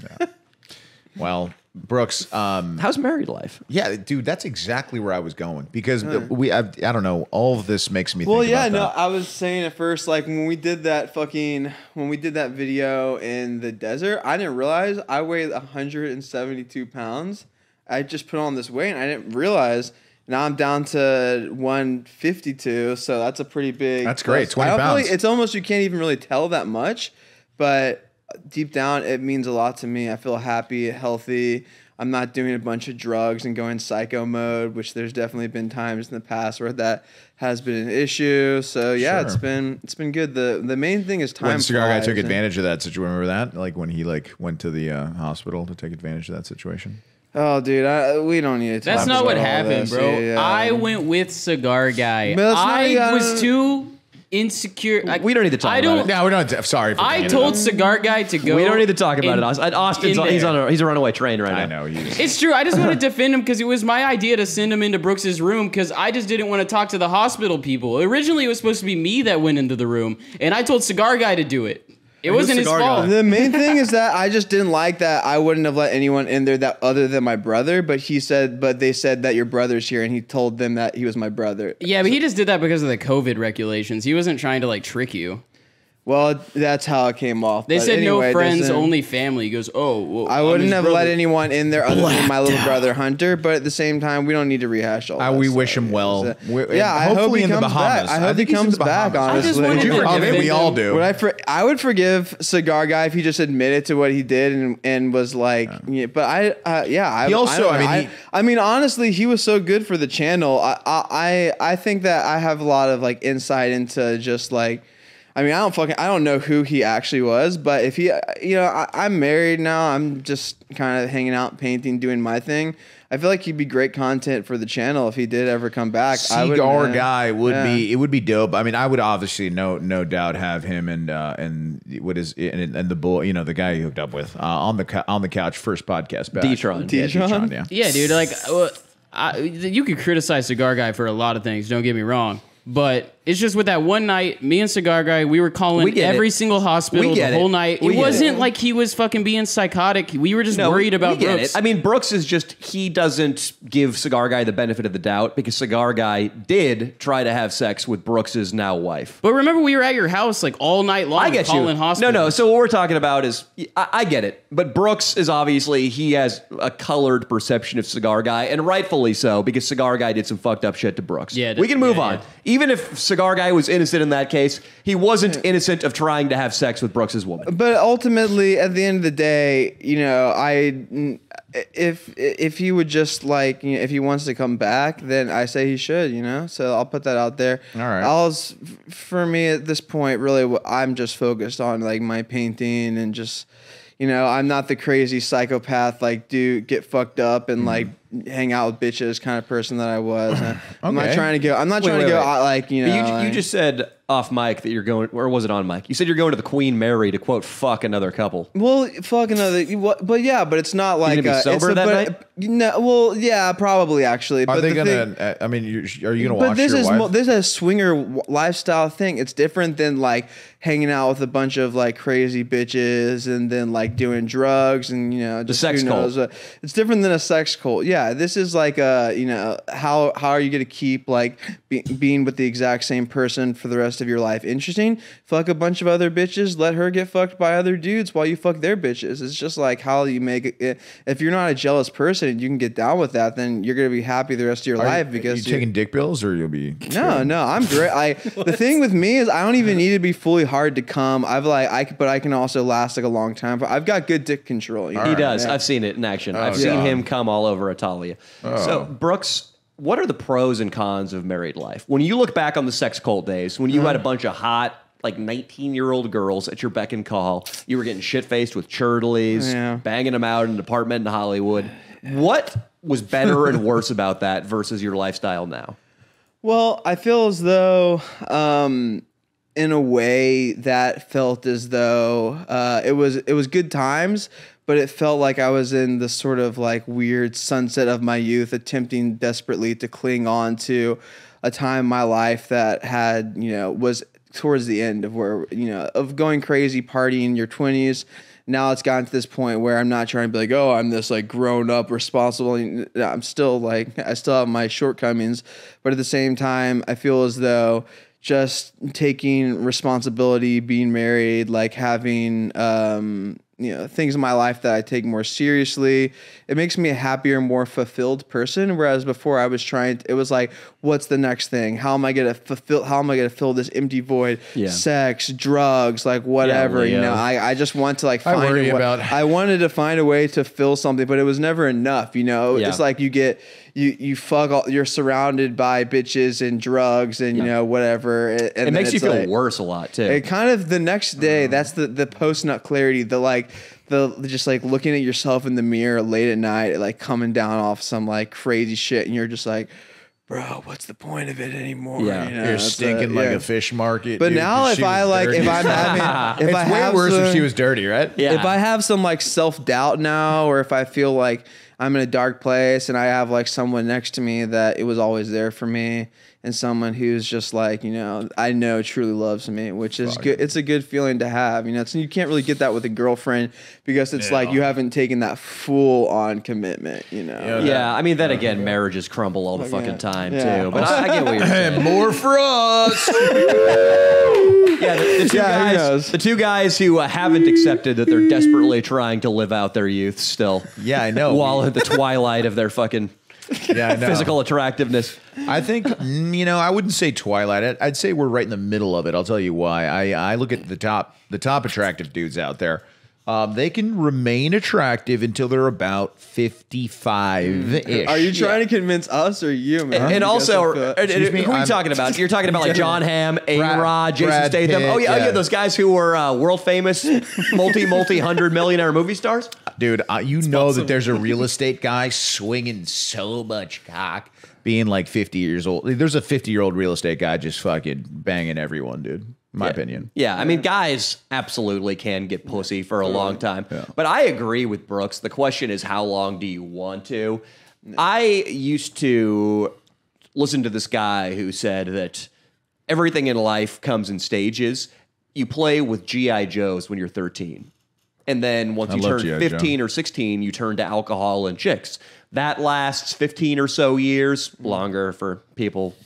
well, Brooks. Um, How's married life? yeah, dude, that's exactly where I was going because the- we. I, I don't know. All of this makes me. Well, think yeah, about no, that. I was saying at first, like when we did that fucking, when we did that video in the desert, I didn't realize I weighed 172 pounds. I just put on this weight and I didn't realize. Now I'm down to 152, so that's a pretty big. That's great, plus. 20 I don't really- pounds. it's almost you can't even really tell that much, but deep down it means a lot to me. I feel happy, healthy. I'm not doing a bunch of drugs and going psycho mode, which there's definitely been times in the past where that has been an issue. So yeah, it's Sure. been it's been good. the The main thing is time. when cigar guy took advantage of that situation. Remember that? Like when he like went to the uh, hospital to take advantage of that situation. Oh, dude, I, we don't need to. That's talk not what about all happened, this. bro. Yeah. I went with Cigar Guy. But I was too insecure. I, We don't need to talk I about don't. it. No, we don't. Sorry. For I bringing it told. Cigar Guy to go. we don't need to talk about in- it. Austin, Austin's on, he's on a he's a runaway train right now. I know. He's, It's true. I just want to defend him because it was my idea to send him into Brooks's room because I just didn't want to talk to the hospital people. Originally, it was supposed to be me that went into the room, and I told Cigar Guy to do it. It wasn't his cigar fault. guy. The main thing is that I just didn't like that I wouldn't have let anyone in there that other than my brother. But he said, but they said that your brother's here, and he told them that he was my brother. Yeah, but he just did that because of the COVID regulations. He wasn't trying to like trick you. Well, that's how it came off. They But said anyway, no friends, doesn't- only family. He goes, oh, well, I wouldn't have brother. let anyone in there other than my little brother Hunter. But at the same time, we don't need to rehash all. Uh, that we stuff. wish him well. So- We- yeah, I hope hopefully he in the comes Bahamas. back. I I hope he think he's in comes back. Bahamas. I just Honestly, Would you forgive? We all do. Would I for, I would forgive Cigar Guy if he just admitted to what he did and, and was like, yeah, but I, uh, yeah, I, He also- I, don't I mean, he- I, mean, honestly, he was so good for the channel. I, I, I I think that I have a lot of like insight into just like, I mean, I don't fucking, I don't know who he actually was, but if he, you know, I, I'm married now. I'm just kind of hanging out, painting, doing my thing. I feel like he'd be great content for the channel if he did ever come back. I would, cigar uh, guy would yeah. be it would be dope. I mean, I would obviously no no doubt have him and uh, and what is and, and the bull, you know, the guy you hooked up with uh, on the on the couch first podcast back. D-tron. Yeah, D-tron? D-tron, yeah. Yeah, dude. Like, uh, I, you could criticize Cigar Guy for a lot of things. Don't get me wrong, but it's just with that one night, me and Cigar Guy, we were calling We every it. single hospital the whole it. night. We it wasn't it. like he was fucking being psychotic. We were just No, worried about Brooks. it. I mean, Brooks is just he doesn't give Cigar Guy the benefit of the doubt because Cigar Guy did try to have sex with Brooks's now wife. but remember, we were at your house like all night long. I get you. calling hospitals. No, no. So what we're talking about is I, I get it, but Brooks is obviously he has a colored perception of Cigar Guy, and rightfully so because Cigar Guy did some fucked up shit to Brooks. Yeah, we can move yeah, on. yeah. Even if Cigar Guy was innocent in that case, he wasn't innocent of trying to have sex with Brooks's woman. But ultimately, at the end of the day, you know, I if if he would just like you know, if he wants to come back, then I say he should. You know, so I'll put that out there. All right. I'll for me at this point, really, wh- I'm just focused on like my painting and just. You know, I'm not the crazy psychopath, like do get fucked up and mm-hmm. like hang out with bitches kind of person that I was. I'm not trying to go. I'm not Wait, trying wait, to go wait. out like you know. you, you just said off mic that you're going, or was it on mic? You said you're going to the Queen Mary to quote fuck another couple. Well, fuck another. But yeah, but it's not like gonna be uh, sober it's a- that but, night? No, well, yeah, probably actually. Are but they the gonna? thing- I mean, you, are you gonna but watch this your is wife? mo- this is a swinger lifestyle thing. It's different than like hanging out with a bunch of like crazy bitches and then like doing drugs and you know just sex who cult. knows what- It's different than a sex cult. Yeah, this is like a you know how how are you gonna keep like be, being with the exact same person for the rest of your life interesting? Fuck a bunch of other bitches, let her get fucked by other dudes while you fuck their bitches. It's just like how you make it. If you're not a jealous person and you can get down with that, then you're gonna be happy the rest of your Are life you, because you you're- taking dick pills or you'll be no, no, I'm great. I the thing with me is I don't even need to be fully hard to come. I've like I but I can also last like a long time. But I've got good dick control. you know? He does. Yeah. I've seen it in action. Oh, I've Oh, seen him come all over Italia. So, Brooks, what are the pros and cons of married life? When you look back on the sex cult days, when you had a bunch of hot, like 19 year old girls at your beck and call, you were getting shit faced with churtleys, Yeah. banging them out in an apartment in Hollywood. What was better and worse about that versus your lifestyle now? Well, I feel as though, um, in a way, that felt as though uh, it was it was good times, but it felt like I was in the sort of like weird sunset of my youth, attempting desperately to cling on to a time in my life that had you know was towards the end of where you know of going crazy, partying in your twenties now it's gotten to this point where I'm not trying to be like, oh, I'm this like grown up, responsible. I'm still like, I still have my shortcomings, but at the same time, I feel as though just taking responsibility, being married, like having, um, you know, things in my life that I take more seriously, it makes me a happier, more fulfilled person. Whereas before I was trying, to, it was like, what's the next thing? How am I gonna fulfill? How am I gonna fill this empty void? Yeah. Sex, drugs, like whatever. you know, I, I just want to like I find worry a way, about- I wanted to find a way to fill something, but it was never enough. You know, Yeah. it's like you get you you fuck all, you're surrounded by bitches and drugs and you know whatever. And It makes you feel like- worse a lot, too. It kind of the next day. That's the the post nut clarity. The like the just like looking at yourself in the mirror late at night, like coming down off some like crazy shit, and you're just like. Bro, what's the point of it anymore? Yeah. You know, You're it's, uh, stinking like yeah. a fish market. But dude, now if I like dirty if I'm having if it's I way have worse if she was dirty, right? Yeah. if I have some like self doubt now, or if I feel like I'm in a dark place and I have like someone next to me that it was always there for me, and someone who's just like you know I know truly loves me, which is good. It's a good feeling to have. You know, it's, you can't really get that with a girlfriend because it's like you haven't taken that full on commitment. You know. Yeah, I mean, then again, marriages crumble all the yeah. fucking time Yeah. too. But I, I get what you're saying. And more for us. Yeah, the, the two Yeah, guys, the two guys who uh, haven't accepted that they're desperately trying to live out their youth still. Yeah, I know. While at the twilight of their fucking yeah, I know. physical attractiveness. I think you know. I wouldn't say twilight. I'd, I'd say we're right in the middle of it. I'll tell you why. I I look at the top the top attractive dudes out there. Um, they can remain attractive until they're about fifty five ish. Are you trying to convince us or you, man? And Because also, of the- and- and Excuse me? who are you I'm- talking about? You're talking about like Jon Hamm, A. Brad- Rod, Jason Brad Statham. Pitt, oh yeah, oh yeah. yeah, those guys who were uh, world famous, multi multi hundred millionaire movie stars. dude? Uh, you know that there's a real estate guy swinging so much cock, being like fifty years old. There's a fifty year old real estate guy just fucking banging everyone, dude. In my opinion. Yeah, I mean, guys absolutely can get pussy for a long time. But I agree with Brooks. The question is, how long do you want to? I used to listen to this guy who said that everything in life comes in stages. You play with G.I. Joes when you're 13. And then once I you love turn G.I. Joe. 15 or 16, you turn to alcohol and chicks. That lasts 15 or so years, longer for people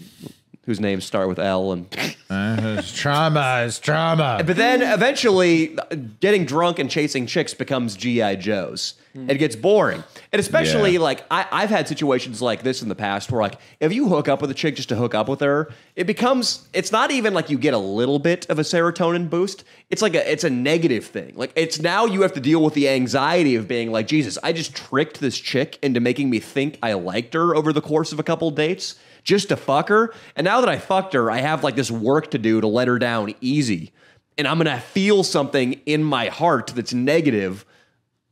whose names start with L and it's trauma. It's trauma. but then eventually, uh, getting drunk and chasing chicks becomes GI Joes. It gets boring, and especially Yeah. like I, I've had situations like this in the past where like if you hook up with a chick just to hook up with her, it becomes it's not even like you get a little bit of a serotonin boost. It's like a it's a negative thing. Like it's now you have to deal with the anxiety of being like Jesus. I just tricked this chick into making me think I liked her over the course of a couple dates just to fuck her. And now that I fucked her, I have like this work to do to let her down easy. And I'm gonna feel something in my heart that's negative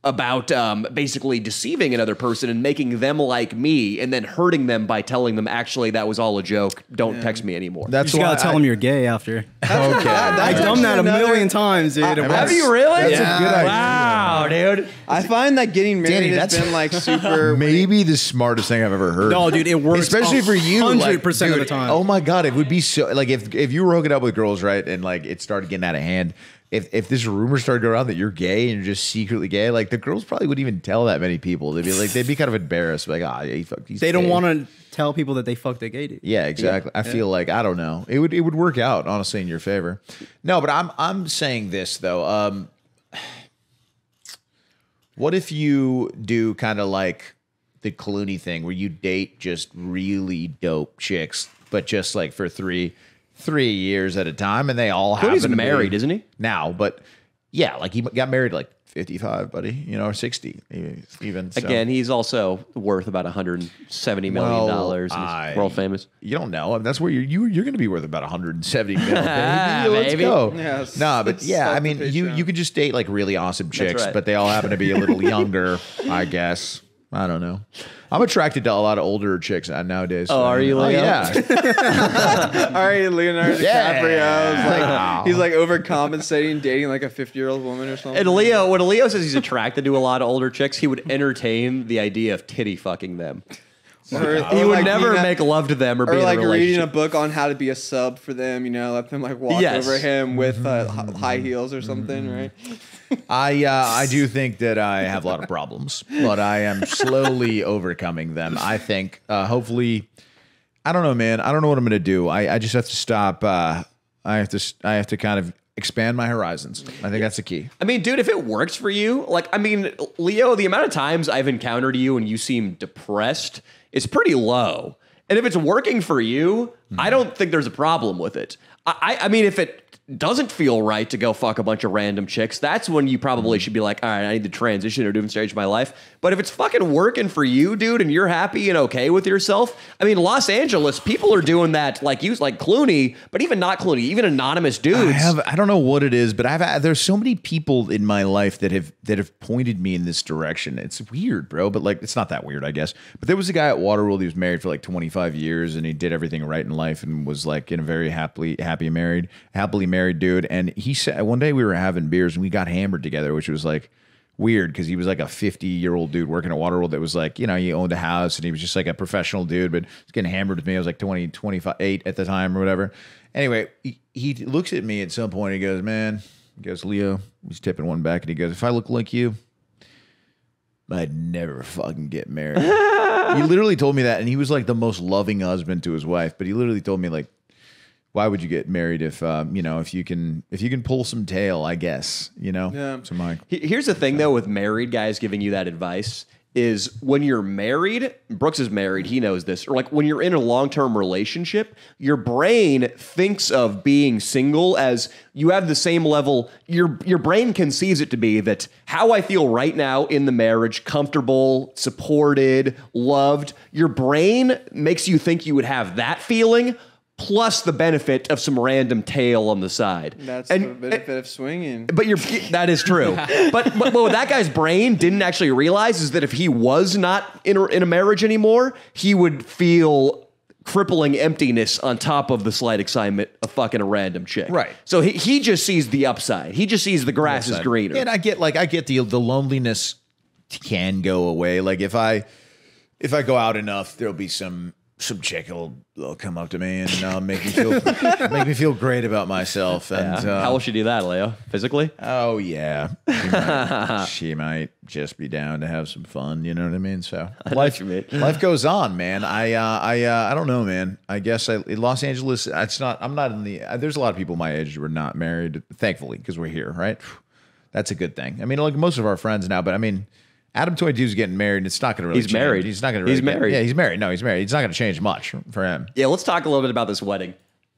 about um, basically deceiving another person and making them like me and then hurting them by telling them actually that was all a joke. Don't text me anymore. You That's just gotta tell I- them you're gay after. Okay. I've done that a another- million times, dude. It have you really? That's a good idea. Wow, dude. I find that getting married Danny, has that's- been like super. Maybe the smartest thing I've ever heard. No, dude, it works especially for you. like, 100% of the dude, time. Oh my god, it would be so like if if you were hooking up with girls, right, and like it started getting out of hand. If if this rumor started going around that you're gay and you're just secretly gay, like the girls probably wouldn't even tell that many people. They'd be like, they'd be kind of embarrassed, like, ah, yeah, he fucked. He's They don't gay." want to tell people that they fucked a gay dude. Yeah, exactly. I feel like I don't know. It would it would work out honestly in your favor. No, but I'm I'm saying this though. Um, what if you do kind of like the Clooney thing, where you date just really dope chicks, but just like for three three years at a time, and they all Clooney's happen to married, be- isn't he? Now, but yeah, like he got married like 55, buddy. You know, or 60 even. so. Again, he's also worth about 170 million Well, dollars. and I- he's world famous. You don't know. That's where you're you, you're going to be worth about 170 million. Baby. Let's baby. go. Yeah, it's- nah, but it's yeah, I mean, you you could just date like really awesome chicks, right. but they all happen to be a little younger. I guess. I don't know. I'm attracted to a lot of older chicks nowadays. Oh, are you, Oh, Leo? yeah. All right, Leonardo Yeah. DiCaprio. like, Wow. he's like overcompensating, dating like a 50 year old woman or something. And Leo, when Leo says he's attracted to a lot of older chicks, he would entertain the idea of titty fucking them. Or- He or, would like, never being a- make love to them or, Or be like a reading a book on how to be a sub for them, you know, let them like walk Yes. over him with uh, high heels or something, right? I uh, I do think that I have a lot of problems, but I am slowly overcoming them. I think uh, hopefully, I don't know, man. I don't know what I'm gonna do. I, I just have to stop. Uh, I have to I have to kind of expand my horizons. I think that's the key. I mean, dude, if it works for you, like, I mean, Leo, the amount of times I've encountered you and you seem depressed is pretty low. And if it's working for you, I don't think there's a problem with it. I, I mean, if it doesn't feel right to go fuck a bunch of random chicks, that's when you probably mm. should be like, all right, I need to transition to a different stage of my life. But if it's fucking working for you, dude, and you're happy and okay with yourself, I mean, Los Angeles, people are doing that, like you, like Clooney, but even not Clooney, even anonymous dudes. I have I don't know what it is, but I've there's so many people in my life that have that have pointed me in this direction. It's weird, bro, but like it's not that weird, I guess. But there was a guy at Waterworld. He was married for like 25 years, and he did everything right in life, and was like in a very happily happy married happily married dude. And he said one day we were having beers and we got hammered together, which was like weird because he was like a 50 year old dude working at Waterworld that was like, you know, he owned a house and he was just like a professional dude, but he's getting hammered with me. I was like 20, 28 at the time or whatever. Anyway, he, he looks at me at some point. He goes, man, he goes, Leo, he's tipping one back and he goes, if I look like you, I'd never fucking get married. he literally told me that, and he was like the most loving husband to his wife. But he literally told me like, why would you get married if um, you know if you can if you can pull some tail? I guess you know. Yeah. So my Here's the thing, though, with married guys giving you that advice is when you're married, Brooks is married, he knows this, or like when you're in a long term relationship, your brain thinks of being single as you have the same level. Your your brain conceives it to be that how I feel right now in the marriage, comfortable, supported, loved. Your brain makes you think you would have that feeling. Plus the benefit of some random tail on the side. That's And- the benefit of swinging. but you're that is true. but, but what that guy's brain didn't actually realize is that if he was not in a, in a marriage anymore, he would feel crippling emptiness on top of the slight excitement of fucking a random chick. Right. So he, he just sees the upside. He just sees the grass is greener. And I get like I get the the loneliness can go away. Like if I if I go out enough, there'll be some some chick will will come up to me and uh, make me feel make me feel great about myself. And Yeah. uh, How will she do that, Leo? Physically? Oh yeah, she might, she might just be down to have some fun. You know what I mean? So know life, mean. life goes on, man. I, uh, I, uh, I don't know, man. I guess I, Los Angeles, it's not. I'm not in the. Uh, there's a lot of people my age who are not married, thankfully, because we're here, right? That's a good thing. I mean, like most of our friends now, but I mean. Adam 22 is getting married. and It's not going to really. He's change. married. He's not going to. Really He's married. Yeah, he's married. No, he's married. It's not going to change much for him. Yeah, let's talk a little bit about this wedding.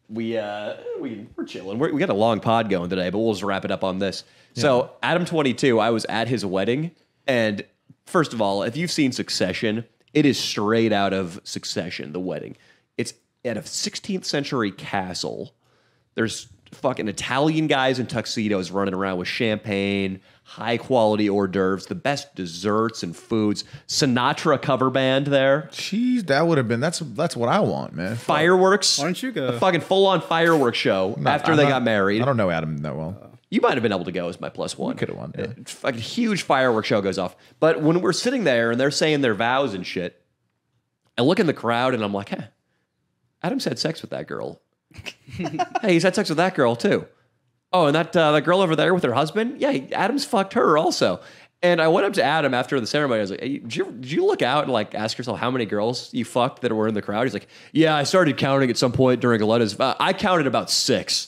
We uh we we're chilling. We're, we got a long pod going today, but we'll just wrap it up on this. So Adam twenty two, I was at his wedding, and first of all, if you've seen Succession, it is straight out of Succession. The wedding, it's at a 16th century castle. There's fucking Italian guys in tuxedos running around with champagne, high quality hors d'oeuvres, the best desserts and foods. Sinatra cover band there. Jeez, that would have been. That's that's what I want, man. Fireworks. Why don't you go? A fucking full on fireworks show after I'm they not- got married. I don't know Adam that well. You might have been able to go as my plus one. coulda won, yeah. Fucking huge fireworks show goes off. But when we're sitting there and they're saying their vows and shit, I look in the crowd and I'm like, hey, Adam's had sex with that girl. hey, he's had sex with that girl too. Oh, and that uh, that girl over there with her husband? Yeah, he- Adam's fucked her also. And I went up to Adam after the ceremony. I was like, hey, did, you, did you look out and like ask yourself how many girls you fucked that were in the crowd? He's like, yeah, I started counting at some point during Aletta's. Uh, I counted about six.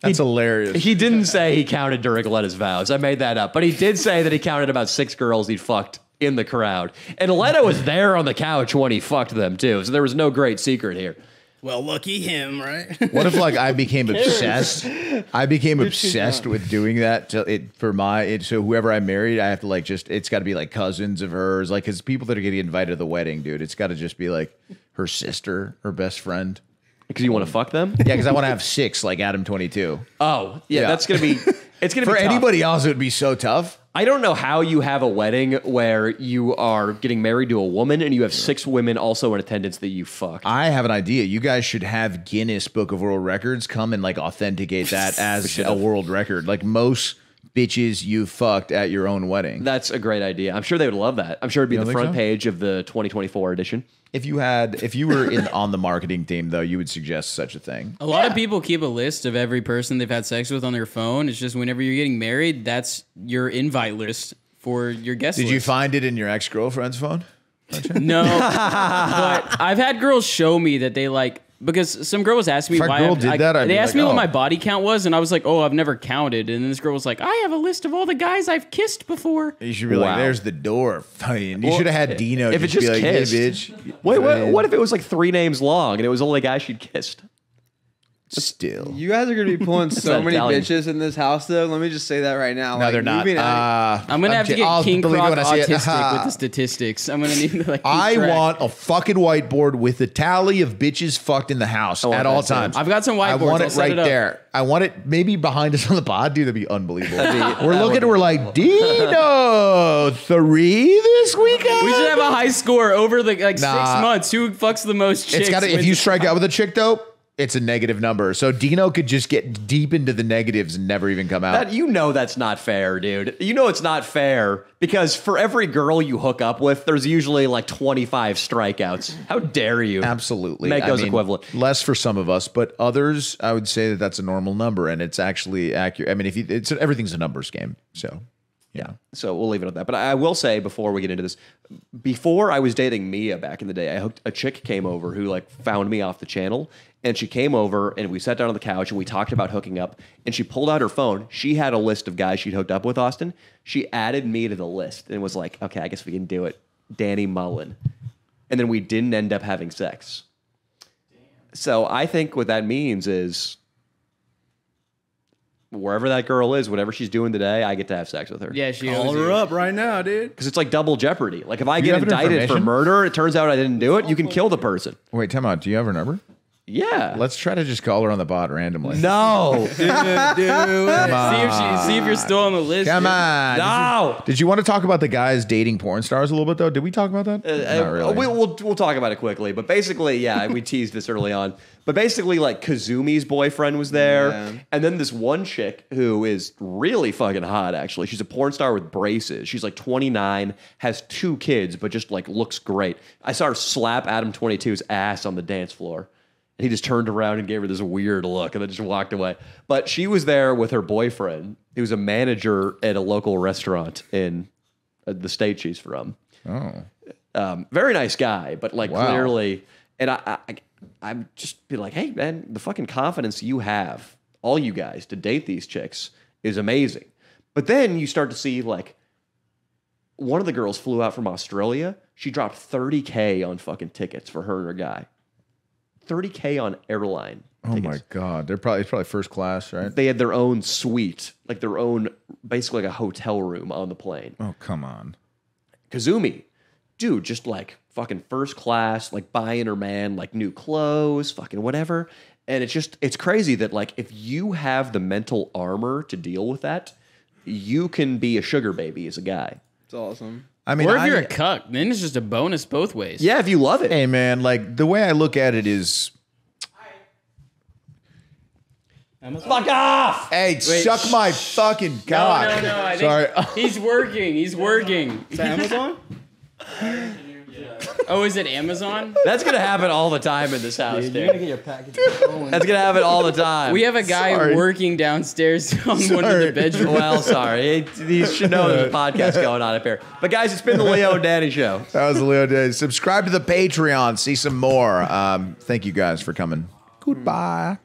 That's hilarious. He didn't say he counted during Aletta's vows. I made that up. But he did say that he counted about six girls he'd fucked in the crowd. And Aletta was there on the couch when he fucked them too. So there was no great secret here. Well, lucky him, right? What if like I became obsessed? I became obsessed with doing that to it for my it, so whoever I married, I have to like just it's got to be like cousins of hers, like because people that are getting invited to the wedding, dude, it's got to just be like her sister, her best friend. Because you want to fuck them? Yeah, because I want to have six like Adam twenty two. Oh, yeah, Yeah. that's gonna be it's gonna For be tough. anybody else, it would be so tough. I don't know how you have a wedding where you are getting married to a woman and you have six women also in attendance that you fucked. I have an idea. You guys should have Guinness Book of World Records come and like authenticate that as a world record. Like most bitches you fucked at your own wedding. That's a great idea. I'm sure they would love that. I'm sure it'd be You the don't think front so? page of the 2024 edition. If you had, if you were in on the marketing team, though, you would suggest such a thing. A lot of people keep a list of every person they've had sex with on their phone. It's just whenever you're getting married, that's your invite list for your guest Did you list. find it in your ex girlfriend's phone? No, but I've had girls show me that they like because some girl was asking me If why girl I've- did I- that, I'd they asked like, me what oh. my body count was, and I was like, "Oh, I've never counted." And then this girl was like, "I have a list of all the guys I've kissed before." You should be Wow. like, "There's the door." Fine. You Well, should have had Dino. if it be just like, kissed- hey, bitch. Wait, what, what if it was like three names long and it was only guys she'd kissed? Still, You guys are gonna be pulling so many Italian. bitches in this house, though. Let me just say that right now. no, Like, they're not. moving Uh, I'm gonna have to get I'll King believe it Croc when I see it. autistic with the statistics. I'm gonna need to like. I track. want a fucking whiteboard with the tally of bitches fucked in the house want at all that too. times. I've got some I whiteboards. want I'll it right it there. I want it maybe behind us on the pod, dude. That'd be unbelievable. we're looking, we're like Dino three this weekend. We should have a high score over the like Nah. six months. Who fucks the most chicks? It's got to. If you strike out with a chick, though, it's a negative number. So Dino could just get deep into the negatives and never even come out. That you know that's not fair, dude. You know it's not fair because for every girl you hook up with, there's usually like 25 strikeouts. How dare you? Absolutely. Make I those mean, equivalent. Less for some of us, but others, I would say that that's a normal number, and it's actually accurate. I mean, if you, it's everything's a numbers game, so yeah. So we'll leave it at that. But I will say before we get into this, before I was dating Mia back in the day, I hooked a chick came over who like found me off the channel, and she came over and we sat down on the couch and we talked about hooking up. And she pulled out her phone. She had a list of guys she'd hooked up with. Austin. She added me to the list and was like, "Okay, I guess we can do it." Danny Mullen, and then we didn't end up having sex. So I think what that means is. Wherever that girl is, whatever she's doing today, I get to have sex with her. Yeah, she Call owes her you. up right now, dude. Because it's like double jeopardy. Like if I get have her indicted for information? murder, it turns out I didn't do it. You can kill the person. Wait, time out. Do you have her number? Yeah. Let's try to just call her on the bot randomly. no. See if she, see if you're still on the list. Come dude. on. no. Did you want to talk about the guys dating porn stars a little bit though? Did we talk about that? Not Uh, really. we'll, we'll we'll talk about it quickly, but basically, yeah, we teased this early on. But basically, like Kazumi's boyfriend was there, Yeah. and then this one chick who is really fucking hot. Actually, she's a porn star with braces. She's like 29, has two kids, but just like looks great. I saw her slap Adam 22's ass on the dance floor. And he just turned around and gave her this weird look and then just walked away. But she was there with her boyfriend, who was a manager at a local restaurant in uh, the state she's from oh. um, very nice guy, but like Wow. clearly, and I, I, I, I'm just be like, hey man, the fucking confidence you have, all you guys, to date these chicks is amazing. But then you start to see like, one of the girls flew out from Australia. She dropped 30k on fucking tickets for her and her guy. 30k on airline. Oh tickets. my god. They're probably it's probably first class, right? They had their own suite, like their own, basically like a hotel room on the plane. Oh, come on. Kazumi, dude, just like fucking first class, like buying her man like new clothes, fucking whatever. And it's just, it's crazy that like if you have the mental armor to deal with that, you can be a sugar baby as a guy. It's awesome. I mean, Or if I- you're a cuck, then it's just a bonus both ways. Yeah, if you love it. Hey man, like the way I look at it is Fuck off! Hey, suck my fucking No, cock. no, no. I Sorry. he's working. He's working. Is that Amazon? Oh, is it Amazon? That's gonna happen all the time in this house, Dude, you're gonna get your package. That's gonna happen all the time. We have a guy Sorry. working downstairs on one of Sorry. the bedrooms. well, sorry. It- You should know there's a podcast going on up here. But guys, it's been the Leo and Danny show. That was the Leo Day. Subscribe to the Patreon. See some more. Um, thank you guys for coming. Goodbye.